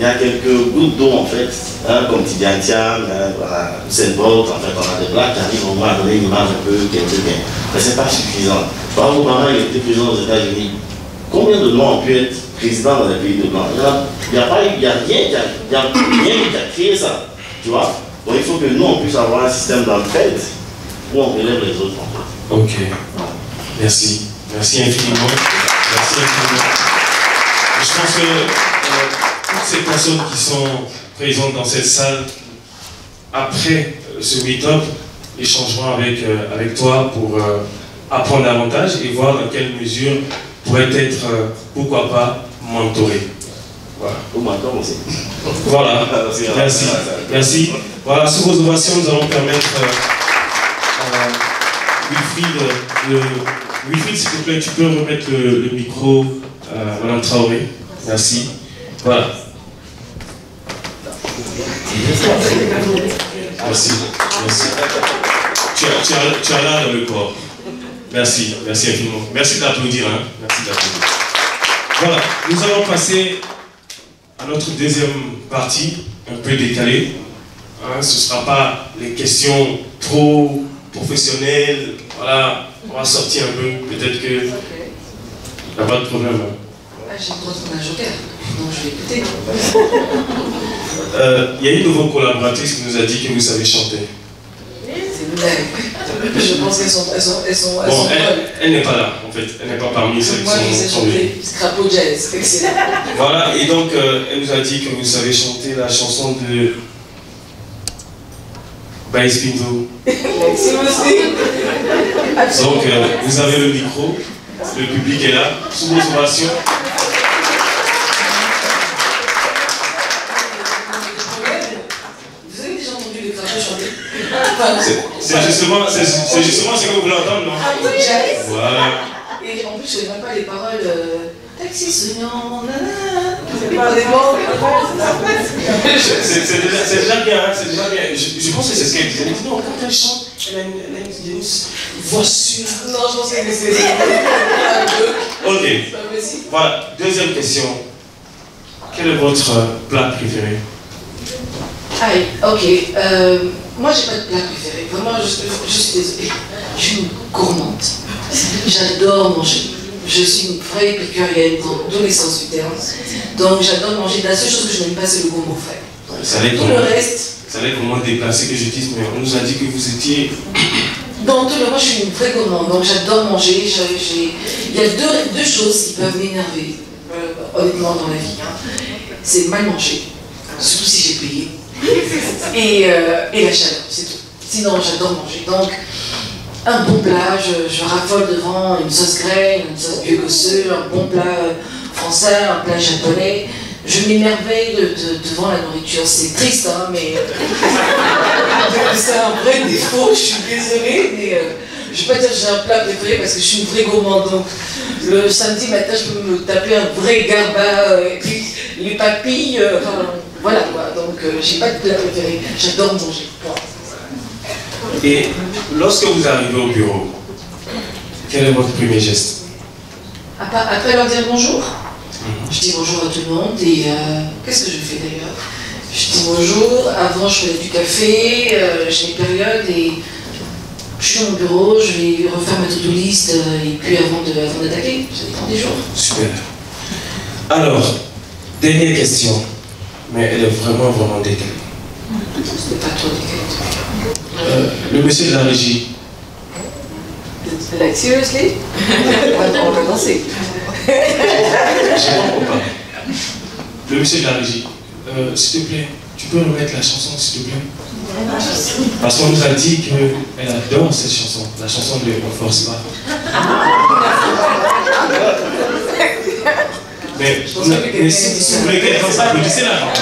il y gouttes d'eau en fait, hein, comme Tidiantiam, hein, voilà, Bolt, en fait, on a des plaques qui arrivent au moins à donner une image un peu quelque Mais ce n'est pas suffisant. Par Obama, il était président aux États-Unis. Combien de noms ont pu être présidents dans les pays de blanc? Il n'y a, a rien qui a créé ça. Tu vois? Donc il faut que nous, on puisse avoir un système d'entraide où on relève les autres en fait. Ok. Merci. Merci infiniment. Merci infiniment. Je pense que. Euh, toutes ces personnes qui sont présentes dans cette salle, après euh, ce meet-up, échangeront avec, euh, avec toi pour euh, apprendre davantage et voir dans quelle mesure pourrait être, pourquoi pas, mentoré. Voilà. Mentor aussi. Voilà. Merci. Merci. Voilà, sous vos ovations, nous allons permettre Wilfried, Wilfried, s'il te plaît, tu peux remettre le, micro à Madame Traoré. Merci. Voilà. Merci. Merci. Tu as, tu là dans le corps. Merci. Merci infiniment. Merci d'applaudir. Hein. Merci d'applaudir. Voilà. Nous allons passer à notre deuxième partie, un peu décalée. Hein, ce ne sera pas les questions trop professionnelles. Voilà. On va sortir un peu. Peut-être que. Il n'y a pas de problème. Hein. Ah, j'ai le droit de un joker. Donc je vais écouter. Euh, il y a une de vos collaboratrices qui nous a dit que vous savez chanter. C'est une blague. Je pense qu'elles sont, elles sont, elles sont, bon, elle, elle n'est pas là, en fait. Elle n'est pas parmi celles qui sont Moi, je sais chanter Scrapo Jazz. Excellent. Voilà, et donc, euh, elle nous a dit que vous savez chanter la chanson de Baïs. Donc, euh, vous avez le micro, le public est là, sous vos ovations. C'est justement, c'est justement ce que vous voulez entendre, non? Ah Voilà. Et en plus, je ne sais même pas les paroles. Euh, Nanana. C'est pas des mots. C'est déjà bien, hein, c'est déjà bien. Je, je pense que c'est ce qu'elle disait. Elle dit non, quand elle chante, elle a une, elle a une, une voix sûre. Non, je pense que c'est Ok. Voilà, deuxième question. Quel est votre plat préféré? Ah, ok. Euh, moi, j'ai pas de plat préféré. Vraiment, je, suis désolée. Je suis une gourmande. J'adore manger. Je suis une vraie épicurienne dans tous les sens du terme. Donc, j'adore manger. La seule chose que je n'aime pas, c'est le gourmand frais. Ça tout le reste. Ça allait comment déplacer que je dise, mais on nous a dit que vous étiez. Dans tout le moi, je suis une vraie gourmande. Donc, j'adore manger. Il y a deux, deux choses qui peuvent m'énerver, euh, honnêtement, dans la vie. Hein. C'est mal manger, surtout si j'ai payé et, euh, et la chaleur, c'est tout. Sinon, j'adore manger. Donc, un bon plat, je, raffole devant une sauce grecque, une sauce biogosseux, un bon plat euh, français, un plat japonais. Je m'émerveille devant la nourriture. C'est triste, hein, mais c'est un vrai défaut. Je suis désolée, mais euh, je ne vais pas dire que j'ai un plat préféré parce que je suis une vraie gourmande. Donc, le samedi matin, je peux me taper un vrai garba, et puis les papilles. Voilà quoi, donc euh, j'ai pas de plat préféré, j'adore manger. Et lorsque vous arrivez au bureau, quel est votre premier geste après leur dire bonjour. Je dis bonjour à tout le monde et euh, qu'est-ce que je fais d'ailleurs? Je dis bonjour, avant je faisais du café, euh, j'ai une période et je suis dans mon bureau, je vais refaire ma to-do list euh, et puis avant d'attaquer, avant d'attaquer, ça des jours. Super. Alors, dernière question, mais elle est vraiment, vraiment décalée. C'est pas trop décalé. le monsieur de la régie. Like, seriously? On va danser. Le monsieur de la régie, euh, s'il te plaît, tu peux remettre la chanson, s'il te plaît? Parce qu'on nous a dit qu'elle adore cette chanson, la chanson de On Force pas. Mais, mais si, vous voulez qu'elle fasse applaudissez là.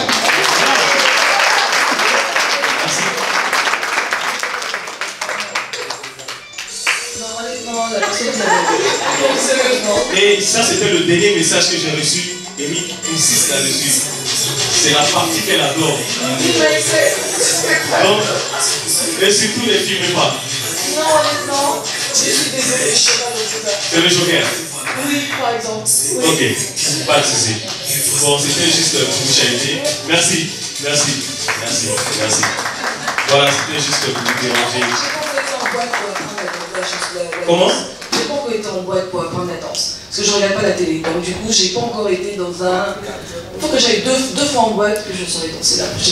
Et ça, c'était le dernier message que j'ai reçu. Eric insiste là-dessus. C'est la partie qu'elle adore. Donc, et surtout ne filmez pas. Non, honnêtement, je suis désolée, je sais pas C'est le joker Oui, par exemple. Ok, pas de souci. Bon, c'était juste pour vous charité. Merci, merci, merci, merci. Voilà, c'était juste pour vous déranger. Comment? J'ai pas encore été en boîte pour apprendre la danse. Parce que je regarde pas la télé. Donc du coup, j'ai pas encore été dans un. Il faut que j'aille deux, deux fois en boîte que je saurais danser là. Je,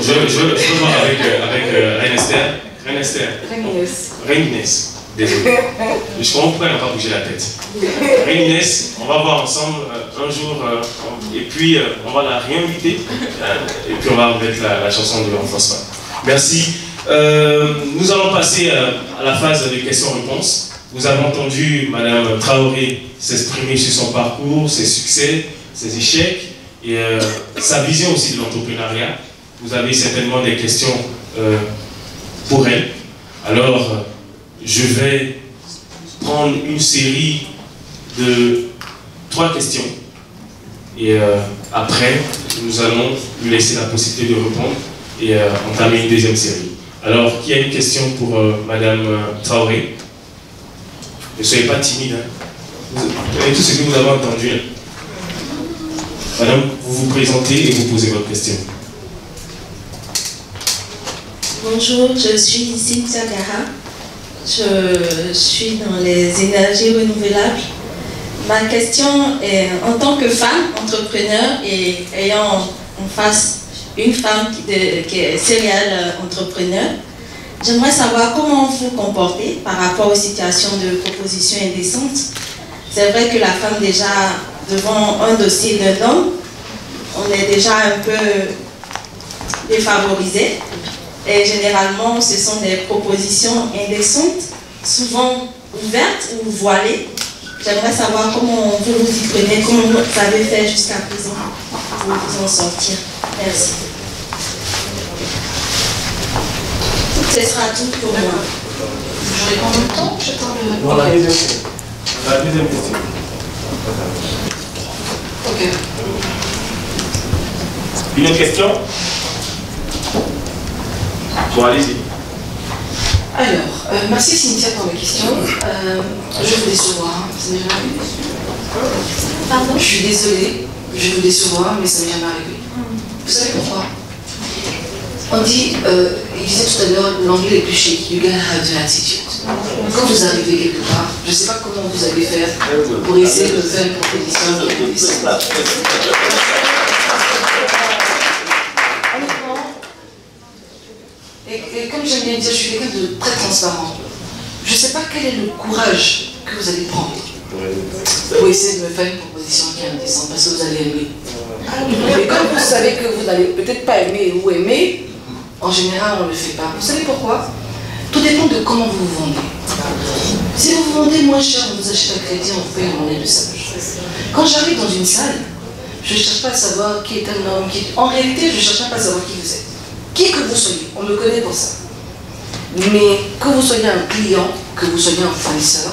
je, je, je peux voir avec, euh, avec euh, Reine Esther. Reine Esther. Reine Inès. Désolé. Je comprends pourquoi elle n'a pas bougé la tête. Reine Inès, on va voir ensemble euh, un jour, euh, et puis on va la réinviter, et puis on va mettre la, la chanson de l'enfance. Merci. nous allons passer à la phase de questions-réponses. Vous avez entendu Madame Traoré s'exprimer sur son parcours, ses succès, ses échecs et euh, sa vision aussi de l'entrepreneuriat. Vous avez certainement des questions euh, pour elle. Alors, je vais prendre une série de trois questions et euh, après, nous allons lui laisser la possibilité de répondre et entamer une deuxième série. Alors, qui a une question pour Madame Traoré? Ne soyez pas timide. Hein. Vous, tout ce que vous avez entendu. Hein. Madame, vous vous présentez et vous posez votre question. Bonjour, je suis Cynthia Gara. Je suis dans les énergies renouvelables. Ma question est, en tant que femme entrepreneur et ayant en face une femme qui, est serial entrepreneur, J'aimerais savoir comment vous comportez par rapport aux situations de proposition indécente. C'est vrai que la femme déjà devant un dossier d'un homme, on est déjà un peu défavorisé. Et généralement, ce sont des propositions indécentes, souvent ouvertes ou voilées. J'aimerais savoir comment vous vous y prenez, comment vous avez fait jusqu'à présent pour vous en sortir. Merci. Ce sera tout pour moi. Je réponds même temps Je parle. Non, la deuxième question. La deuxième question. Ok. Une autre question Bon, allez-y. Alors, euh, merci Cynthia pour la question. Euh, je vous décevoir, ça m'est jamais arrivé. Pardon? Je suis désolée, je vous décevoir, mais ça m'est jamais arrivé. Vous savez pourquoi? On dit, euh, il disait tout à l'heure, l'anglais est plus chic, you gotta have the attitude. Quand vous arrivez quelque part, je ne sais pas comment vous allez faire pour essayer de faire une proposition et, et comme j'aime bien dire, je suis quelqu'un de très transparent. Je ne sais pas quel est le courage que vous allez prendre pour essayer de me faire une proposition qui est indécente, parce que vous allez aimer. Mais comme vous savez que vous n'allez peut-être pas aimer ou aimer, en général, on ne le fait pas. Vous savez pourquoi? Tout dépend de comment vous vous vendez. Si vous vous vendez moins cher, vous achetez un crédit, on fait un monnaie de sable. Quand j'arrive dans une salle, je ne cherche pas à savoir qui est un homme, qui En réalité, je ne cherche pas à savoir qui vous êtes. Qui que vous soyez, on me connaît pour ça. Mais que vous soyez un client, que vous soyez un fournisseur,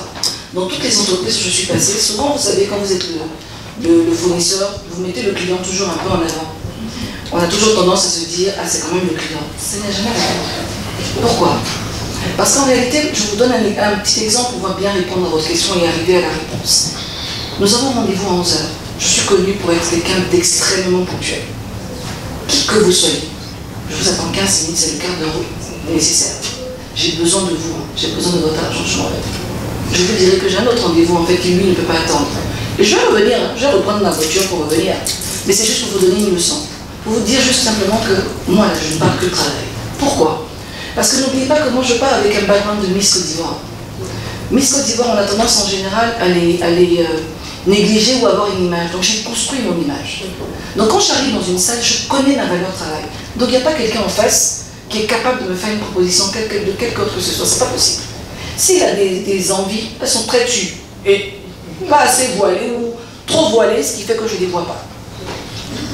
dans toutes les entreprises où je suis passée, souvent, vous savez, quand vous êtes le, le fournisseur, vous mettez le client toujours un peu en avant on a toujours tendance à se dire Ah, c'est quand même le client. Ce n'est jamais le Pourquoi? Parce qu'en réalité, je vous donne un, petit exemple pour bien répondre à votre question et arriver à la réponse. Nous avons rendez-vous à 11h. Je suis connue pour être quelqu'un d'extrêmement ponctuel. Qui que vous soyez. Je vous attends 15 minutes, c'est le quart d'heure nécessaire. J'ai besoin de vous, hein. j'ai besoin de votre argent, je m'enlève. Je vous dirai que j'ai un autre rendez-vous en fait qui lui ne peut pas attendre. Et je vais revenir, hein. je vais reprendre ma voiture pour revenir. Mais c'est juste pour vous donner une leçon. Vous dire juste simplement que moi, je ne parle que travail. Pourquoi? Parce que n'oubliez pas que moi, je parle avec un background de Miss Côte d'Ivoire. Miss Côte d'Ivoire, on a tendance en général à les, à les, euh, négliger ou avoir une image. Donc j'ai construit mon image. Donc quand j'arrive dans une salle, je connais ma valeur travail. Donc il n'y a pas quelqu'un en face qui est capable de me faire une proposition de quelque autre que ce soit. C'est pas possible. S'il a des, des, envies, elles sont très tues et pas assez voilées ou trop voilées, ce qui fait que je ne les vois pas.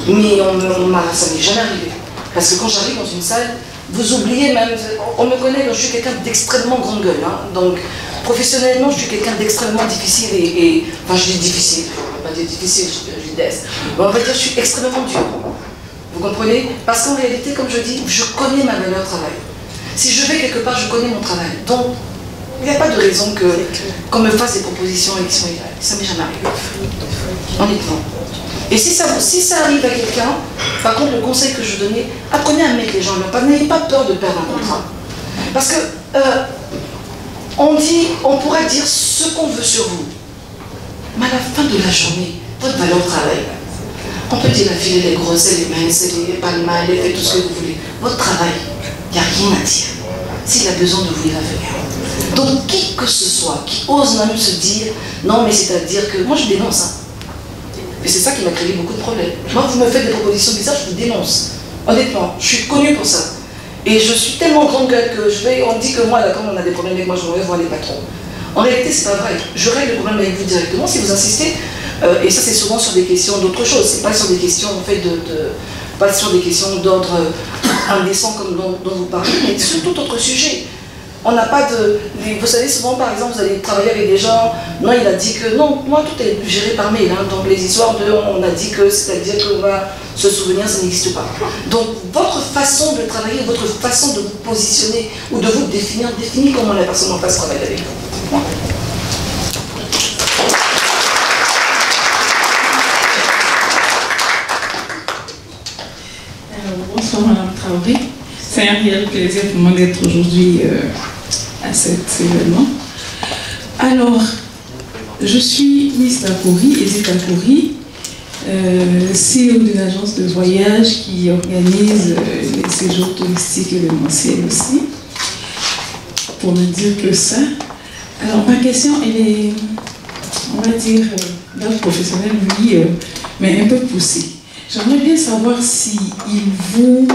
Mais on, on, ça n'est jamais arrivé. Parce que quand j'arrive dans une salle, vous oubliez même, on me connaît, je suis quelqu'un d'extrêmement grande gueule. Hein, donc professionnellement, je suis quelqu'un d'extrêmement difficile et, Enfin, je dis difficile, je ne pas dire difficile, je dis d'est. Mais on va dire je suis extrêmement dur. Vous comprenez? Parce qu'en réalité, comme je dis, je connais ma valeur travail. Si je vais quelque part, je connais mon travail. Donc, il n'y a pas de raison qu'on me fasse des propositions et qui sont égales. Ça ne m'est jamais arrivé. Honnêtement. Et si ça, si ça arrive à quelqu'un, par contre, le conseil que je donnais, apprenez à mettre les gens là. N'ayez pas peur de perdre un contrat. Parce que euh, on dit, on pourrait dire ce qu'on veut sur vous. Mais à la fin de la journée, votre valeur travail, on peut dire la fille, elle est grosse, elle est mince, elle est pas mal, elle fait tout ce que vous voulez. Votre travail, il n'y a rien à dire. S'il a besoin de vous, il va venir. Donc, qui que ce soit qui ose même se dire, non, mais c'est-à-dire que moi je dénonce. Hein. Et c'est ça qui m'a créé beaucoup de problèmes. Moi, vous me faites des propositions bizarres, je vous dénonce. Honnêtement, je suis connue pour ça. Et je suis tellement grande que je vais, on dit que moi, là, quand on a des problèmes avec moi, je vais voir les patrons. En réalité, c'est pas vrai. Je règle le problème avec vous directement si vous insistez. Euh, et ça, c'est souvent sur des questions d'autre chose. C'est pas sur des questions, en fait, de, pas sur des questions d'ordre indécent comme dont, dont, vous parlez, mais sur tout autre sujet. On n'a pas de... Vous savez, souvent, par exemple, vous allez travailler avec des gens, non, il a dit que... Non, moi, tout est géré par mail. Hein, donc, les histoires de... On a dit que, c'est-à-dire que va se souvenir, ça n'existe pas. Donc, votre façon de travailler, votre façon de vous positionner ou de vous définir, définit comment la personne en face travaille avec vous. Alors, bonsoir C'est un réel plaisir pour moi d'être aujourd'hui euh, à cet événement. Alors, je suis Miss Dakori, Edith Dakori, euh, CEO d'une agence de voyage qui organise euh, les séjours touristiques événementiels aussi, pour ne dire que ça. Alors, ma question, elle est, on va dire, euh, d'ordre professionnel, oui, mais un peu poussée. J'aimerais bien savoir si vous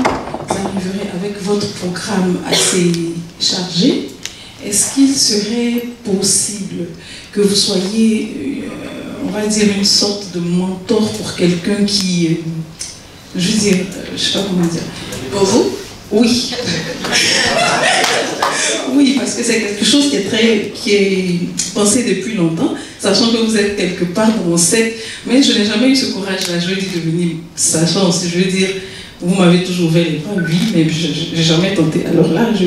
arriverait avec votre programme assez chargé, est-ce qu'il serait possible que vous soyez, euh, on va dire, une sorte de mentor pour quelqu'un qui, euh, je veux dire, euh, je sais pas comment dire. Pour vous? Oui. oui, parce que c'est quelque chose qui est très, qui est pensé depuis longtemps, sachant que vous êtes quelque part dans mon set, mais je n'ai jamais eu ce courage-là, je veux dire, de venir, sachant, je veux dire, vous m'avez toujours ouvert les pas, oui, mais je n'ai jamais tenté. Alors là, je,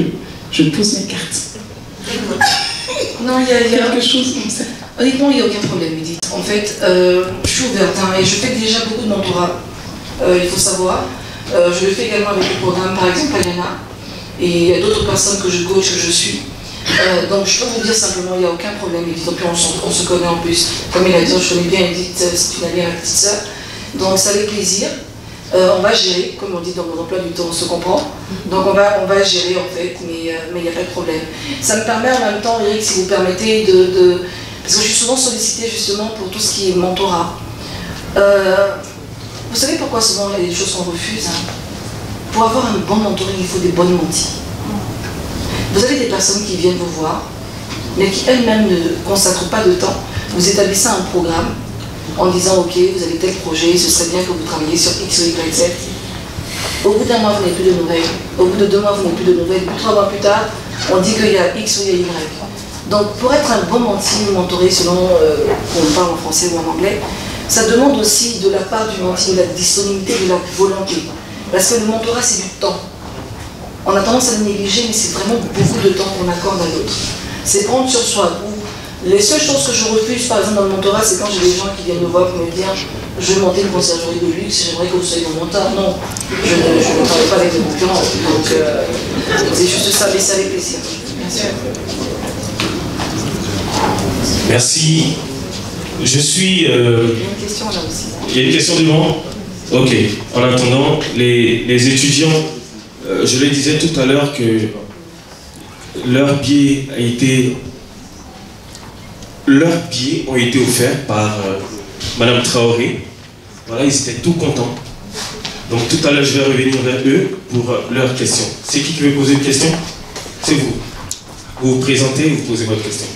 je pose mes cartes. Non, il y, a, il y a quelque chose comme ça. Honnêtement, il n'y a aucun problème, Edith. En fait, euh, je suis ouverte hein, et je fais déjà beaucoup de mentorat, euh, il faut savoir. Euh, je le fais également avec le programme, par exemple, Ayana. Et il y a d'autres personnes que je coach, que je suis. Donc je peux vous dire simplement, il n'y a aucun problème, Edith. On, on, se connaît en plus. Comme il a dit, je connais bien Edith, c'est une amie à ma petite sœur. Donc ça avec plaisir. Euh, on va gérer, comme on dit dans mon emploi du temps, on se comprend. Donc on va, on va gérer en fait, mais il euh, n'y a pas de problème. Ça me permet en même temps, Eric, si vous permettez, de, Parce que je suis souvent sollicitée justement pour tout ce qui est mentorat. Euh, vous savez pourquoi souvent les choses sont refusées hein? Pour avoir un bon mentoring, il faut des bonnes menties. Vous avez des personnes qui viennent vous voir, mais qui elles-mêmes ne consacrent pas de temps. Vous établissez un programme en disant ok, vous avez tel projet, ce serait bien que vous travailliez sur X Y, Z. Au bout d'un mois, vous n'avez plus de nouvelles. Au bout de deux mois, vous n'avez plus de nouvelles. Puis trois mois plus tard, on dit qu'il y a X ou Y. Donc pour être un bon menti ou mentoré selon euh, qu'on parle en français ou en anglais, ça demande aussi de la part du menti de la disponibilité, de la volonté. Parce que le mentorat, c'est du temps. On a tendance à le négliger, mais c'est vraiment beaucoup de temps qu'on accorde à l'autre. C'est prendre sur soi. Les seules choses que je refuse, par exemple, dans le mentorat, c'est quand j'ai des gens qui viennent me voir pour me dire Je veux monter une conciergerie de luxe, j'aimerais que vous soyez mon mentor. Non, je ne, je ne travaille pas avec les concurrents. Donc, euh, c'est juste ça, mais c'est avec plaisir. Bien Merci. Je suis. euh, Il y a une question là aussi. Il y a une question devant Ok. En attendant, les, les étudiants, euh, je le disais tout à l'heure que leur billet a été. Leurs billets ont été offerts par euh, Madame Traoré. Voilà, ils étaient tout contents. Donc tout à l'heure, je vais revenir vers eux pour euh, leurs questions. C'est qui qui veut poser une question? C'est vous. Vous vous présentez, vous posez votre question.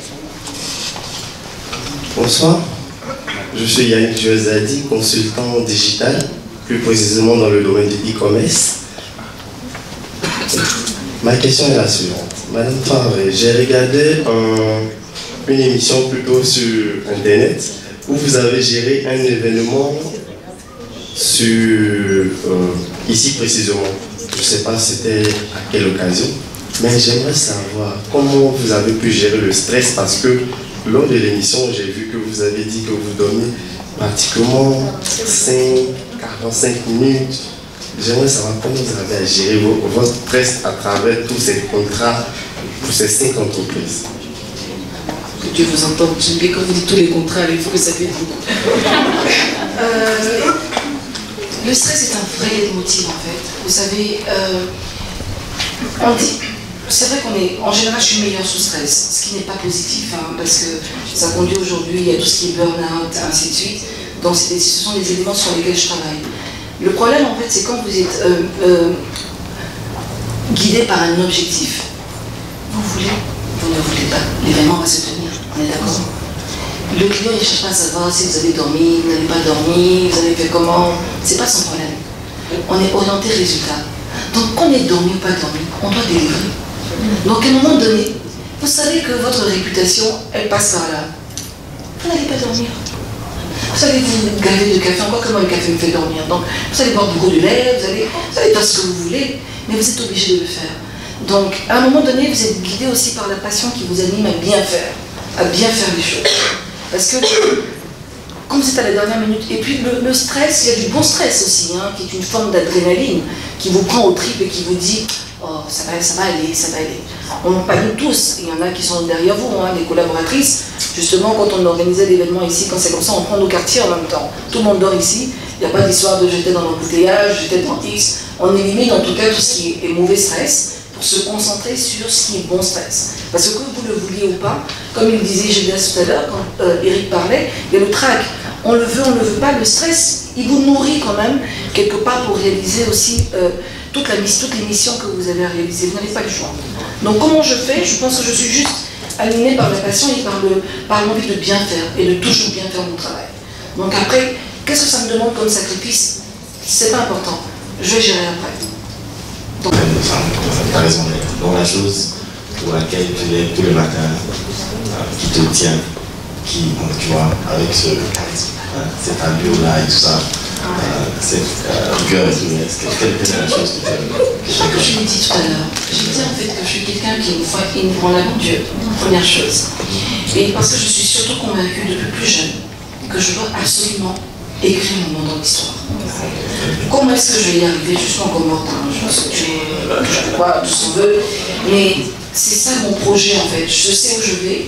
Bonsoir, je suis Yannick Josadi, consultant digital, plus précisément dans le domaine du e-commerce. Ma question est la suivante. Madame Traoré, j'ai regardé un- une émission plutôt sur Internet où vous avez géré un événement sur, euh, ici précisément, je ne sais pas c'était à quelle occasion, mais j'aimerais savoir comment vous avez pu gérer le stress parce que lors de l'émission, j'ai vu que vous avez dit que vous dormiez pratiquement 5, 45 minutes. J'aimerais savoir comment vous avez vo- votre stress à travers tous ces contrats pour ces cinq entreprises. Dieu vous entende. J'aime bien quand vous dites tous les contrats, il faut que ça vienne beaucoup. Euh, le stress est un vrai motif en fait. Vous savez, euh, on dit, c'est vrai qu'on est, en général, je suis meilleure sous stress, ce qui n'est pas positif, hein, parce que ça conduit aujourd'hui à tout ce qui est burn-out, ainsi de suite. Donc ce sont des éléments sur lesquels je travaille. Le problème en fait, c'est quand vous êtes euh, euh, guidé par un objectif. Vous voulez, vous ne voulez pas, l'événement va se tenir, on est d'accord Le client ne cherche pas à savoir si vous avez dormi, vous n'avez pas dormi, vous avez fait comment, c'est pas son problème. On est orienté résultat. Donc qu'on ait dormi ou pas dormi, on doit délivrer. Donc à un moment donné, vous savez que votre réputation, elle passe par là. Vous n'allez pas dormir. Vous allez vous gaver de café, encore que moi le café me fait dormir. Donc vous allez boire beaucoup de lait, vous allez, vous allez faire ce que vous voulez, mais vous êtes obligé de le faire. Donc à un moment donné, vous êtes guidé aussi par la passion qui vous anime à bien faire, à bien faire les choses. Parce que vous êtes à la dernière minute, et puis le, stress, il y a du bon stress aussi, hein, qui est une forme d'adrénaline, qui vous prend au trip et qui vous dit Oh, ça va, ça va aller, ça va aller. On pas nous tous, il y en a qui sont derrière vous, hein, les collaboratrices. Justement, quand on organisait l'événement ici, quand c'est comme ça, on prend nos quartiers en même temps. Tout le monde dort ici. Il n'y a pas d'histoire de j'étais dans l'embouteillage, j'étais dans X. On élimine en tout cas tout ce qui est mauvais stress pour se concentrer sur ce qui est bon stress. Parce que vous le vouliez ou pas, comme il disait Gildas tout à l'heure, quand euh, Eric parlait, il y a le trac. On le veut, on ne le veut pas, le stress, il vous nourrit quand même quelque part pour réaliser aussi euh, toute la, toutes les missions que vous avez à réaliser. Vous n'avez pas le choix. Donc comment je fais? Je pense que je suis juste animée par la passion et par le par l'envie de bien faire et de toujours bien faire mon travail. Donc après, qu'est-ce que ça me demande comme sacrifice? C'est pas important. Je vais gérer après. Enfin, t'as raison, mais dans la chose pour laquelle tu lèves tous les matins, euh, qui te tient, qui, tu vois, avec ce hein, cette allure-là et tout ça, euh, cette euh, rigueur et tout, quelle est la chose que tu Je crois que je l'ai dit tout à l'heure. J'ai dit en fait que je suis quelqu'un qui a une foi une en Dieu, première chose. Et parce que je suis surtout convaincue depuis plus jeune que je dois absolument écrire mon nom dans l'histoire. Comment est-ce que je vais y arriver? Je suis encore morte, hein. je pense que tu je crois, tout ce qu'on veut. Mais c'est ça mon projet en fait. Je sais où je vais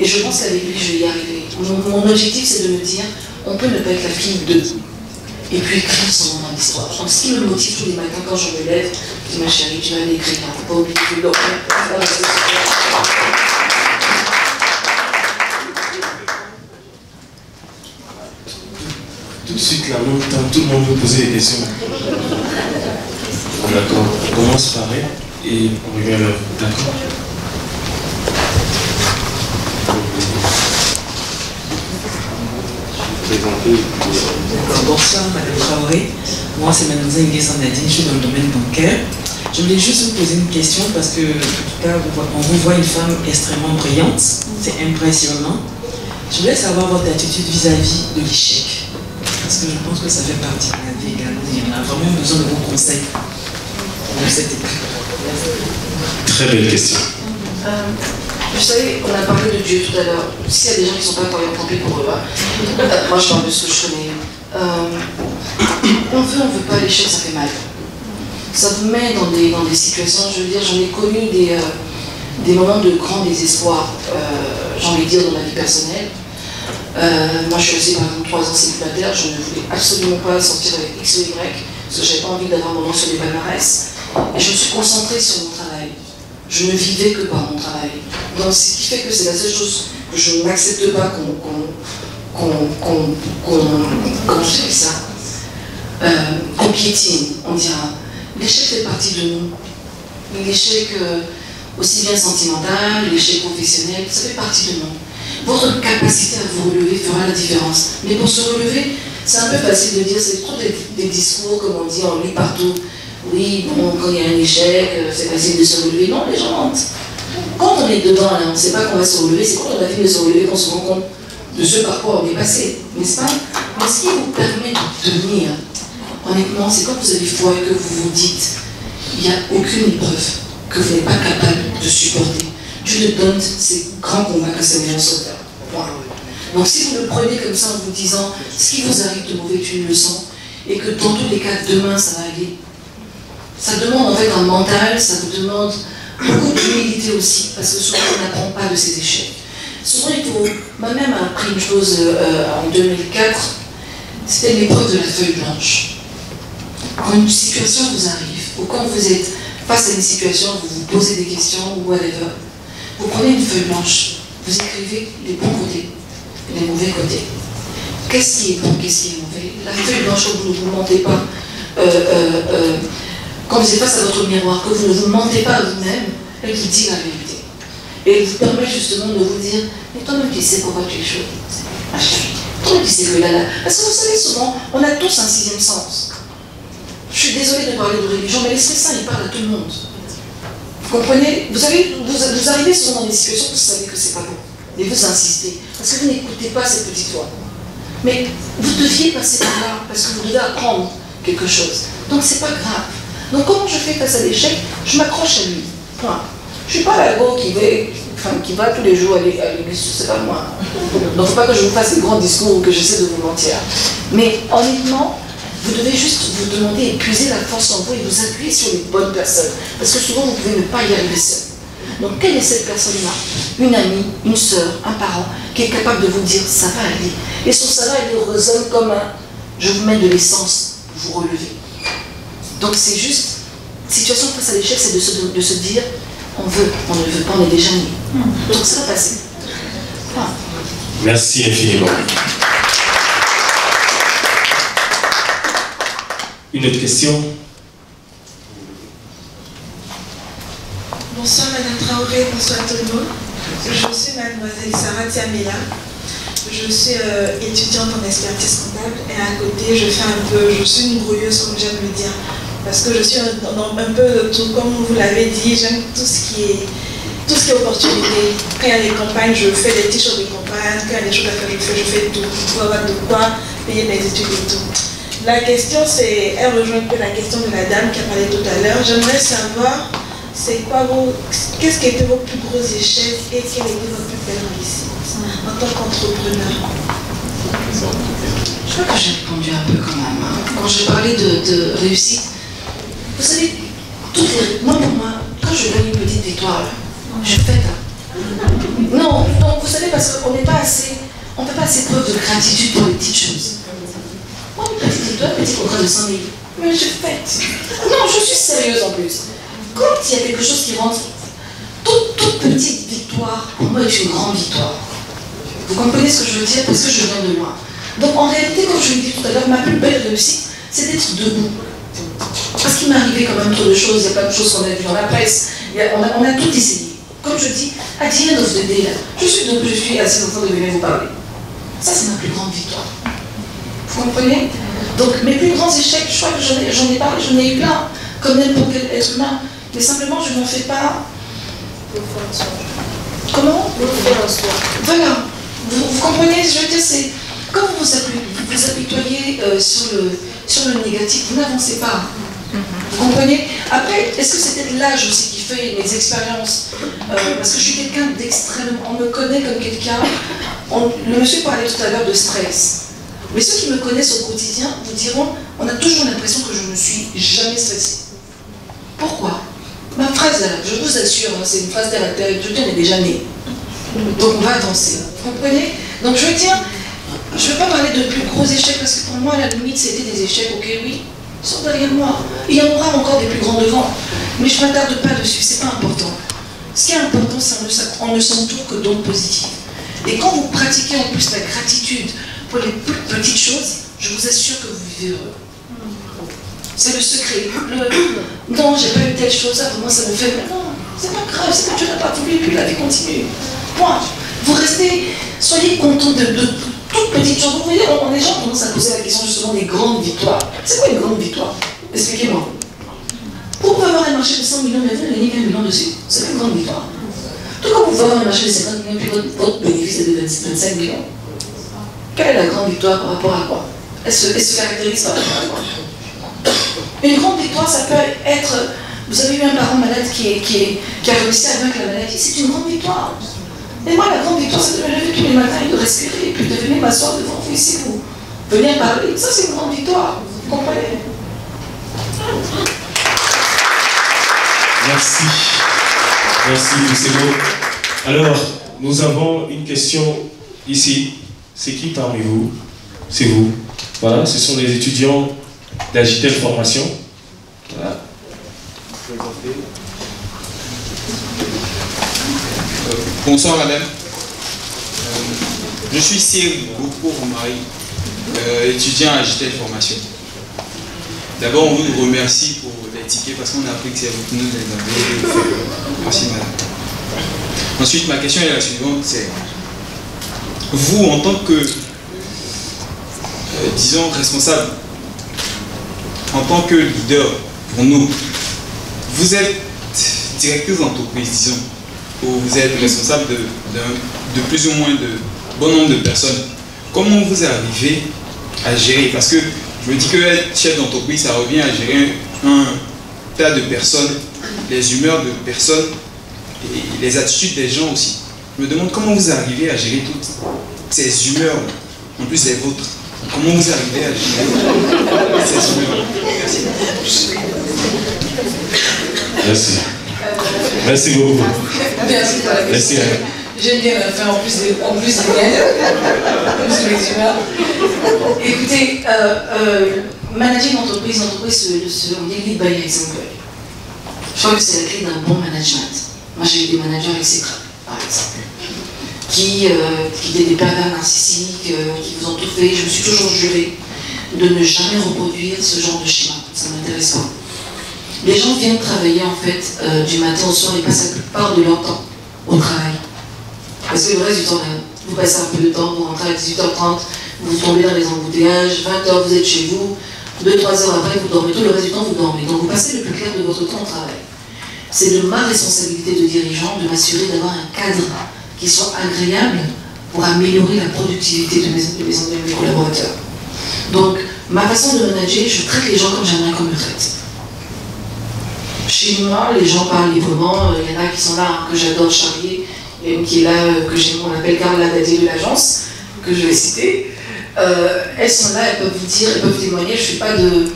et je pense qu'avec lui je vais y arriver. Mon, objectif c'est de me dire on peut ne pas être la fille de et puis écrire son nom dans l'histoire. Donc ce qui me motive tous les matins quand je me lève, je ma chérie, tu vas aller écrire, il ne faut pas oublier. Tout de suite, là, même tout le monde veut poser des questions. D'accord, on commence par elle et on revient vous. D'accord bonsoir Madame Traoré. Moi c'est Mademoiselle Nguessan Nadine, je suis dans le domaine bancaire. Je voulais juste vous poser une question parce que, en tout cas, on vous voit une femme extrêmement brillante, c'est impressionnant. Je voulais savoir votre attitude vis-à-vis de l'échec. Parce que je pense que ça fait partie de la vie également. Il y en a vraiment besoin de vos conseils pour cette étape. Très belle question. Euh, Vous savez, on a parlé de Dieu tout à l'heure. S'il y a des gens qui ne sont pas encore pis pour eux. hein. Euh, moi, je parle de ce que je connais. Euh, on veut, on veut pas, l'échec, ça fait mal. Ça vous met dans des, dans des situations, je veux dire, j'en ai connu des, euh, des moments de grand désespoir, euh, j'ai envie de dire, dans ma vie personnelle. Euh, moi, je suis restée par exemple trois ans célibataire, je ne voulais absolument pas sortir avec X ou Y, parce que j'avais pas envie d'avoir mon nom sur les palmarès. Et je me suis concentrée sur mon travail. Je ne vivais que par mon travail. Donc, ce qui fait que c'est la seule chose que je n'accepte pas qu'on. qu'on. qu'on. qu'on. qu'on- ça euh, Qu'on piétine, on dira. L'échec fait partie de nous. L'échec euh, aussi bien sentimental, l'échec professionnel, ça fait partie de nous. Votre capacité à vous relever fera la différence. Mais pour se relever, c'est un peu facile de dire, c'est trop des, discours, comme on dit, on lit partout. Oui, bon, quand il y a un échec, euh, c'est facile de se relever. Non, les gens mentent. Quand on est dedans, là, on ne sait pas qu'on va se relever, c'est quand on a fini de se relever qu'on se rend compte de ce par quoi on est passé, n'est-ce pas? Mais ce qui vous permet de tenir, honnêtement, c'est quand vous avez foi et que vous vous dites, il n'y a aucune épreuve que vous n'êtes pas capable de supporter. Dieu ne donne ces grands combats que ses meilleurs sauveurs. Point. Donc si vous le prenez comme ça en vous disant, ce qui vous arrive de mauvais est une leçon, et que dans tous les cas, demain, ça va aller, ça demande en fait un mental, ça vous demande beaucoup d'humilité aussi, parce que souvent on n'apprend pas de ses échecs. Souvent il faut, moi-même a appris une chose euh, en 2004, c'était l'épreuve de la feuille blanche. Quand une situation vous arrive, ou quand vous êtes face à une situation, vous vous posez des questions ou whatever, vous prenez une feuille blanche, vous écrivez les bons côtés et les mauvais côtés. Qu'est-ce qui est bon, qu'est-ce qui est mauvais? La feuille blanche, vous ne vous mentez pas, euh, euh, euh, quand vous êtes face à votre miroir, que vous ne vous mentez pas à vous-même, elle vous dit la vérité. Et elle vous permet justement de vous dire, mais toi-même tu sais pourquoi tu échoues. Machin. Toi-même tu sais que là, là. Parce que vous savez, souvent, on a tous un sixième sens. Je suis désolée de parler de religion, mais l'Esprit Saint, il parle à tout le monde. Vous vous, arrivez souvent dans des situations où vous savez que c'est pas bon. Et vous insistez. Parce que vous n'écoutez pas cette petite voix. Mais vous deviez passer par là, parce que vous devez apprendre quelque chose. Donc c'est pas grave. Donc comment je fais face à l'échec? Je m'accroche à lui. Point. Je suis pas la go qui va, tous les jours à l'é- à l'église, c'est pas moi. Donc faut pas que je vous fasse des grands discours ou que j'essaie de vous mentir. Mais honnêtement, vous devez juste vous demander et puiser la force en vous et vous appuyer sur les bonnes personnes. Parce que souvent, vous pouvez ne pas y arriver seul. Donc, quelle est cette personne-là? Une amie, une sœur, un parent qui est capable de vous dire ça va aller. Et ça va, il résonne comme un je vous mets de l'essence, vous relevez. Donc, c'est juste, situation face à l'échec, c'est de se, de se dire on veut, on ne veut pas, on est déjà né. Donc, ça va passer. Merci infiniment. Une autre question? Bonsoir Madame Traoré, bonsoir tout le monde. Je suis Mademoiselle Sarah Tiamela. Je suis euh, étudiante en expertise comptable et à côté je fais un peu, je suis une brouilleuse comme j'aime le dire. Parce que je suis un peu de tout, comme vous l'avez dit, j'aime tout ce qui est tout ce qui est opportunité. Quand il y a des campagnes, je fais des t-shirts de campagne, quand il y a des choses à faire, je fais, je fais tout pour avoir de quoi payer mes études et tout. La question, c'est, elle rejoint un peu la question de la dame qui a parlé tout à l'heure. J'aimerais savoir, c'est quoi vos, qu'est-ce qui étaient vos plus gros échecs et quelle était votre plus belle réussite en tant qu'entrepreneur? Je crois que j'ai répondu un peu quand même. hein. Quand j'ai parlé de, réussite, vous savez, toutes moi pour moi, quand je gagne une petite victoire, je fête. Non, non, vous savez, parce qu'on n'est pas assez, on ne fait pas assez preuve de gratitude pour les petites choses. Moi, une petite victoire, un petit contrat de 100 000, mais je fête. Non, je suis sérieuse en plus. Quand il y a quelque chose qui rentre, toute, toute petite victoire, pour moi, est une grande victoire. Vous comprenez ce que je veux dire? Parce que je viens de loin. Donc en réalité, comme je vous l'ai dit tout à l'heure, ma plus belle réussite, c'est d'être debout. Parce qu'il m'est arrivé quand même trop de choses, il y a plein de choses qu'on a vues dans la presse, Il y a- on, a, on a tout essayé. Comme je dis, à the end of the day, là, je suis debout, je suis assise en train de venir vous parler. Ça, c'est ma plus grande victoire. Vous comprenez? Donc mes plus grands échecs, je crois que j'en ai, parlé, j'en ai eu plein, comme n'importe quel être humain. Mais simplement, je n'en fais pas. Comment? Voilà. Vous, vous comprenez Je veux dire, c'est. Quand vous vous, apitoyez euh, sur, le, sur le négatif, vous n'avancez pas. Vous comprenez? Après, est-ce que peut-être l'âge aussi qui fait mes expériences, euh, parce que je suis quelqu'un d'extrêmement. On me connaît comme quelqu'un. Le monsieur parlait tout à l'heure de stress. Mais ceux qui me connaissent au quotidien vous diront on a toujours l'impression que je ne suis jamais stressée. Pourquoi? Ma phrase, je vous assure, hein, c'est une phrase terre, je est déjà né. Donc on va avancer. Vous comprenez? Donc je veux dire, je ne veux pas parler de plus gros échecs parce que pour moi, à la limite, c'était des échecs, ok, oui, sont derrière moi. Il y en aura encore des plus grands devant. Mais je ne m'attarde pas dessus, c'est pas important. Ce qui est important, c'est qu'on ne s'entoure que d'ondes positives. Et quand vous pratiquez en plus la gratitude pour les petites choses, je vous assure que vous vivez heureux. C'est le secret. Non, j'ai pas eu telle chose, ça vraiment ça me fait. Mais non, c'est pas grave, c'est que Dieu n'a pas voulu, puis la vie continue. Point. Vous restez, soyez content de, toutes petites choses. Vous voyez, on, les gens commencent à poser la question justement des grandes victoires. C'est quoi une grande victoire? Expliquez-moi. Vous pouvez avoir un marché de 100 millions, mais vous gagnez 1 million dessus. C'est pas une grande victoire. Tout comme vous pouvez avoir un marché de 50 millions, puis votre, votre bénéfice est de 20 25 millions. Quelle est la grande victoire par rapport à quoi elle se, elle se caractérise par rapport à quoi Une grande victoire, ça peut être. Vous avez eu un parent malade qui, est- qui, est- qui a réussi à vaincre la maladie, c'est une grande victoire. Et moi, la grande victoire, c'est de me lever tous les matins et de respirer, et puis de venir m'asseoir devant vous ici, vous venir parler. Ça, c'est une grande victoire. Vous comprenez Merci. Merci pour ces mots. Alors, nous avons une question ici. C'est qui parmi vous C'est vous. Voilà, ce sont les étudiants d'Agitel Formation. Voilà. Bonsoir madame. Je suis Cyril Goko Romari, euh, étudiant à JTL Formation. D'abord, on vous remercie pour les tickets parce qu'on a appris que c'est vous qui nous. Merci madame. Ensuite, ma question est la suivante, c'est vous en tant que, euh, disons, responsable, en tant que leader pour nous, vous êtes directrice d'entreprise, disons, ou vous êtes responsable de, de- de plus ou moins de bon nombre de personnes. Comment vous arrivez à gérer? Parce que je me dis que être chef d'entreprise, ça revient à gérer un tas de personnes, les humeurs de personnes et les attitudes des gens aussi. Je me demande comment vous arrivez à gérer toutes ces humeurs, en plus les vôtres. Comment vous arrivez à gérer ces humeurs? Merci. Merci. Merci beaucoup. Merci pour la Merci. question. J'aime bien la fin en plus de, en plus de mienne, en plus de mes humeurs. Écoutez, euh, euh, manager une entreprise, entreprise, se- se- on dit lead by example. Je crois que c'est la clé d'un bon management. Moi, j'ai eu des managers exécrables, par exemple, qui, euh, étaient des pervers narcissiques, euh, qui vous ont tout fait. Je me suis toujours juré de ne jamais reproduire ce genre de schéma. Ça m'intéresse pas. Les gens viennent travailler, en fait, euh, du matin au soir, ils passent la plupart de leur temps au travail. Parce que le reste du temps, là, vous passez un peu de temps, vous rentrez à 18h30, vous tombez dans les embouteillages, 20h vous êtes chez vous, 2-3 heures après vous dormez, tout le reste du temps vous dormez. Donc vous passez le plus clair de votre temps au travail. C'est de ma responsabilité de dirigeant de m'assurer d'avoir un cadre qui soit agréable pour améliorer la productivité de mes, de mes, de mes collaborateurs. Donc, ma façon de manager, je traite les gens comme j'aimerais qu'on me traite. Chez moi, les gens parlent librement. Il y en a qui sont là, hein, que j'adore charrier. Une qui est là, euh, que j'aime, on appelle Carla Dadier de l'agence, que je vais citer. Euh, elles sont là, elles peuvent vous dire, elles peuvent témoigner. Je suis pas de.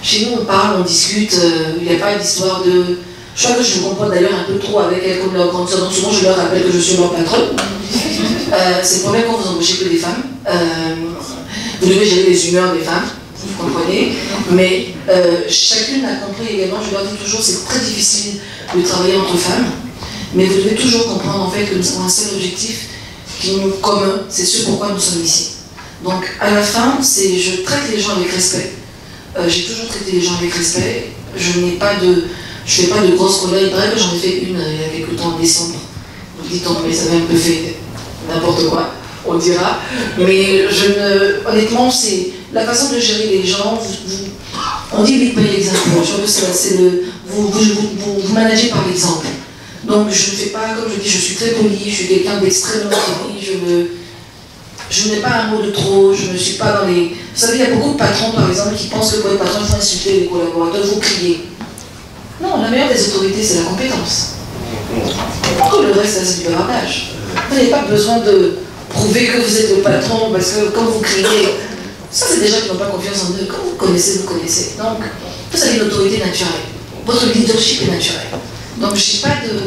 Chez nous, on parle, on discute. euh, Il n'y a pas d'histoire de. Je crois que je me comporte d'ailleurs un peu trop avec elles comme leur grande sœur. Donc souvent, je leur rappelle que je suis leur patronne. Euh, c'est le problème quand vous embauchez que des femmes. Euh, vous devez gérer les humeurs des femmes, vous comprenez. Mais euh, chacune a compris également, je leur dis toujours, c'est très difficile de travailler entre femmes. Mais vous devez toujours comprendre en fait que nous avons un seul objectif qui nous commun, c'est ce pourquoi nous sommes ici. Donc à la fin, c'est je traite les gens avec respect. Euh, J'ai toujours traité les gens avec respect. Je n'ai pas de, je fais pas de grosses colères. Il paraît que j'en ai fait une il y a quelque temps en décembre. Vous dites, mais ça m'a un peu fait n'importe quoi, on dira. Mais je ne, honnêtement, c'est la façon de gérer les gens. on dit lead by example. Je crois que c'est le, vous, vous, vous, managez par l'exemple. Donc je ne fais pas, comme je dis, je suis très poli, je suis quelqu'un d'extrêmement poli, je me, je n'ai pas un mot de trop, je ne suis pas dans les... Vous savez, il y a beaucoup de patrons, par exemple, qui pensent que pour être patron, il insulter les collaborateurs, vous criez. Non, la meilleure des autorités, c'est la compétence. Tout le reste, c'est du bavardage. Vous n'avez pas besoin de prouver que vous êtes le patron parce que quand vous criez, ça c'est des gens qui n'ont pas confiance en eux. Quand vous connaissez, vous connaissez. Donc, vous avez une autorité naturelle. Votre leadership est naturel. Donc, je n'ai pas de.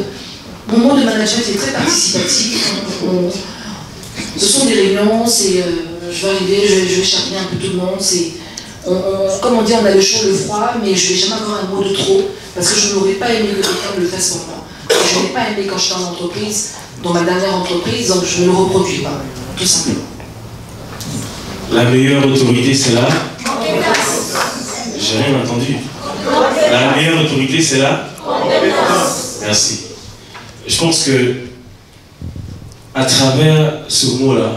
Mon mot de management est très participatif. Ce sont des réunions, c'est. euh, je vais arriver, je, vais- je un peu tout le monde. C'est. On- on- comme on dit, on a le chaud, le froid, mais je ne vais jamais avoir un mot de trop parce que je n'aurais pas aimé que quelqu'un le fasse pour moi. Je n'ai pas aimé quand j'étais en entreprise, dans ma dernière entreprise, donc je ne le reproduis pas, tout simplement. La meilleure autorité, c'est là J'ai rien entendu. La meilleure autorité, c'est là Merci. Je pense que à travers ce mot-là,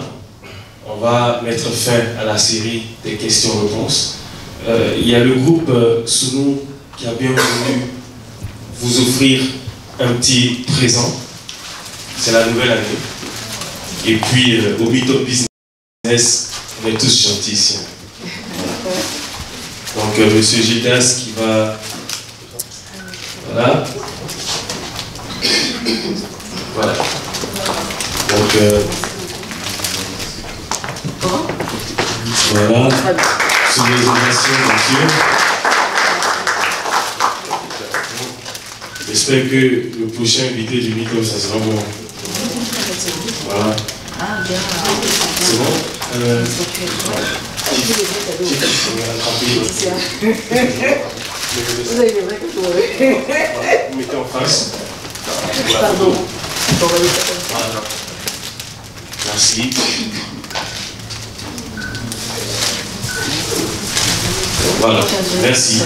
on va mettre fin à la série des questions-réponses. Euh, il y a le groupe euh, Sounou qui a bien voulu vous offrir un petit présent. C'est la nouvelle année. Et puis, euh, au Meetup Business, on est tous gentils ici. Donc, euh, Monsieur Gildas qui va. Voilà. Voilà. Donc, euh, voilà. Ovations, bien sûr. J'espère que le prochain invité du Meetup, ça sera bon. Voilà. C'est bon? Euh, Vous avez des vrais Vous mettez en face. Pardon. Merci. Voilà, merci.